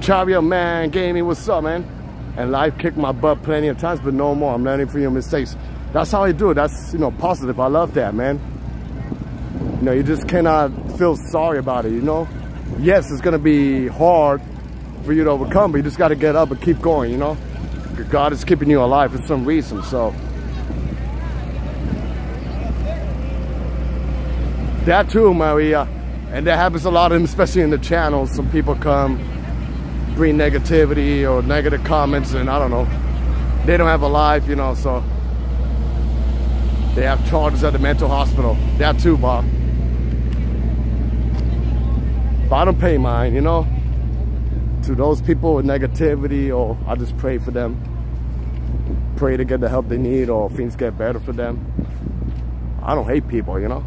Chario man, gaming, what's up, man? And life kicked my butt plenty of times, but no more. I'm learning from your mistakes. That's how I do it. That's, you know, positive. I love that, man. You know, you just cannot feel sorry about it, you know? Yes, it's going to be hard for you to overcome, but you just got to get up and keep going, you know? God is keeping you alive for some reason, so... That too, Maria. And that happens a lot, especially in the channels. Some people come, bring negativity or negative comments, and I don't know. They don't have a life, you know, so they have charges at the mental hospital. That too, Bob. But I don't pay mine, you know. To those people with negativity, or I just pray for them. Pray to get the help they need, or things get better for them. I don't hate people, you know.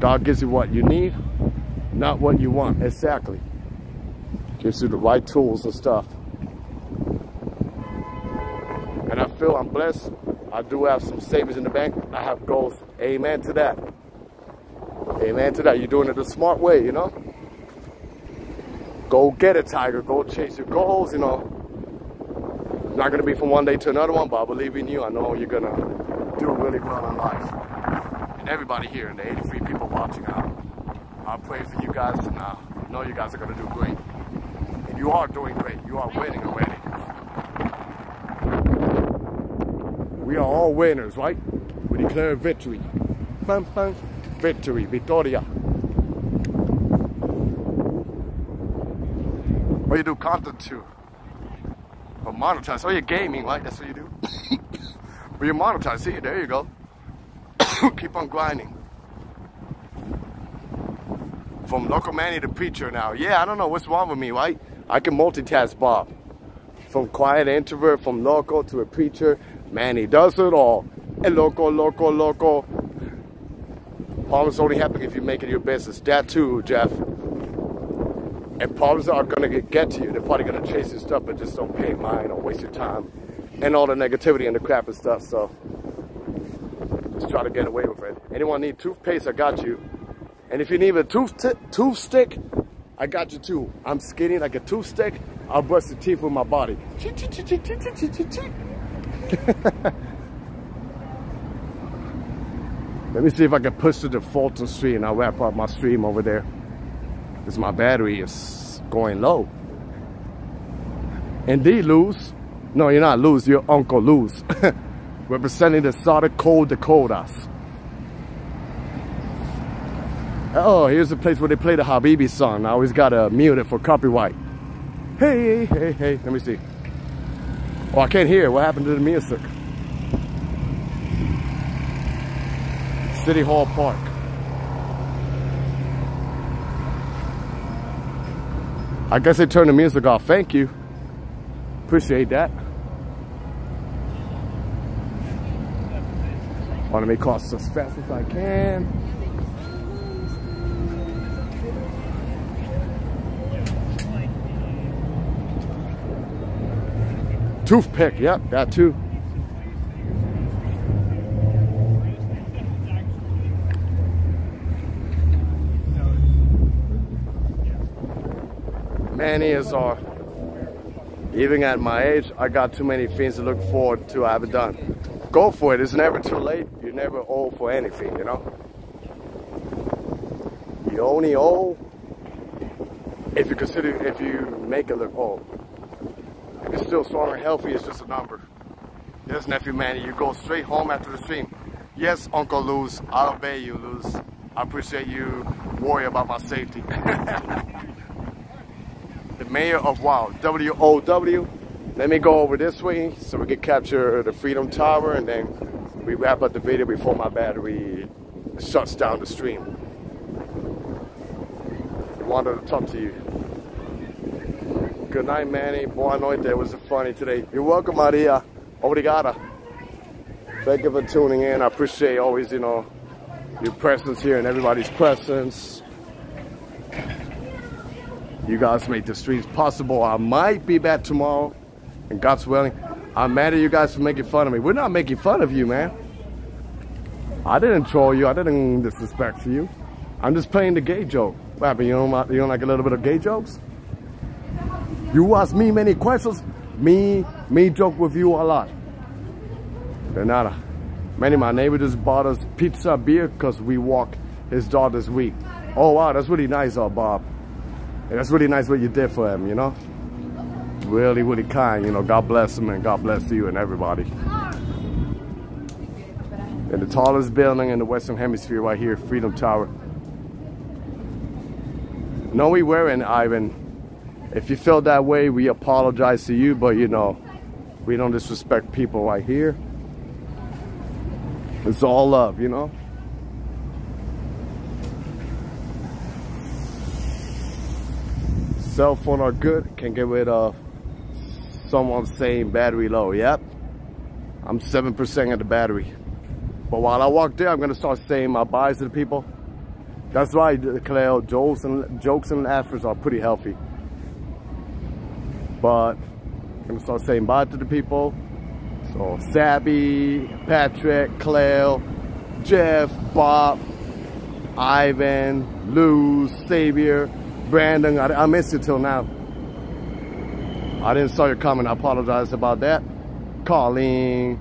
God gives you what you need, not what you want. Exactly. Gives you the right tools and stuff. And I feel I'm blessed I do have some savings in the bank. I have goals. Amen to that. Amen to that. You're doing it the smart way, you know? Go get it, Tiger. Go chase your goals, you know. Not going to be from one day to another one, but I believe in you. I know you're going to do really well in life. And everybody here, and the 83 people watching, I, I pray for you guys, and I know you guys are going to do great. You are doing great. You are winning already. We are all winners, right? We declare victory. Bam, bam. Victory, Victoria. What you do content too? Or monetize. Oh, you're gaming, right? That's what you do. but you monetize. See, there you go. Keep on grinding. From local manny to preacher now. Yeah, I don't know what's wrong with me, right? I can multitask, Bob. From quiet introvert, from local to a preacher, man, he does it all. And local, local, local. Problems only happen if you make it your business. That too, Jeff. And problems are gonna get, get to you. They're probably gonna chase your stuff, but just don't pay mind or waste your time. And all the negativity and the crap and stuff, so just try to get away with it. Anyone need toothpaste, I got you. And if you need a tooth, tooth stick, I got you too. I'm skinny like a tooth stick. I'll brush the teeth with my body. Let me see if I can push to the Fulton Street and I'll wrap up my stream over there. Because my battery is going low. Indeed, Luz. No, you're not Luz, you're Uncle Luz. Representing the Southern Cold Dakotas. Oh, here's the place where they play the Habibi song. I always gotta mute it for copyright. Hey, hey, hey, let me see. Oh, I can't hear. What happened to the music? City Hall Park. I guess they turned the music off. Thank you. Appreciate that. Want to make calls as fast as I can. Toothpick, yep, that too. Many is are. Even at my age, I got too many things to look forward to I haven't done. Go for it. It's never too late. You're never old for anything, you know? You only old if you consider, if you make it look old. Still strong and healthy, it's just a number. Yes, nephew Manny, you go straight home after the stream. Yes, Uncle Luz, I'll obey you, Luz. I appreciate you worry about my safety. the mayor of WOW, W-O-W. Let me go over this way so we can capture the Freedom Tower and then we wrap up the video before my battery shuts down the stream. I Wanted to talk to you. Good night, Manny. Boa noite. It was funny today. You're welcome, Maria. Obrigada. Thank you for tuning in. I appreciate always, you know, your presence here and everybody's presence. You guys make the streams possible. I might be back tomorrow, and God's willing. I'm mad at you guys for making fun of me. We're not making fun of you, man. I didn't troll you. I didn't disrespect you. I'm just playing the gay joke. What happened? You don't, you don't like a little bit of gay jokes? You ask me many questions, me, me talk with you a lot. De. Many of my neighbors just bought us pizza, beer, because we walk his daughter's week. Oh, wow, that's really nice, uh, Bob. And that's really nice what you did for him, you know? Really, really kind, you know? God bless him and God bless you and everybody. And the tallest building in the Western Hemisphere right here, Freedom Tower. No, we weren't, Ivan. If you feel that way, we apologize to you, but you know, we don't disrespect people right here. It's all love, you know? Cell phone are good, can get rid of someone saying battery low, yep. I'm 7% of the battery. But while I walk there, I'm gonna start saying my buys to the people. That's why Cleo, jokes and jokes and laughers are pretty healthy. But I'm gonna start saying bye to the people, So Sabby, Patrick, Claire, Jeff, Bob, Ivan, Luz, Xavier, Brandon. I, I missed you till now. I didn't saw your comment. I apologize about that. Colleen,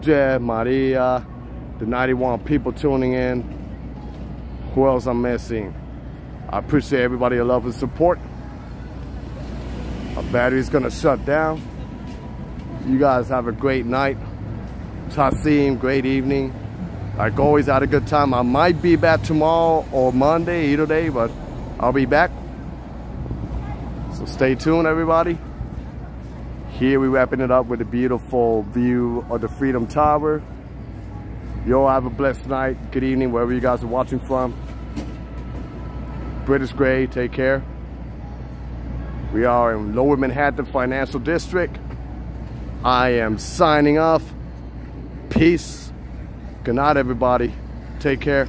Jeff, Maria, the 91 people tuning in. Who else I'm missing? I appreciate everybody love and support. Battery's gonna shut down. You guys have a great night. Tassim, great evening. Like always, had a good time. I might be back tomorrow or Monday, either day, but I'll be back. So stay tuned, everybody. Here we're wrapping it up with a beautiful view of the Freedom Tower. You all have a blessed night, good evening, wherever you guys are watching from. British Gray, take care. We are in Lower Manhattan Financial District. I am signing off. Peace. Good night, everybody. Take care.